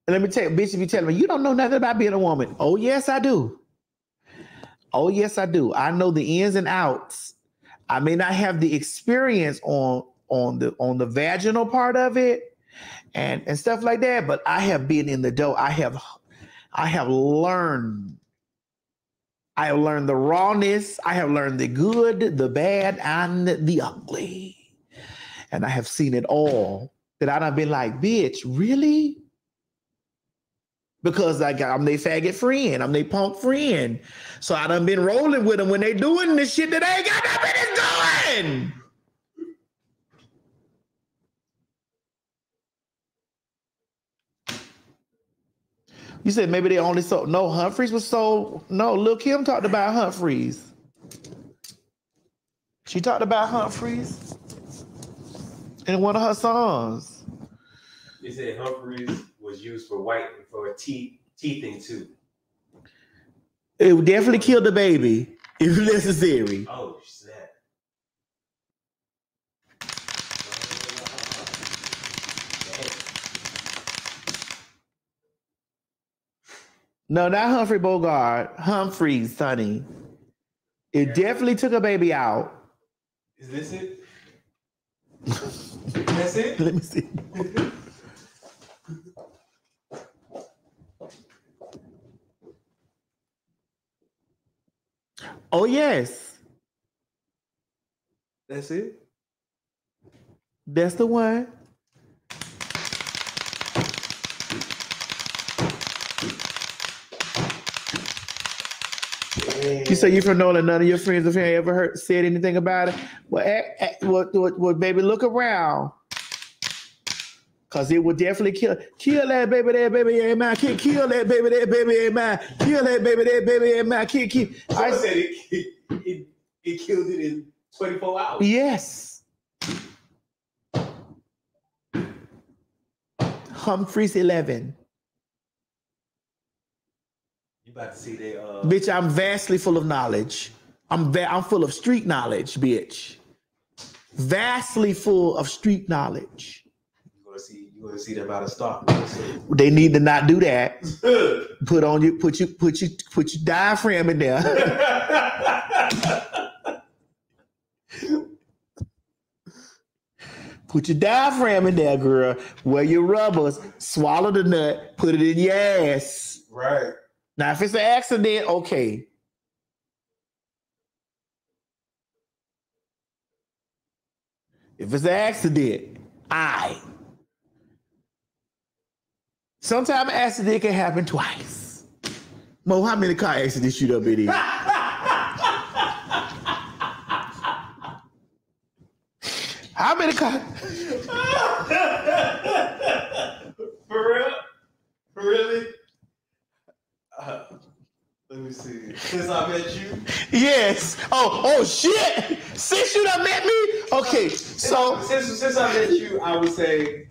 let me tell you, bitch, if you tell me you don't know nothing about being a woman. Oh, yes, I do. Oh, yes, I do. I know the ins and outs. I may not have the experience on on the on the vaginal part of it and and stuff like that, but I have been in the dough. I have I have learned. I have learned the rawness. I have learned the good, the bad, and the ugly. And I have seen it all. That I done been like, bitch, really? Because got, I'm their faggot friend. I'm their punk friend. So I done been rolling with them when they doing this shit that they ain't got no business doing. You said maybe they only sold. No, Humphreys was sold. No, Lil Kim talked about Humphreys. She talked about Humphreys in one of her songs. You said Humphreys was used for white for teeth teething too. It would definitely kill the baby if necessary. Oh snap. No, not Humphrey Bogart. Humphreys, Sonny. It definitely took a baby out. Is this it? That's it? Let me see. Oh yes, That's it? that's the one. You say you from Nolan. None of your friends or family ever heard said anything about it. Well, eh, eh, well, well, well, baby, look around, cause it would definitely kill kill that baby, that baby, ain't mine. Kill, kill that baby, that baby, ain't mine. Kill that baby, that baby, ain't mine. Kill, kill. I said it, it, it, it killed it in 24 hours. Yes. Humphreys eleven. You about to see that uh Bitch, I'm vastly full of knowledge. I'm va- I'm full of street knowledge, bitch. Vastly full of street knowledge. Gonna see you You want to see them out of stock? They need to not do that. Put on you, put you, put you, put your diaphragm in there. put your diaphragm in there, girl. Wear your rubbers. Swallow the nut. Put it in your ass. Right. Now, if it's an accident, okay. If it's an accident, I. Sometimes accident can happen twice. Mo, how many car accidents you done been in? how many car? For real? Really? Uh, let me see. Since I met you, Yes. Oh, oh shit. Since you done met me? Okay, so since since I met you, I would say,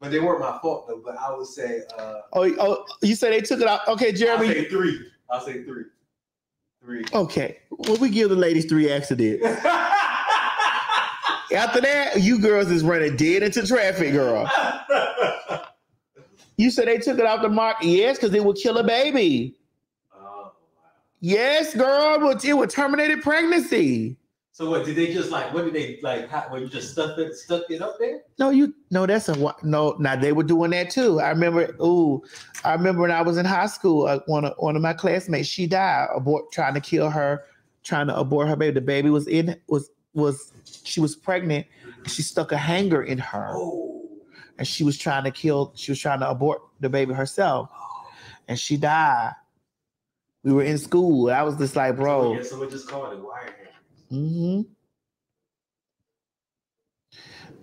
but they weren't my fault though. But I would say, uh, oh, oh you say they took it out. Okay, Jeremy. I'll say three. I'll say three. Three. Okay. Well, we give the ladies three accidents. After that, you girls is running dead into traffic, girl. You said they took it out the mark. Yes, because it would kill a baby. Oh. Yes, girl, but it would terminate pregnancy. So what did they just like? What did they like? How, when you just stuck it, stuck it up there? No, you no, that's a no. Now they were doing that too. I remember. Ooh, I remember when I was in high school. Uh, one of one of my classmates, she died abort trying to kill her, trying to abort her baby. The baby was in was was she was pregnant. She stuck a hanger in her, and she was trying to kill. She was trying to abort the baby herself, and she died. We were in school. I was just like, bro. Yeah, so we just called it wire hanger. hmm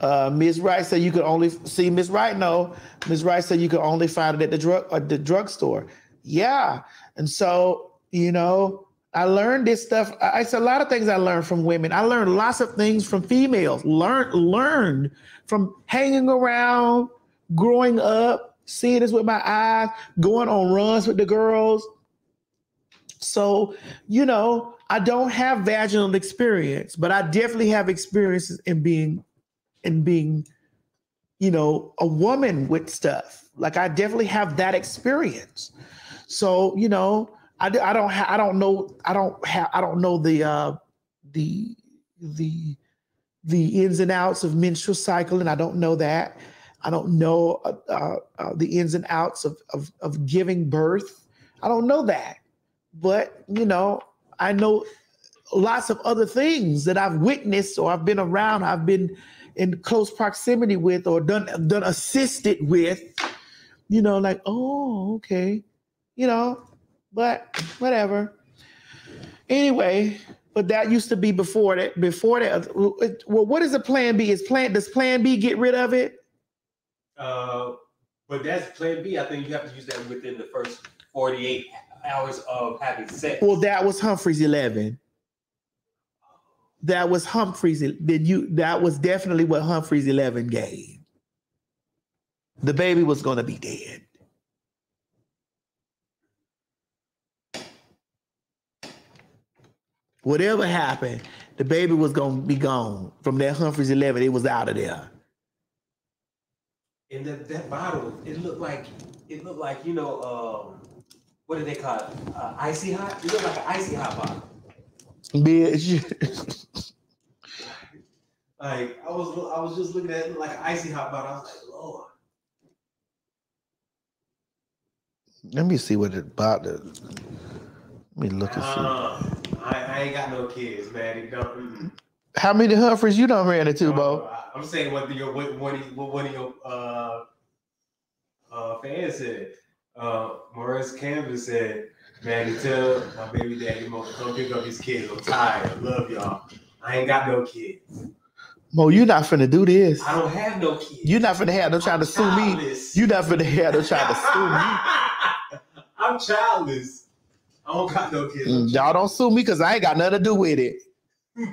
Uh, Ms. Wright said you could only see Ms. Wright. No, Ms. Wright said you could only find it at the drug at the drugstore. Yeah, and so you know, I learned this stuff. I, it's a lot of things I learned from women. I learned lots of things from females. Learned learned from hanging around, growing up, seeing this with my eyes, going on runs with the girls. So, you know, I don't have vaginal experience, but I definitely have experiences in being in being, you know, a woman with stuff. Like I definitely have that experience. So, you know, I don't ha- I don't know I don't have I don't know the uh the the the ins and outs of menstrual cycle and I don't know that. I don't know uh, uh, uh, the ins and outs of, of of giving birth. I don't know that but you know, I know lots of other things that I've witnessed or I've been around, I've been in close proximity with or done done assisted with, you know, like, oh, okay, you know, but whatever. Anyway, but that used to be before that. Before that, well, what is a plan B? Is plan does plan B get rid of it? Uh, but that's Plan B. I think you have to use that within the first forty-eight hours of having sex. Well, that was Humphrey's eleven. That was Humphrey's. Then you? That was definitely what Humphrey's eleven gave. The baby was going to be dead. Whatever happened, the baby was going to be gone from that Humphrey's eleven. It was out of there. And that, that bottle, it looked like it looked like you know, um, what do they call it? Uh, icy hot. You look like an icy hot bottle. Bitch. Like I was, I was just looking at it like an icy hot bottle. I was like, Lord. Let me see what it about. The, let me look and see. Uh, I, I ain't got no kids, man. How many Humphreys you done ran into, Bo? I- I'm saying what your what, what, he- what one of your uh, uh, fans said. Uh, Maurice Canvas said, "Man, to tell my baby daddy Mo to come pick up his kids. I'm tired. I love y'all. I ain't got no kids. Mo, you're not finna do this. I don't have no kids. You're not finna have them trying to sue me. You're not finna have them trying to sue me. I'm childless. I don't got no kids. Mm, Y'all don't sue me because I ain't got nothing to do with it.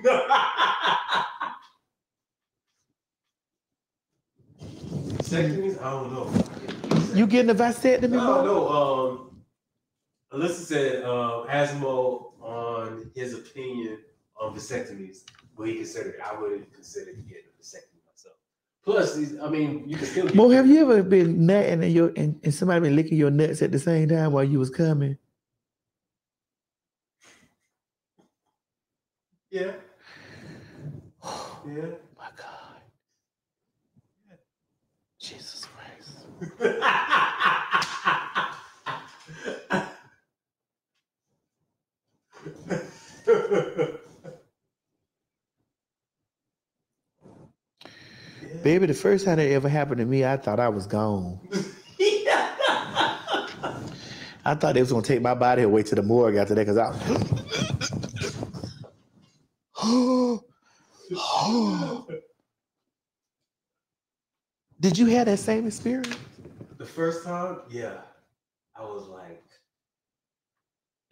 Vasectomies? I don't know. You getting a vasectomy, No, no. Um, Alyssa said uh, Asmo on his opinion on vasectomies. Will he consider it? I wouldn't consider getting a vasectomy myself. Plus, these, I mean, you can still Mo, have you ever been nutting and your and, and somebody been licking your nuts at the same time while you was coming? Yeah. Yeah. My God. Jesus Christ. Baby, the first time it ever happened to me, I thought I was gone. I thought they was gonna take my body away to the morgue after that because I. Did you have that same experience? The first time, yeah, I was like,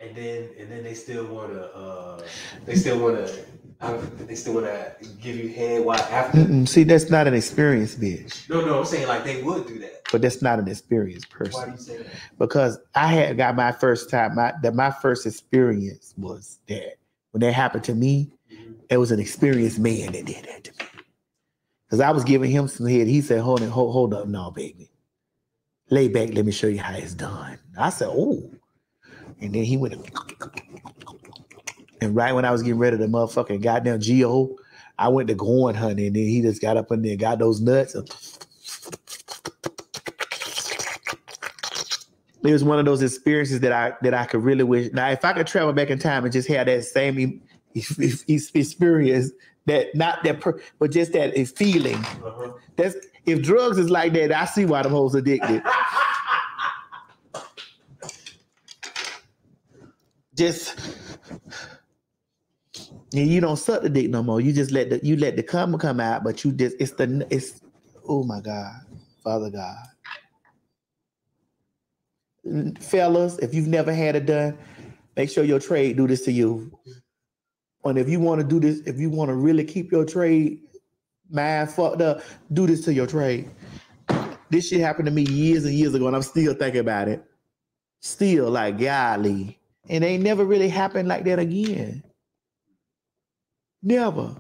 and then and then they still wanna, uh, they still wanna, uh, they still wanna give you head while after. Mm-mm, see, that's not an experience, bitch. No, no, I'm saying like they would do that. But that's not an experienced person. Why do you say that? because I had got my first time. My that my first experience was that when that happened to me, it was an experienced man that did that to me. Because I was giving him some head. He said, "Hold it, hold, hold up, no, baby, lay back. Let me show you how it's done." I said, "Oh," and then he went. And right when I was getting ready to motherfucking goddamn Geo, I went to going honey, and then he just got up in there, got those nuts. it was one of those experiences that I that I could really wish. Now, if I could travel back in time and just have that same experience, that not that, per, but just that feeling. Uh-huh. That's if drugs is like that, I see why them hoes addicted. just and you don't suck the dick no more. You just let the you let the cum come out, but you just it's the it's oh my God, Father God. Fellas, if you've never had it done, make sure your trade do this to you. And if you want to do this, if you want to really keep your trade mind fucked up, do this to your trade. This shit happened to me years and years ago, and I'm still thinking about it. Still, like, golly. And they never really happened like that again. Never.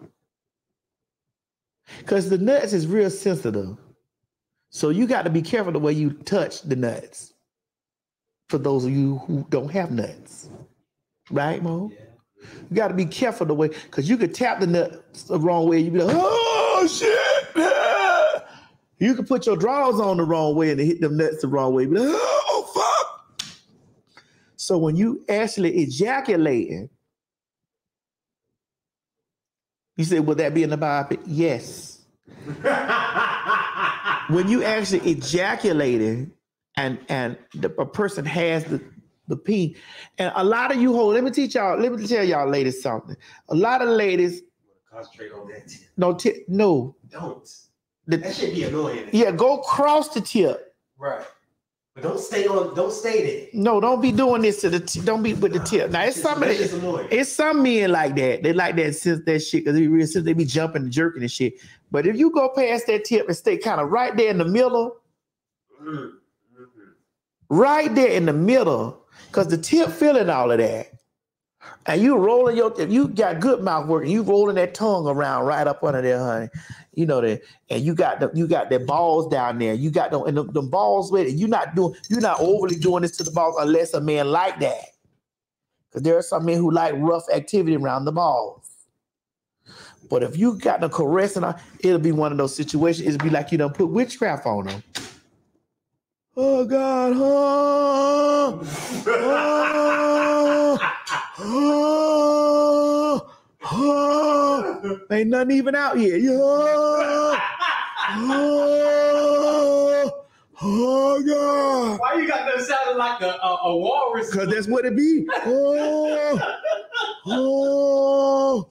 Because the nuts is real sensitive. So you got to be careful the way you touch the nuts. For those of you who don't have nuts. Right, Mo? You got to be careful the way, because you could tap the nuts the wrong way. You'd be like, oh, shit. ah." You can put your drawers on the wrong way and hit them nuts the wrong way. Like, oh, fuck. So when you actually ejaculating, you say, will that be in the Bible? Yes. when you actually ejaculating and and the, a person has the the pee, and a lot of you hold. Let me teach y'all. Let me tell y'all, ladies, something. A lot of ladies Concentrate on that. tip. no t- no. Don't. The- That should be annoying. yeah, go cross the tip. Right. But don't stay on. Don't stay there. No, don't be doing this to the. T- don't be with the tip. Now it's some. Just. It's some men like that. They like that since that shit because they real since they be jumping and jerking and shit. But if you go past that tip and stay kind of right there in the middle, Mm. right there in the middle, because the tip feeling all of that. And you rolling your if you got good mouth work, and you rolling that tongue around right up under there, honey. You know that, and you got the you got the balls down there. You got them and the, the balls with it. You're not doing you're not overly doing this to the balls unless a man like that. Because there are some men who like rough activity around the balls. But if you got the caressing, on, it'll be one of those situations. It'll be like you done put witchcraft on them. Oh God, oh, oh, oh, oh. ain't nothing even out yet. Oh, oh, oh God. Why you got that sounding like a, a, a walrus? Cause that's what it be. Oh, oh,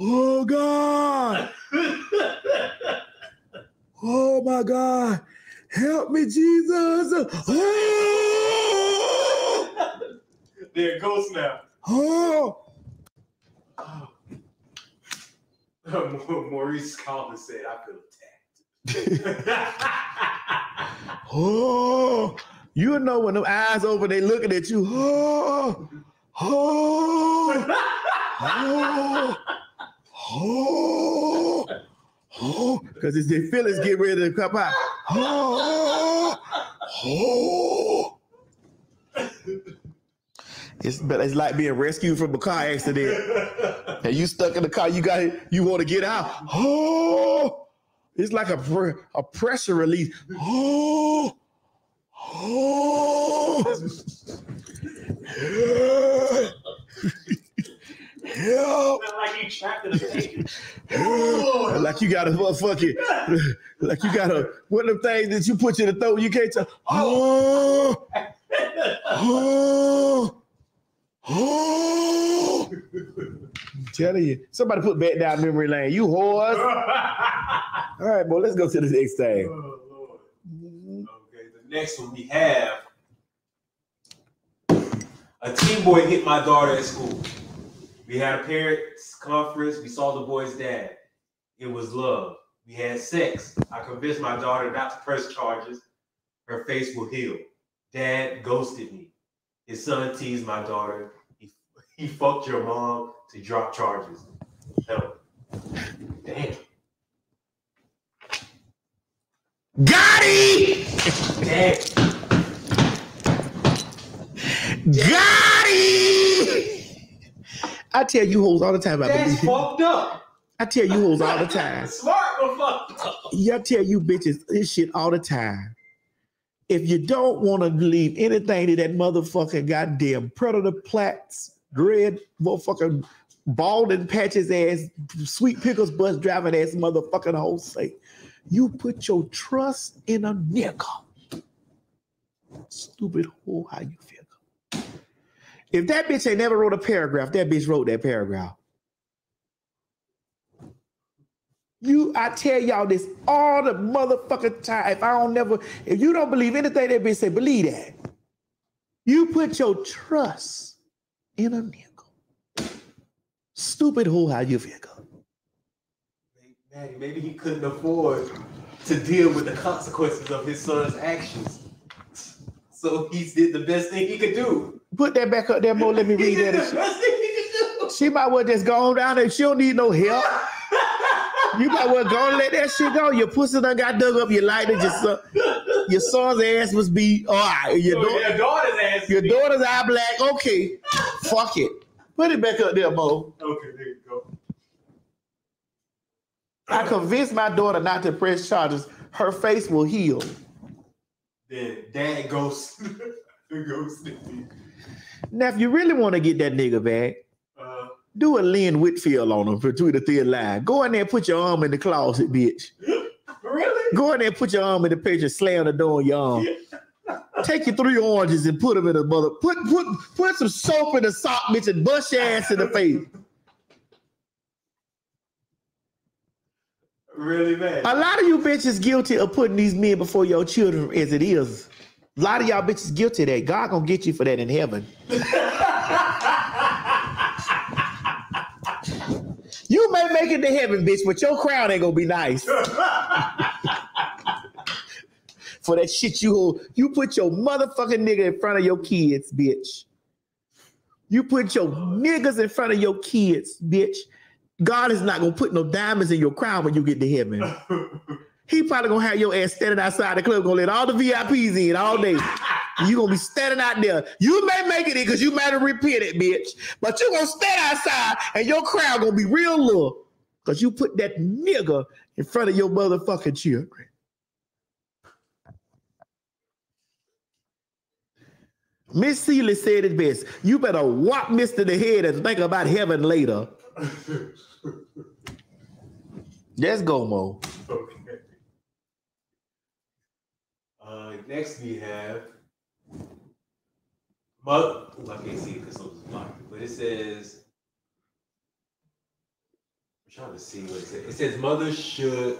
oh God. Oh my God. Help me, Jesus. Oh, There it goes now. oh. Maurice Collins said, "I feel attacked." Oh, you know when them eyes open, they looking at you. Oh, oh, oh, oh, oh, because it's the feelings get ready to come out. Oh, oh. It's but it's like being rescued from a car accident. and you stuck in the car, you got it, you want to get out. Oh, it's like a a pressure release. Oh, oh. Help. like you trapped in a cage. like you got a motherfucking, like you got a one of them things that you put in the throat. You can't tell. Oh, oh. I'm telling you, somebody put back down memory lane. You whores. All right, boy, let's go to the next thing. Oh, okay, the next one we have a teen boy hit my daughter at school. We had a parents conference. We saw the boy's dad. It was love. We had sex. I convinced my daughter not to press charges. Her face will heal. Dad ghosted me. His son teased my daughter. He, he fucked your mom to drop charges. Hell. Damn. Got it! Damn. Got it! I tell you hoes all the time. I That's believe. fucked up. I tell you hoes all the time. Smart but fucked up. Yeah, I tell you bitches this shit all the time. If you don't want to believe anything to that motherfucking goddamn predator plats, dread, motherfucking bald and patches ass, sweet pickles bus driving ass motherfucking hoe say, you put your trust in a nigga. Stupid hoe, how you feel? If that bitch ain't never wrote a paragraph, that bitch wrote that paragraph. You, I tell y'all this all the motherfucking time. If I don't never, if you don't believe anything that bitch say, believe that. You put your trust in a nigga. Stupid hoe, how you figure? Man, maybe he couldn't afford to deal with the consequences of his son's actions. So he did the best thing he could do. Put that back up there, Mo. Let me read that. the best thing he could do. She might well just go on down there. She don't need no help. You might well go and let that shit go. Your pussy done got dug up. Your lighted your son. Your son's ass was be all right. Your, daughter, your daughter's ass. your daughter's eye black. Okay, fuck it. Put it back up there, Mo. Okay, there you go. I convinced my daughter not to press charges. Her face will heal. Then dad goes goes. Now, if you really want to get that nigga back, do a Lynn Whitfield on him for between the thin line. Go in there and put your arm in the closet, bitch. really? Go in there and put your arm in the picture, slam the door on your arm. Take your three oranges and put them in the mother. Put put put some soap in the sock, bitch, and bust your ass in the face. Really man. A lot of you bitches guilty of putting these men before your children as it is. A lot of y'all bitches guilty of that. God gonna get you for that in heaven. you may make it to heaven, bitch, but your crown ain't gonna be nice. for that shit you hold. You put your motherfucking nigga in front of your kids, bitch. You put your niggas in front of your kids, bitch. God is not gonna put no diamonds in your crown when you get to heaven. He probably gonna have your ass standing outside the club, gonna let all the VIPs in all day. You gonna be standing out there. You may make it in because you might have repented, bitch. But you gonna stand outside and your crowd gonna be real low. Cause you put that nigga in front of your motherfucking children. Miss Celie said it best. You better whop Mr. the head and think about heaven later. Let's go, Mo. Okay. Uh, next we have mother. Ooh, I can't see it because it's blocked, but it says. I'm trying to see what it says. It says mother should.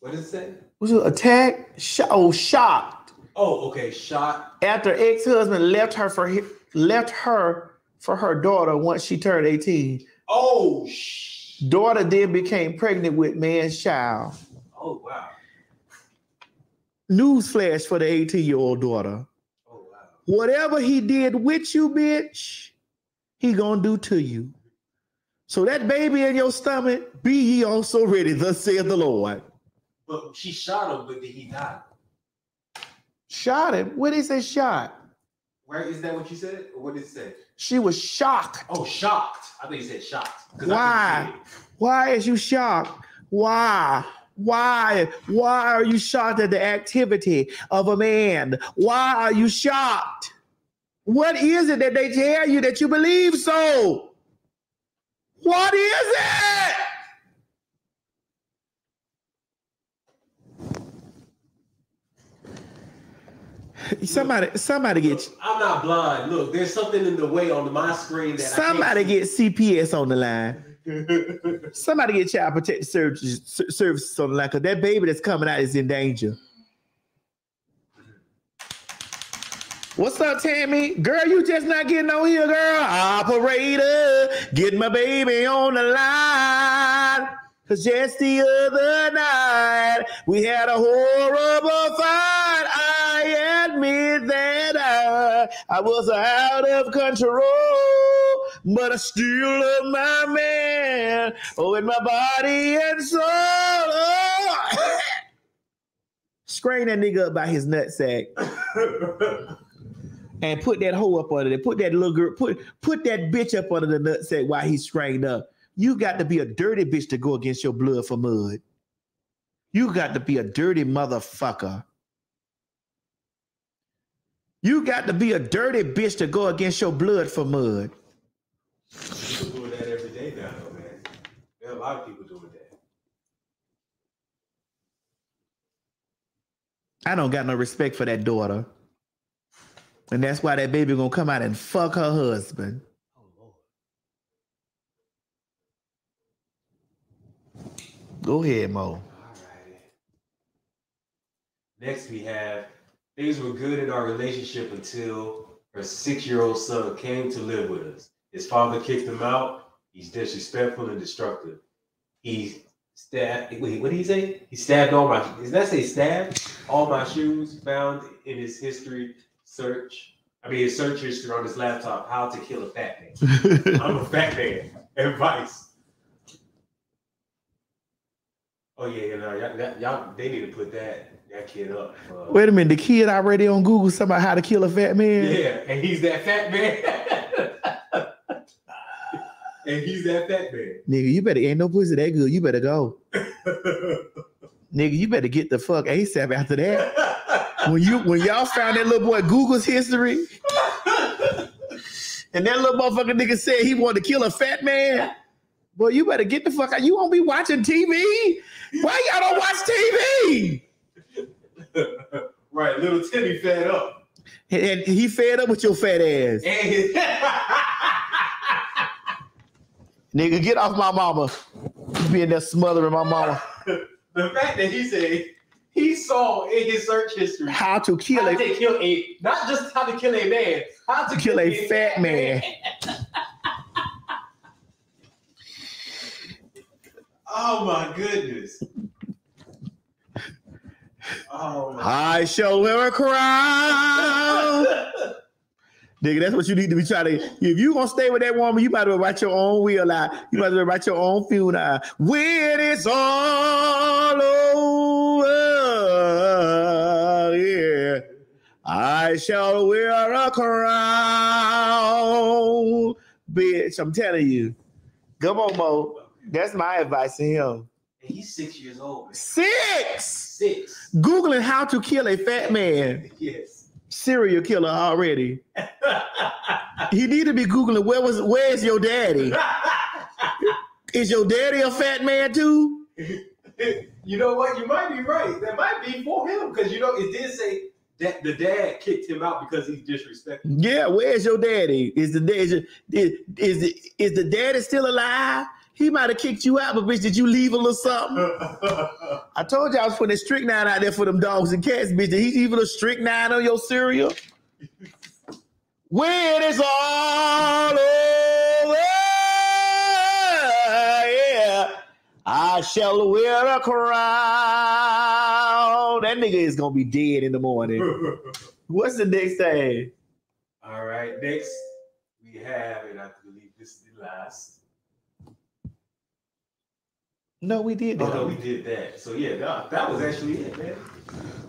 What does it say? Was it attack? Sh- oh, shocked Oh, okay. Shot. after ex-husband left her for hi- left her for her daughter once she turned 18. Oh, sh- Daughter then became pregnant with man's child. oh wow. Newsflash for the 18-year-old daughter. Oh wow. Whatever he did with you, bitch, he gonna do to you. So that baby in your stomach, be ye also ready, thus saith the Lord. But she shot him, but did he die? Shot him. What did he say shot? Where is that what you said? Or what did it say? She was shocked. Oh, shocked. I think you said shocked. Why? Why is you shocked? Why? Why? Why are you shocked at the activity of a man? Why are you shocked? What is it that they tell you that you believe so? What is it? Somebody, somebody get it. I'm not blind. Look, there's something in the way on my screen that somebody get CPS on the line. Somebody get child protective services, services on because that baby that's coming out is in danger. What's up, Tammy? Girl, you just not getting on here, girl. Operator, get my baby on the line. Cause just the other night we had a horrible fight. I admit that I, I was out of control, but I still love my man. Oh, with my body and soul. Oh. Scrain that nigga up by his nutsack. and put that hoe up under it. Put that little girl, put put that bitch up under the nutsack while he's strained up. You got to be a dirty bitch to go against your blood for mud. You got to be a dirty motherfucker. You got to be a dirty bitch to go against your blood for mud. People doing that every day now, though, man. There are a lot of people doing that. I don't got no respect for that daughter. And that's why that baby gonna come out and fuck her husband. Oh, Go ahead, Mo. Next, we have things were good in our relationship until her six-year-old son came to live with us. His father kicked him out. He's disrespectful and destructive. He stabbed. Wait, what did he say? He stabbed all my. Does that say stabbed? All my shoes found in his history search. I mean, his search history on his laptop. How to kill a fat man. I'm a fat man. Advice. Oh yeah, you know, y'all, y'all, they need to put that that kid up. Uh, Wait a minute, the kid already on Google somebody how to kill a fat man. Yeah, and he's that fat man. and he's that fat man. Nigga, you better ain't no pussy that good. You better go. Nigga, you better get the fuck ASAP after that. when you when y'all found that little boy Google's history, and that little motherfucker nigga said he wanted to kill a fat man. Boy, you better get the fuck out. You won't be watching TV. Why y'all don't watch TV? right, little Timmy fed up. And, and he fed up with your fat ass. Nigga, get off my mama. You being there smothering my mama. the fact that he said he saw in his search history how to kill how a to kill a not just how to kill a man, how to kill, kill a, a fat man. man. Oh my goodness. Oh my I shall wear a crown. Nigga, that's what you need to be trying to. If you gonna stay with that woman, you might as well write your own will out. You might as well write your own funeral out. When it's all over, yeah, I shall wear a crown. Bitch, I'm telling you. Come on, Mo. That's my advice to him. And he's six years old. Man. Six. Six. Googling how to kill a fat man. yes. Serial killer already. he need to be googling where was where's your daddy? Is your daddy a fat man too? you know what? You might be right. That might be for him because you know it did say that the dad kicked him out because he's disrespectful. Yeah, where's your daddy? Is the is is is the, is the daddy still alive? He might have kicked you out, but bitch, did you leave a little something? I told you I was putting a strychnine out there for them dogs and cats, bitch. Did he leave a little strychnine on your cereal? when it's all over, yeah, I shall wear a crown. That nigga is gonna be dead in the morning. What's the next thing? All right, next we have, and I believe this is the last. No, we did Oh that. no, we did that. So yeah, that, that was actually it, man.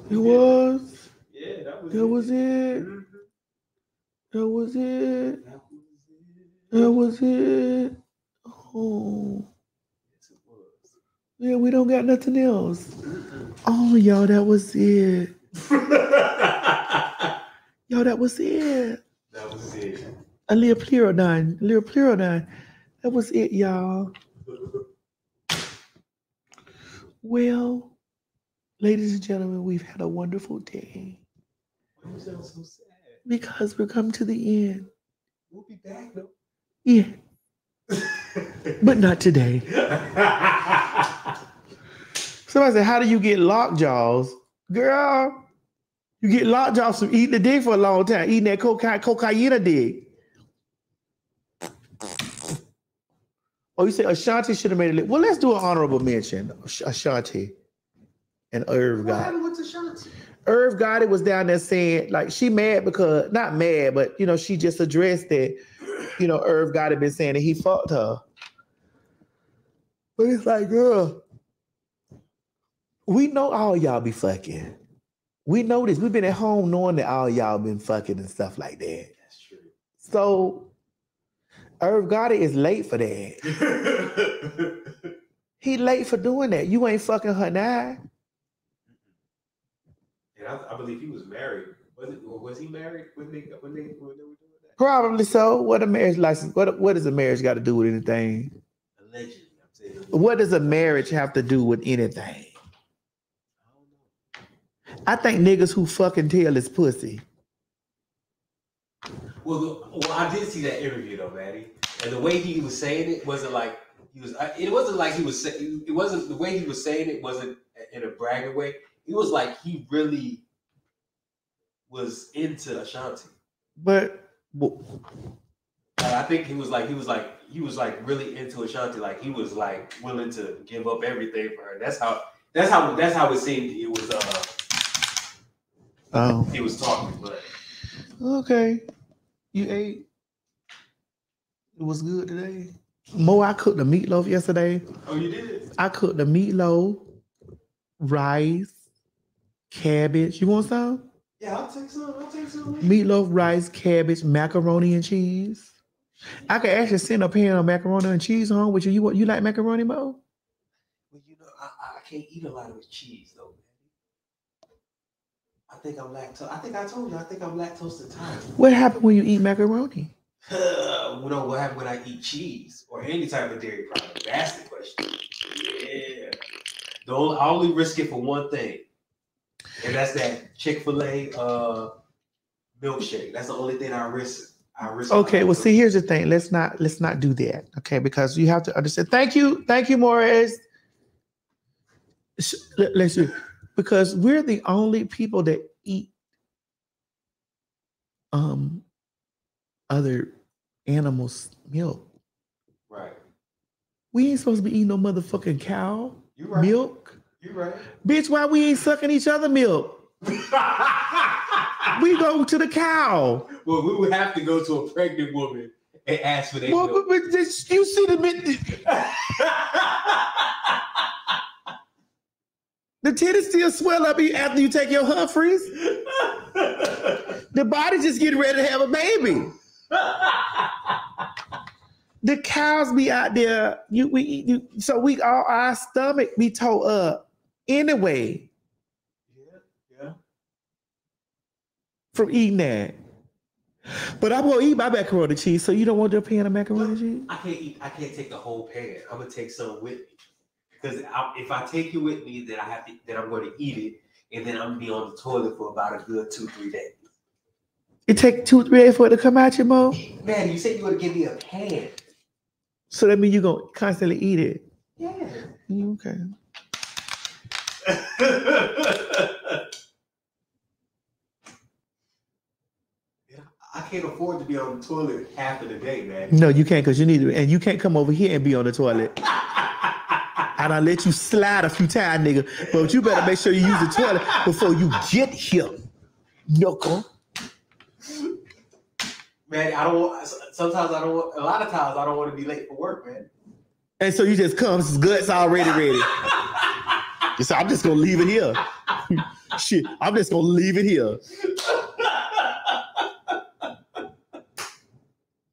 It was. Yeah, that was That it. was it. Mhm. That was it. That was it. That was it. Oh. Yes, it was. Yeah, we don't got nothing else. Oh, y'all, that was it. Yo, that was it. that was it. A little pleurodine. A little pleurodine. That was it, y'all. Well, ladies and gentlemen, we've had a wonderful day sound so sad? because we're coming to the end. We'll be back though. Yeah, but not today. Somebody said, How do you get lockjaws? Girl, you get lockjaws from eating the dick for a long time, eating that cocaine, cocaine dick. Oh, you say Ashanti should have made it. Well, let's do an honorable mention. Ashanti and Irv what got happened with Ashanti? Irv Gotti was down there saying, like, she mad because not mad, but you know, she just addressed that, you know, Irv Gotti been saying that he fucked her. But it's like, girl, we know all y'all be fucking. We know this. We've been at home knowing that all y'all been fucking and stuff like that. That's true. So Irv Gotti is late for that. He late for doing that. You ain't fucking her now. And I, I believe he was married. Was it? Was he married when they when they when they were doing that? Probably so. What a marriage license? What what does a marriage got to do with anything? Allegedly, I'm saying. What does a marriage have to do with anything? I think niggas who fucking tell is pussy. Well, the- well, I did see that interview though, Maddie, and the way he was saying it wasn't like he was. It wasn't like he was. say- It wasn't the way he was saying it. Wasn't in a bragging way. It was like he really was into Ashanti. But Like, I think he was like he was like he was like really into Ashanti. Like he was like willing to give up everything for her. That's how. That's how. That's how it seemed. It was. Uh, oh, he was talking, but okay. You ate. It was good today. Mo, I cooked the meatloaf yesterday. oh, you did. I cooked the meatloaf, rice, cabbage. You want some? Yeah, I'll take some. I'll take some. Meatloaf, rice, cabbage, macaroni and cheese. I could actually send a pan of macaroni and cheese home with you. You you like macaroni, Mo? Well, you know, I, I can't eat a lot of cheese think I'm lactose. I think I told you. I think I'm lactose intolerant. What happened when you eat macaroni? you know what happened when I eat cheese or any type of dairy product? That's the question. Yeah. Only, I only risk it for one thing, and that's that Chick Fil A uh, milkshake. That's the only thing I risk. I risk. Okay, well, see, here's the thing. Let's not let's not do that. Okay, because you have to understand. Thank you, thank you, Morris. Let- Let's do because we're the only people that eat um other animals' milk. Right. We ain't supposed to be eating no motherfucking cow You right. milk. You right. Bitch, why we ain't sucking each other milk? We go to the cow. well, we would have to go to a pregnant woman and ask for their Well, milk. but, but you see the the titties still swell up after you take your Humphreys. The body just getting ready to have a baby. The cows be out there. You we you, so we all our stomach be tore up anyway yeah, yeah. from eating that. But I'm gonna eat my macaroni cheese. So you don't want your pan of macaroni cheese? I can't eat. I can't take the whole pan. I'm gonna take some with me because if I take it with me, then I have to. Then I'm going to eat it, and then I'm gonna be on the toilet for about a good two, three days. It take two, three days for it to come out your mouth. Man, you said you were gonna give me a pan. So that means you're gonna constantly eat it. Yeah. Mm, okay. I can't afford to be on the toilet half of the day, man. No, you can't because you need to, and you can't come over here and be on the toilet. I let you slide a few times, nigga. But you better make sure you use the toilet before you get here. Yoko. Man, I don't. want Sometimes I don't. want A lot of times I don't want to be late for work, man. And so you just come, his guts already ready. You say, I'm just gonna leave it here. Shit, I'm just gonna leave it here.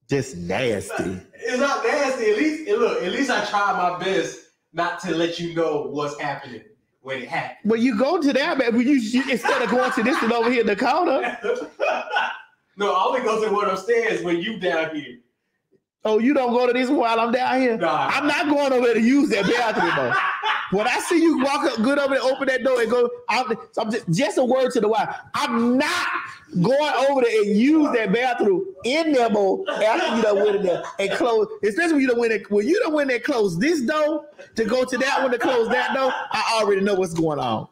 Just nasty. It's not nasty. At least look, at least I tried my best not to let you know what's happening when it happens. When you go to that, man, when you, you instead of going to this one over here in the corner. No, I only go to one upstairs when you down here. Oh, you don't go to this one while I'm down here? Nah. I'm not going over there to use that bathroom though. when I see you walk up good over there, open that door and go, I'm, I'm just, just a word to the wife. I'm not going over there and use that bathroom in there after you done went in there and close. Especially when you don't win it, when you don't win that close this door to go to that one to close that door. I already know what's going on.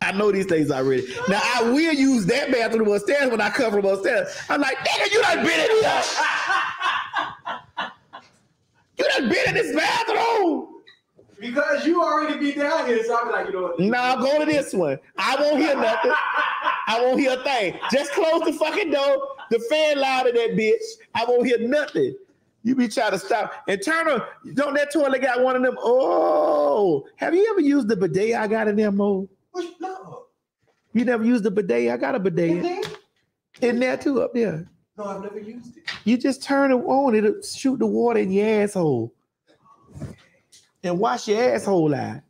I know these things already. Now I will use that bathroom upstairs when I come from upstairs. I'm like, nigga, you done been in here. You done been in this bathroom. Because you already be down here, so I'll be like, you know what? Nah, go to this one. I won't hear nothing. I won't hear a thing. Just close the fucking door. The fan loud in that bitch. I won't hear nothing. You be trying to stop and turn on. Don't that toilet got one of them? Oh, have you ever used the bidet I got in there, Mo? No. You never used the bidet? I got a bidet In there, in there too, up there. No, I've never used it. You just turn it on, it'll shoot the water in your asshole. And wash your asshole out.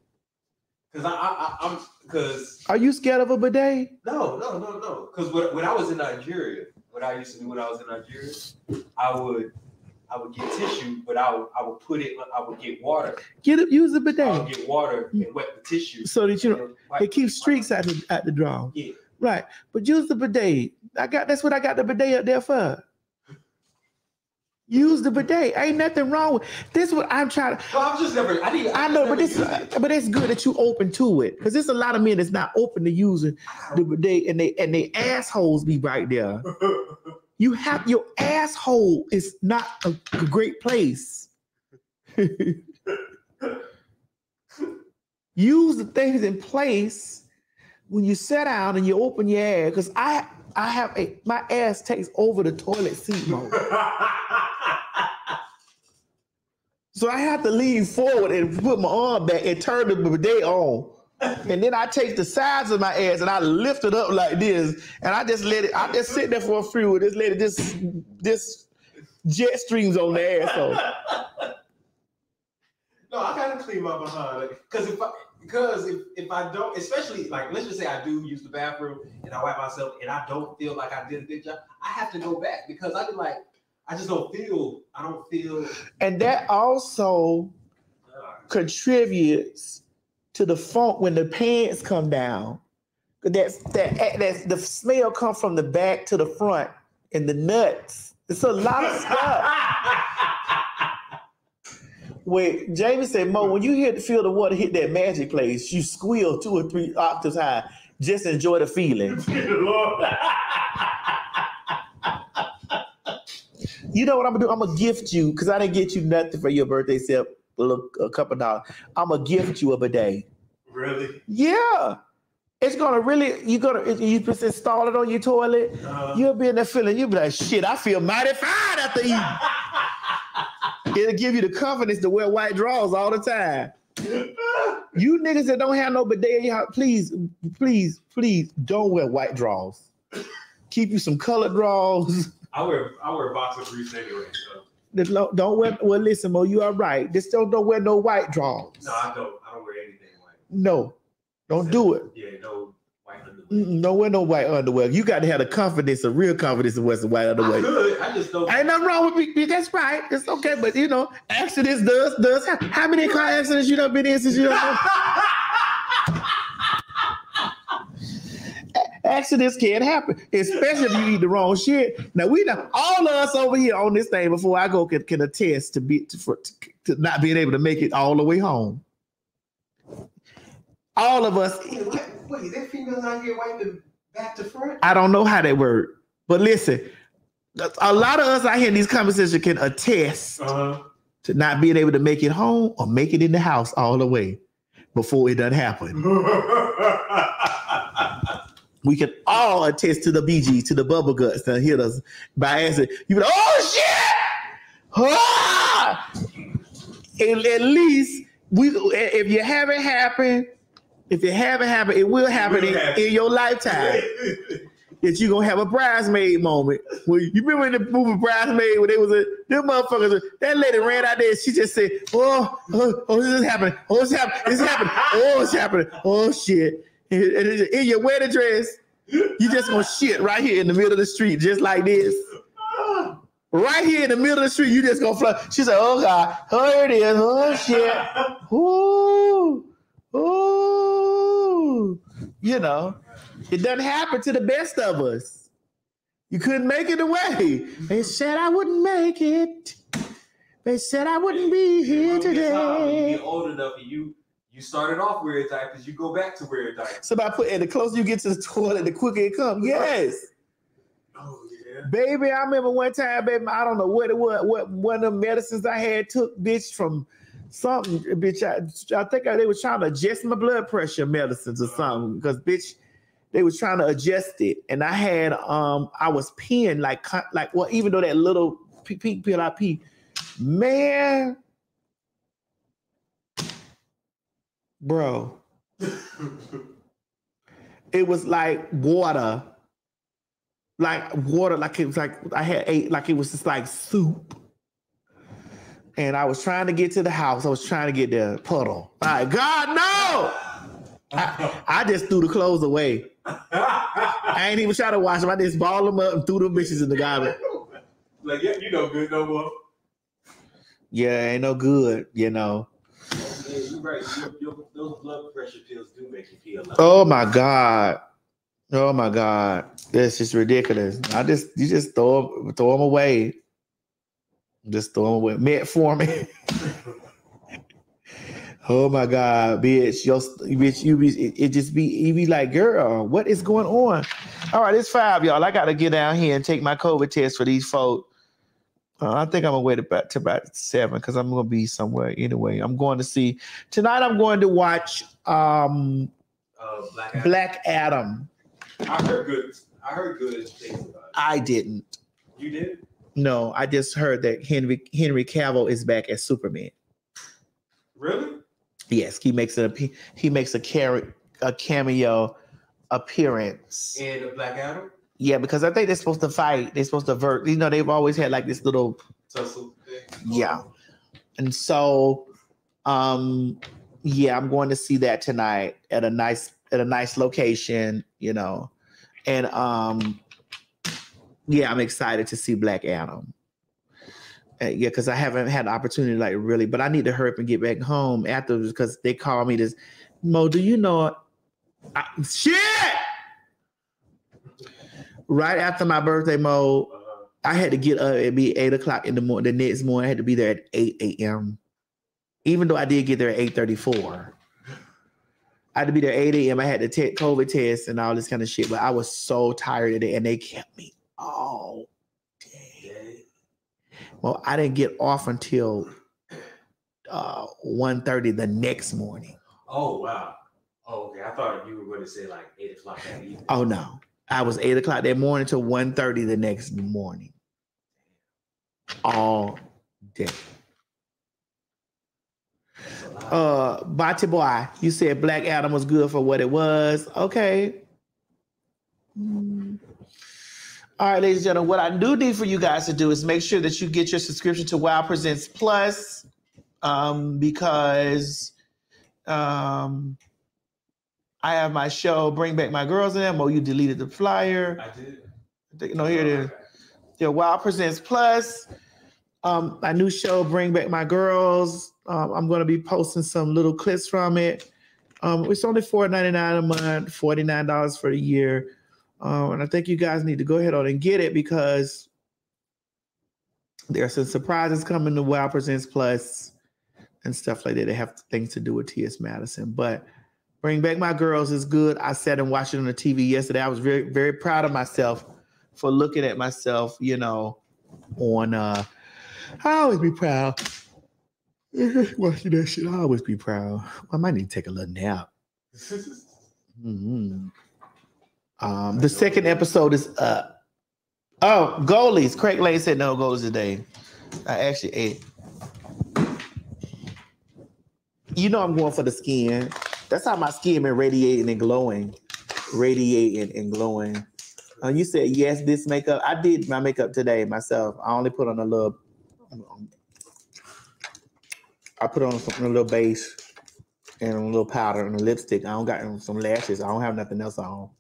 Cause I, I, I I'm because Are you scared of a bidet? no, no, no, no. Because when, when I was in Nigeria, what I used to do when I was in Nigeria, I would I would get tissue, but I would, I would put it. I would get water. Get it, use the I would get water and wet the tissue. so that you know it keeps streaks out the at the draw. Yeah. Right. But use the bidet. I got that's what I got the bidet up there for. Use the bidet. Ain't nothing wrong with this. Is what I'm trying to. Well, I'm just never. I need. I know, but this, but it's good that you open to it because there's a lot of men that's not open to using the bidet, and they and they assholes be right there. You have your asshole is not a, a great place. Use the things in place when you sit down and you open your ass. Because I I have a my ass takes over the toilet seat mode. So I have to lean forward and put my arm back and turn the bidet on. And then I take the sides of my ass and I lift it up like this. And I just let it, I just sit there for a few, just let it just this jet streams on the asshole. No, I gotta clean my behind. Because if I because if, if I don't, especially like let's just say I do use the bathroom and I wipe myself and I don't feel like I did a good job, I have to go back because I be like, I just don't feel, I don't feel And that also contributes to the funk when the pants come down. That's that that the smell come from the back to the front and the nuts. It's a lot of stuff. Wait, Jamie said, Mo, when you hear the feel the water hit that magic place, you squeal two or three octaves high. Just enjoy the feeling. You know what I'm gonna do? I'm gonna gift you because I didn't get you nothing for your birthday except a, little, a couple dollars. I'm gonna gift you a bidet. really. Yeah. It's gonna really, you're gonna, you just install it on your toilet, uh-huh. you'll be in there feeling, you'll be like, shit, I feel mighty fine after eating. It'll give you the confidence to wear white drawers all the time. You niggas that don't have no bidet in your house, please, please, please don't wear white drawers. Keep you some colored drawers. I wear I wear boxer briefs anyway. So The Don't wear, well, listen, Mo, you are right. Just don't, don't wear no white drawers. no, I don't. I don't wear anything white. No, don't do it. Yeah, no underwear. Wear no white underwear. You got to have the confidence, the real confidence of wearing white I underwear. could. I just don't. Ain't nothing wrong with me. That's right. It's okay. But you know, accidents does does. How, how many car accidents you done been in since you done? Accidents can happen, especially if you eat the wrong shit. Now we know all of us over here on this thing before I go can, can attest to be to, for, to not being able to make it all the way home. All of us Wait, wait, wait, there females out here wiping back to front? I don't know how they work, but listen, a lot of us out here in these conversations can attest Uh-huh. to not being able to make it home or make it in the house all the way before it doesn't happen. We can all attest to the BG, to the bubble guts that hit us by accident. You be like, oh shit! Ah! at, at least we if you have it happen, if it haven't happened, it will happen, in, in your lifetime. that you gonna have a bridesmaid moment. Well, you remember in the movie Bridesmaid when they was a them motherfuckers, that lady ran out there and she just said, Oh, oh, oh this is happening. Oh, it's happening. It's happening. Oh, it's happening. Oh shit. And, and in your wedding dress, you just gonna shit right here in the middle of the street, just like this. Right here in the middle of the street, you just gonna fly. She said, "Oh God, oh here it is, oh shit, ooh, ooh." You know, it doesn't happen to the best of us. You couldn't make it away. They said I wouldn't make it. They said I wouldn't be here When you today. get old enough and you you started off wearing diapers, you go back to wearing diapers. So by put, and the closer you get to the toilet, the quicker it comes. Yes. Oh, yeah. Baby, I remember one time, baby, I don't know what it was, what one of the medicines I had took, bitch, from something, bitch. I, I think they was trying to adjust my blood pressure medicines or something, because bitch, they was trying to adjust it, and I had um, I was peeing like like well, even though that little pee pee I pee, man, bro, it was like water like water, like it was like I had ate, like it was just like soup. And I was trying to get to the house. I was trying to get the puddle. Like, God, no! I, I just threw the clothes away. I ain't even trying to wash them. I just balled them up and threw them bitches in the garbage. Like, yeah, you know good no more. Yeah, ain't no good, you know. Yeah, you're right. Your, your, those blood pressure pills do make you feel like Oh my God. Oh my God. That's just ridiculous. I just you just throw throw them away. Just throw them away. Metformin. oh my God, bitch. Yo, bitch, you be it, it just be you be like, girl, what is going on? All right, it's five, y'all. I gotta get down here and take my COVID test for these folks. Uh, I think I'm gonna wait about to about seven because I'm gonna be somewhere anyway. I'm going to see tonight. I'm going to watch um uh, Black Adam. Black Adam. I heard good. I heard good things about it. I didn't. You did? No, I just heard that Henry Henry Cavill is back as Superman. Really? Yes, he makes a he makes a car- a cameo appearance. In Black Adam? Yeah, because I think they're supposed to fight. They're supposed to vert. You know, they've always had like this little Tussle yeah, and so um yeah, I'm going to see that tonight at a nice at a nice location. You know, and um yeah, I'm excited to see Black Adam. Uh, yeah, because I haven't had the opportunity, like really, but I need to hurry up and get back home afterwards because they call me this. Mo, do you know? I, shit! Right after my birthday, Mo, I had to get up and be eight o'clock in the morning. The next morning, I had to be there at eight a.m. Even though I did get there at eight thirty-four, I had to be there at eight a.m. I had to take COVID test and all this kind of shit. But I was so tired of it, and they kept me all day. Well, I didn't get off until uh 1.30 the next morning. Oh wow. Oh, okay. I thought you were going to say like eight o'clock that evening. Oh no. I was eight o'clock that morning till 1.30 the next morning. All day. Uh Bati Boy, you said Black Adam was good for what it was. Okay. Mm. All right, ladies and gentlemen, what I do need for you guys to do is make sure that you get your subscription to Wow Presents Plus um, because um, I have my show Bring Back My Girls in them. Oh, you deleted the flyer. I did. I think- No, here it is. Yeah, Wow Presents Plus. Um, my new show, Bring Back My Girls. Um, I'm going to be posting some little clips from it. Um, it's only $4.99 a month, $49 for the year. Um, and I think you guys need to go ahead on and get it because there are some surprises coming to Wow Presents Plus and stuff like that. They have things to do with T.S. Madison. But Bring Back My Girls is good. I sat and watched it on the TV yesterday. I was very, very proud of myself for looking at myself, you know, on uh I always be proud. Watching that shit, I always be proud. I might need to take a little nap. Mhm. Um, the second episode is up. Oh, Golis. Craig Lane said no goals today. I actually ate. you know I'm going for the skin. That's how my skin been radiating and glowing, radiating and glowing. Uh, you said yes, this makeup. I did my makeup today myself. I only put on a little. I put on some, a little base and a little powder and a lipstick. I don't got some lashes. I don't have nothing else on.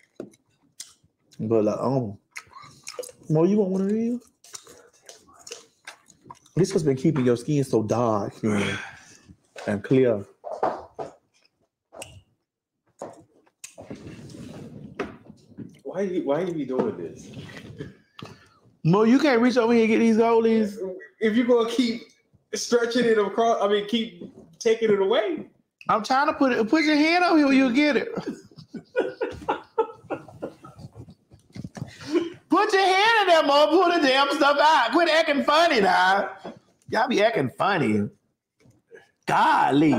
But like, um, Mo, you want one of these? This has been keeping your skin so dark and, and clear. Why you why you be doing this? Mo, you can't reach over here and get these Golis. If you're gonna keep stretching it across, I mean, keep taking it away. I'm trying to put it. Put your hand over here, you'll get it. Put your hand in there, Mo. Pull the damn stuff out. Quit acting funny now. Y'all be acting funny. Goli.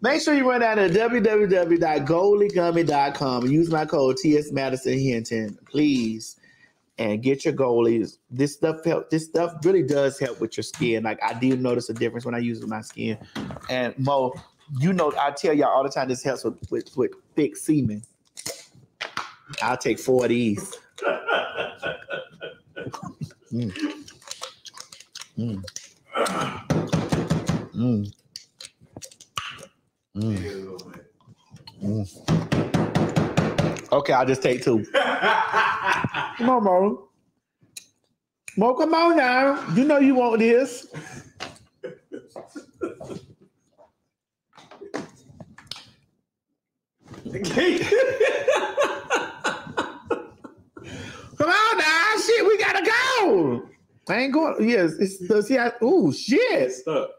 Make sure you run down to www.goldigummy.com and use my code TS Madison Hinton, please, and get your Golis. This stuff help. This stuff really does help with your skin. Like I do notice a difference when I use it my skin. And Mo, you know, I tell y'all all the time this helps with with, with thick semen. I'll take four of these. Mm. Mm. Mm. Mm. Mm. Okay, I'll just take two. come on, Mo. Mo, come on now. You know you want this. Come on now, shit, we gotta go. I ain't going. Yes, it's the see. I, ooh, shit. Stuck.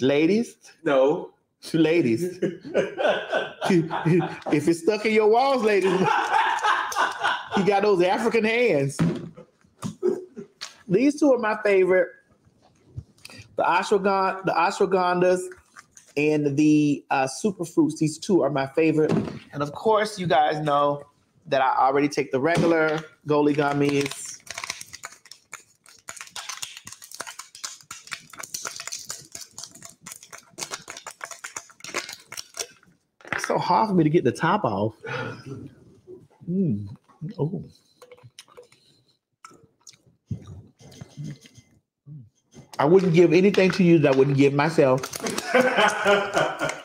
Ladies, No. ladies. if it's stuck in your walls, ladies, you got those African hands. These two are my favorite. The ashwagandha, the ashwagandhas, and the uh, super fruits. These two are my favorite. And of course, you guys know that I already take the regular Goli gummies. It's so hard for me to get the top off. Mm. Oh. I wouldn't give anything to you that I wouldn't give myself.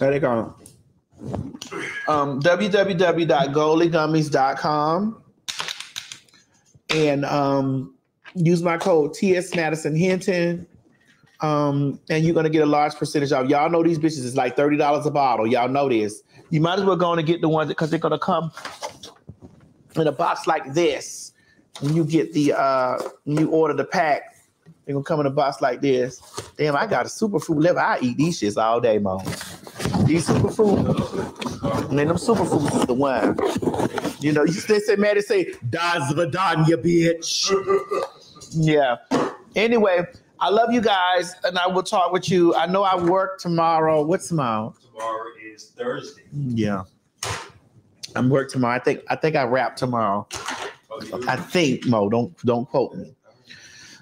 There they go. Um, www.goligummies.com and um, use my code TS Madison Hinton. Um, and you're gonna get a large percentage off. Y'all know these bitches is like thirty dollars a bottle. Y'all know this. You might as well go and get the ones because they're gonna come in a box like this. When you get the uh, when you order the pack, they're gonna come in a box like this. Damn, I got a superfood liver. I eat these shits all day, mom. These superfood, and then them superfoods is the one. You know, you they say, man, they say, Das Vidania, bitch. yeah. Anyway, I love you guys, and I will talk with you. I know I work tomorrow. What's tomorrow? Tomorrow is Thursday. Yeah. I'm work tomorrow. I think I think I rap tomorrow. Oh, I think Mo, don't don't quote me.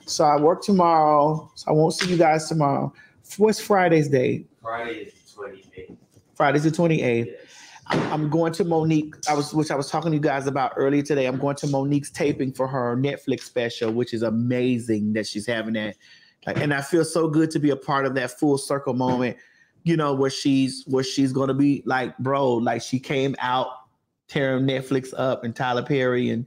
So I work tomorrow. So I won't see you guys tomorrow. What's Friday's day? Friday is the 28th. Friday's the 28th. I'm, I'm going to Mo'Nique. I was which I was talking to you guys about earlier today. I'm going to Mo'Nique's taping for her Netflix special, which is amazing that she's having that. Like, and I feel so good to be a part of that full circle moment, you know, where she's where she's gonna be like, bro, like she came out tearing Netflix up and Tyler Perry and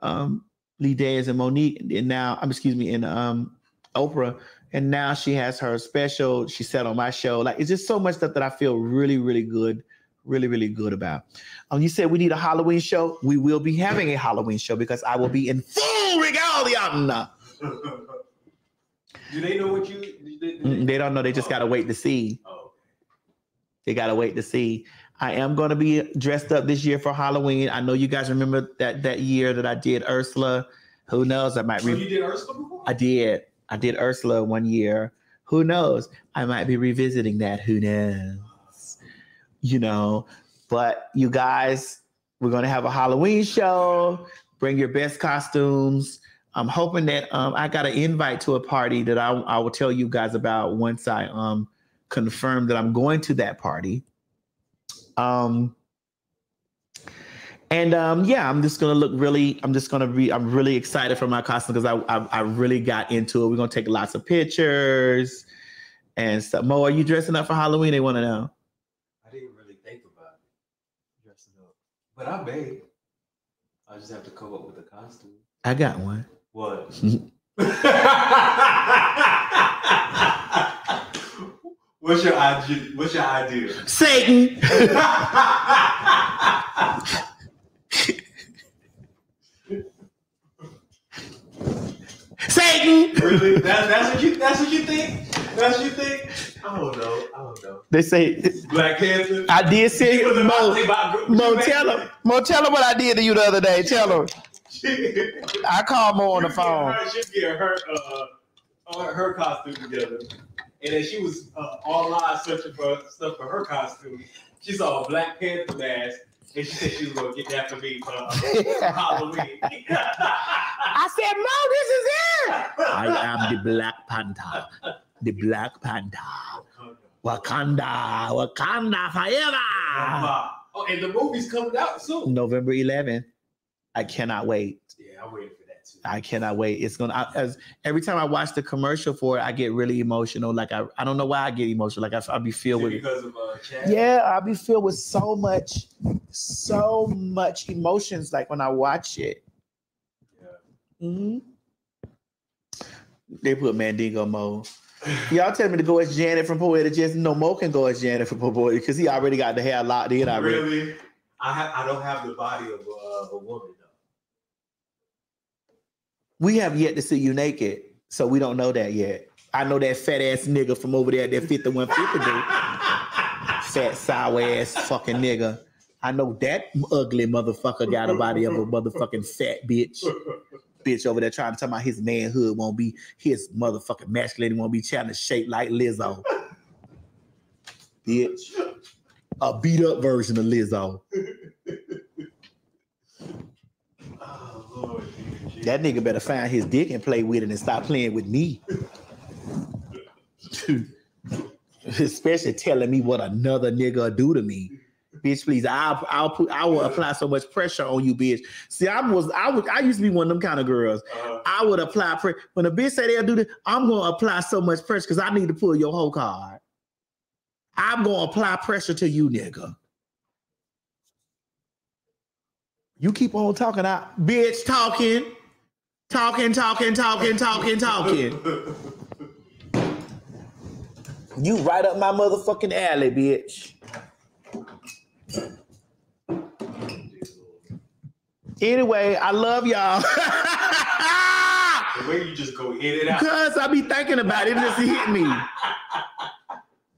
um Lee Daniels and Mo'Nique, and now I'm excuse me, and um Oprah, and now she has her special. She said on my show, like it's just so much stuff that I feel really, really good, really, really good about. Um, you said we need a Halloween show. We will be having a Halloween show because I will be in full regalia. Do they know what you? They, Mm, They don't know. They just gotta wait to see. Oh. They gotta wait to see. I am gonna be dressed up this year for Halloween. I know you guys remember that that year that I did Ursula. Who knows? I might. So you did Ursula before? I did. I did Ursula one year. Who knows? I might be revisiting that. Who knows? You know, but you guys, we're gonna have a Halloween show. Bring your best costumes. I'm hoping that um, I got an invite to a party that I, I will tell you guys about once I um confirm that I'm going to that party. Um, and um, yeah, I'm just gonna look really. I'm just gonna be. I'm really excited for my costume because I, I I really got into it. We're gonna take lots of pictures and stuff. Mo, are you dressing up for Halloween? They want to know. I didn't really think about it, dressing up, but I may. I just have to come up with a costume. I got one. What? What's your idea? What's your idea? Satan. Satan. Really? That, that's what you. That's what you think. That's what you think. I don't know. I don't know. They say Black Panther. I did say She was about Mo. about- Mo, tell him. Mo, tell him what I did to you the other day. Tell him. I called Mo on the phone. Her, she'd get her uh, her costume together, and then she was uh, online searching for stuff for her costume. She saw a Black Panther mask, and she said she was gonna get that for me for, uh, Halloween. I said, Mo, this is it. I am the Black Panther. The Black Panther. Wakanda. Wakanda forever. oh, and the movie's coming out soon. November 11th. I cannot wait. Yeah, I'm waiting for that too. I cannot wait. It's gonna I, as every time I watch the commercial for it, I get really emotional. Like I, I don't know why I get emotional. Like I, I'll be filled with because of uh, Chad. yeah, I'll be filled with so much, so much emotions. Like when I watch it. Yeah. hmm They put Mandingo Mo. Y'all tell me to go as Janet from Poetic Justice. No, Mo can go as Janet from Poetic because he already got the hair locked in. Already. Really? I ha- I don't have the body of uh, a woman. We have yet to see you naked, so we don't know that yet. I know that fat ass nigga from over there, that 5150 dude. Fat, sour ass fucking nigga. I know that ugly motherfucker got a body of a motherfucking fat bitch. Bitch over there trying to tell about his manhood won't be, his motherfucking masculinity won't be trying to shape like Lizzo. Bitch. A beat up version of Lizzo. Oh, That nigga better find his dick and play with it and stop playing with me. Especially telling me what another nigga do to me. Bitch, please, I'll I'll put I will apply so much pressure on you, bitch. See, I was I was I used to be one of them kind of girls. Uh-huh. I would apply pressure when a bitch say they'll do this. I'm gonna apply so much pressure because I need to pull your whole card. I'm gonna apply pressure to you, nigga. You keep on talking out, bitch, talking, talking, talking, talking, talking, talking. You right up my motherfucking alley, bitch. Anyway, I love y'all. The way you just go in and out. Cause I be thinking about it, it just hit me.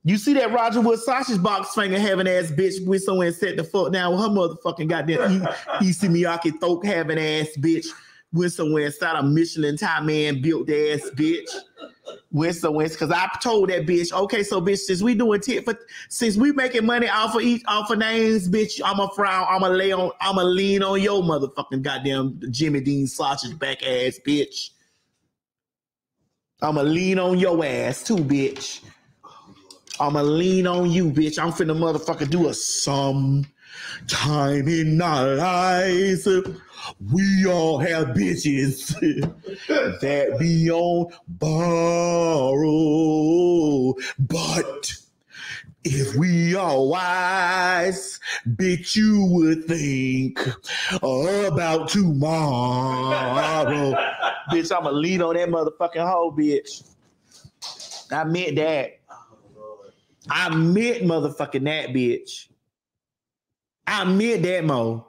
You see that Roger Wood sausage box finger having ass bitch with someone and set the fuck down with her motherfucking goddamn E- Issey Miyake throat having ass bitch went somewhere started a Michelin tire man built ass bitch. Went somewhere because I told that bitch, okay, so bitch, since we doing tit for since we making money off of each off of names, bitch, I'm a frown, I'm a lay on, I'm a lean on your motherfucking goddamn Jimmy Dean sausage back ass bitch. I'ma lean on your ass too, bitch. I'ma lean on you, bitch. I'm finna motherfucker do a some time in our lives. We all have bitches that be on borrow. But if we are wise, bitch, you would think about tomorrow. bitch, I'ma lean on that motherfucking hoe, bitch. I meant that. I meant motherfucking that, bitch. I meant that, Mo.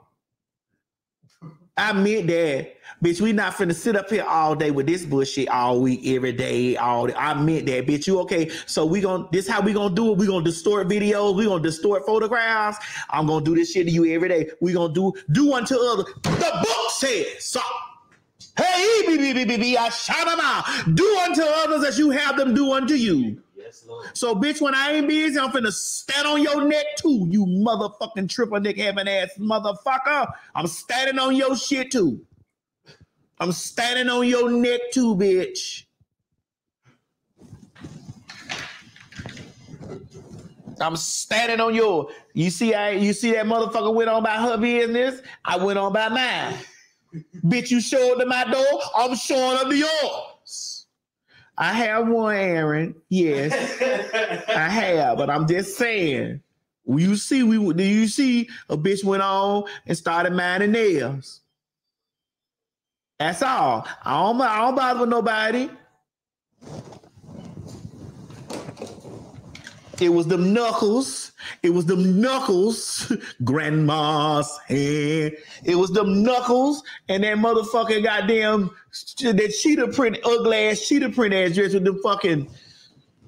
I meant that. Bitch, we not finna sit up here all day with this bullshit all week, every day, all day. I meant that, bitch. You okay? So we gonna this how we gonna do it. We gonna distort videos, we gonna distort photographs. I'm gonna do this shit to you every day. We gonna do do unto other. The book says so. Hey, be, be, be, be, be, I shout them out. Do unto others as you have them do unto you. So, bitch, when I ain't busy, I'm finna stand on your neck too, you motherfucking triple neck having ass motherfucker. I'm standing on your shit too. I'm standing on your neck too, bitch. I'm standing on your. You see, I you see that motherfucker went on by her business. I went on by mine. Bitch, you showed to my door. I'm showing up to yours. I have one, Aaron. Yes, I have, but I'm just saying. You see, we do you see a bitch went on and started minding nails. That's all. I don't, I don't bother with nobody. It was them knuckles. It was them knuckles. Grandma's hand. It was them knuckles and that motherfucking goddamn that cheetah print, ugly ass cheetah print ass dress with the fucking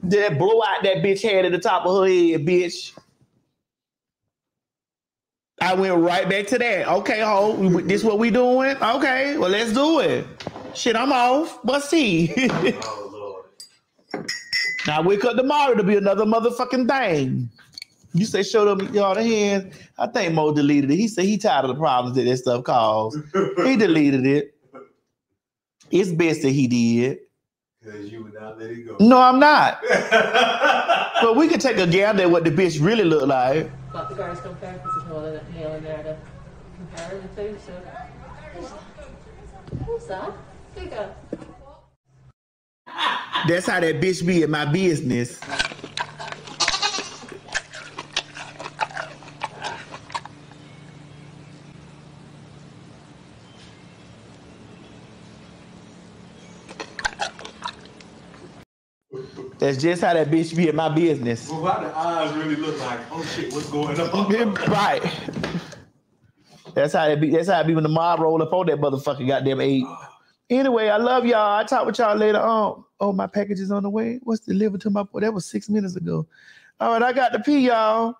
that blowout that bitch had at the top of her head, bitch. I went right back to that. Okay, ho, this is what we doing? Okay, well let's do it. Shit, I'm off. But see. now I wake up tomorrow to be another motherfucking thing. You say show them y'all the hands. I think Mo deleted it. He said he tired of the problems that that stuff caused. he deleted it. It's best that he did. Because you would not let it go. No, I'm not. but we could take a gander at what the bitch really looked like. But the guys come back with a nail in there to compare the two. So what's that? There you go. That's how that bitch be in my business. That's just how that bitch be in my business. Well, why the eyes really look like, oh shit, what's going on? right. That's how it be. That's how it be when the mob roll up on that motherfucker goddamn eight. Anyway, I love y'all. I talk with y'all later on. Oh, my package is on the way. What's delivered to my? boy? That was six minutes ago. All right, I got to pee, y'all.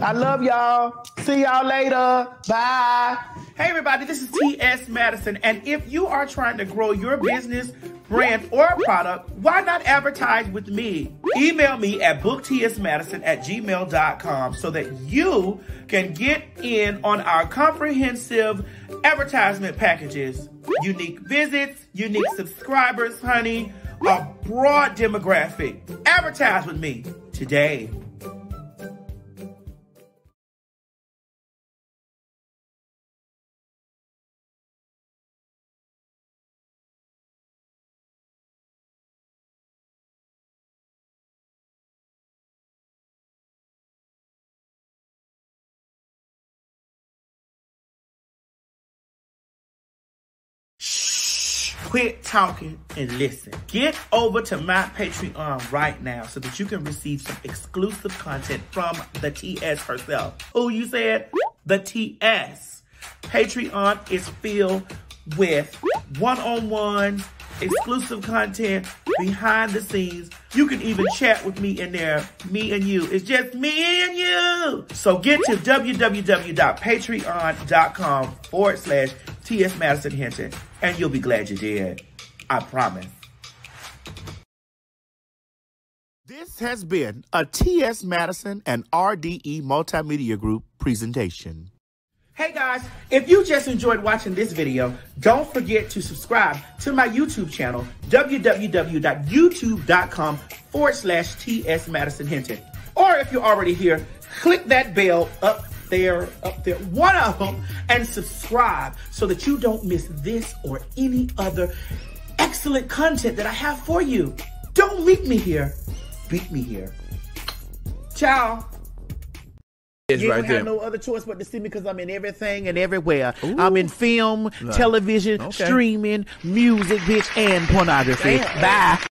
I love y'all. See y'all later. Bye. Hey, everybody, this is T.S. Madison. And if you are trying to grow your business, brand, or product, why not advertise with me? Email me at booktsmadison at gmail.com so that you can get in on our comprehensive advertisement packages. Unique visits, unique subscribers, honey, a broad demographic. Advertise with me today. Talking and listen. Get over to my Patreon right now so that you can receive some exclusive content from the TS herself. Who you said? The TS. Patreon is filled with one-on-one exclusive content behind the scenes. You can even chat with me in there, me and you. It's just me and you. So get to www.patreon.com forward slash T.S. Madison Hinton and you'll be glad you did. I promise. This has been a T.S. Madison and RDE Multimedia Group presentation. Hey guys, if you just enjoyed watching this video, don't forget to subscribe to my YouTube channel, www.youtube.com forward slash TS Madison Hinton. Or if you're already here, click that bell up there, up there, one of them, and subscribe so that you don't miss this or any other excellent content that I have for you. Don't meet me here, beat me here. Ciao. you right have no other choice but to see me because I'm in everything and everywhere. Ooh. I'm in film, television, okay. streaming, music, bitch, and pornography. Damn. Bye.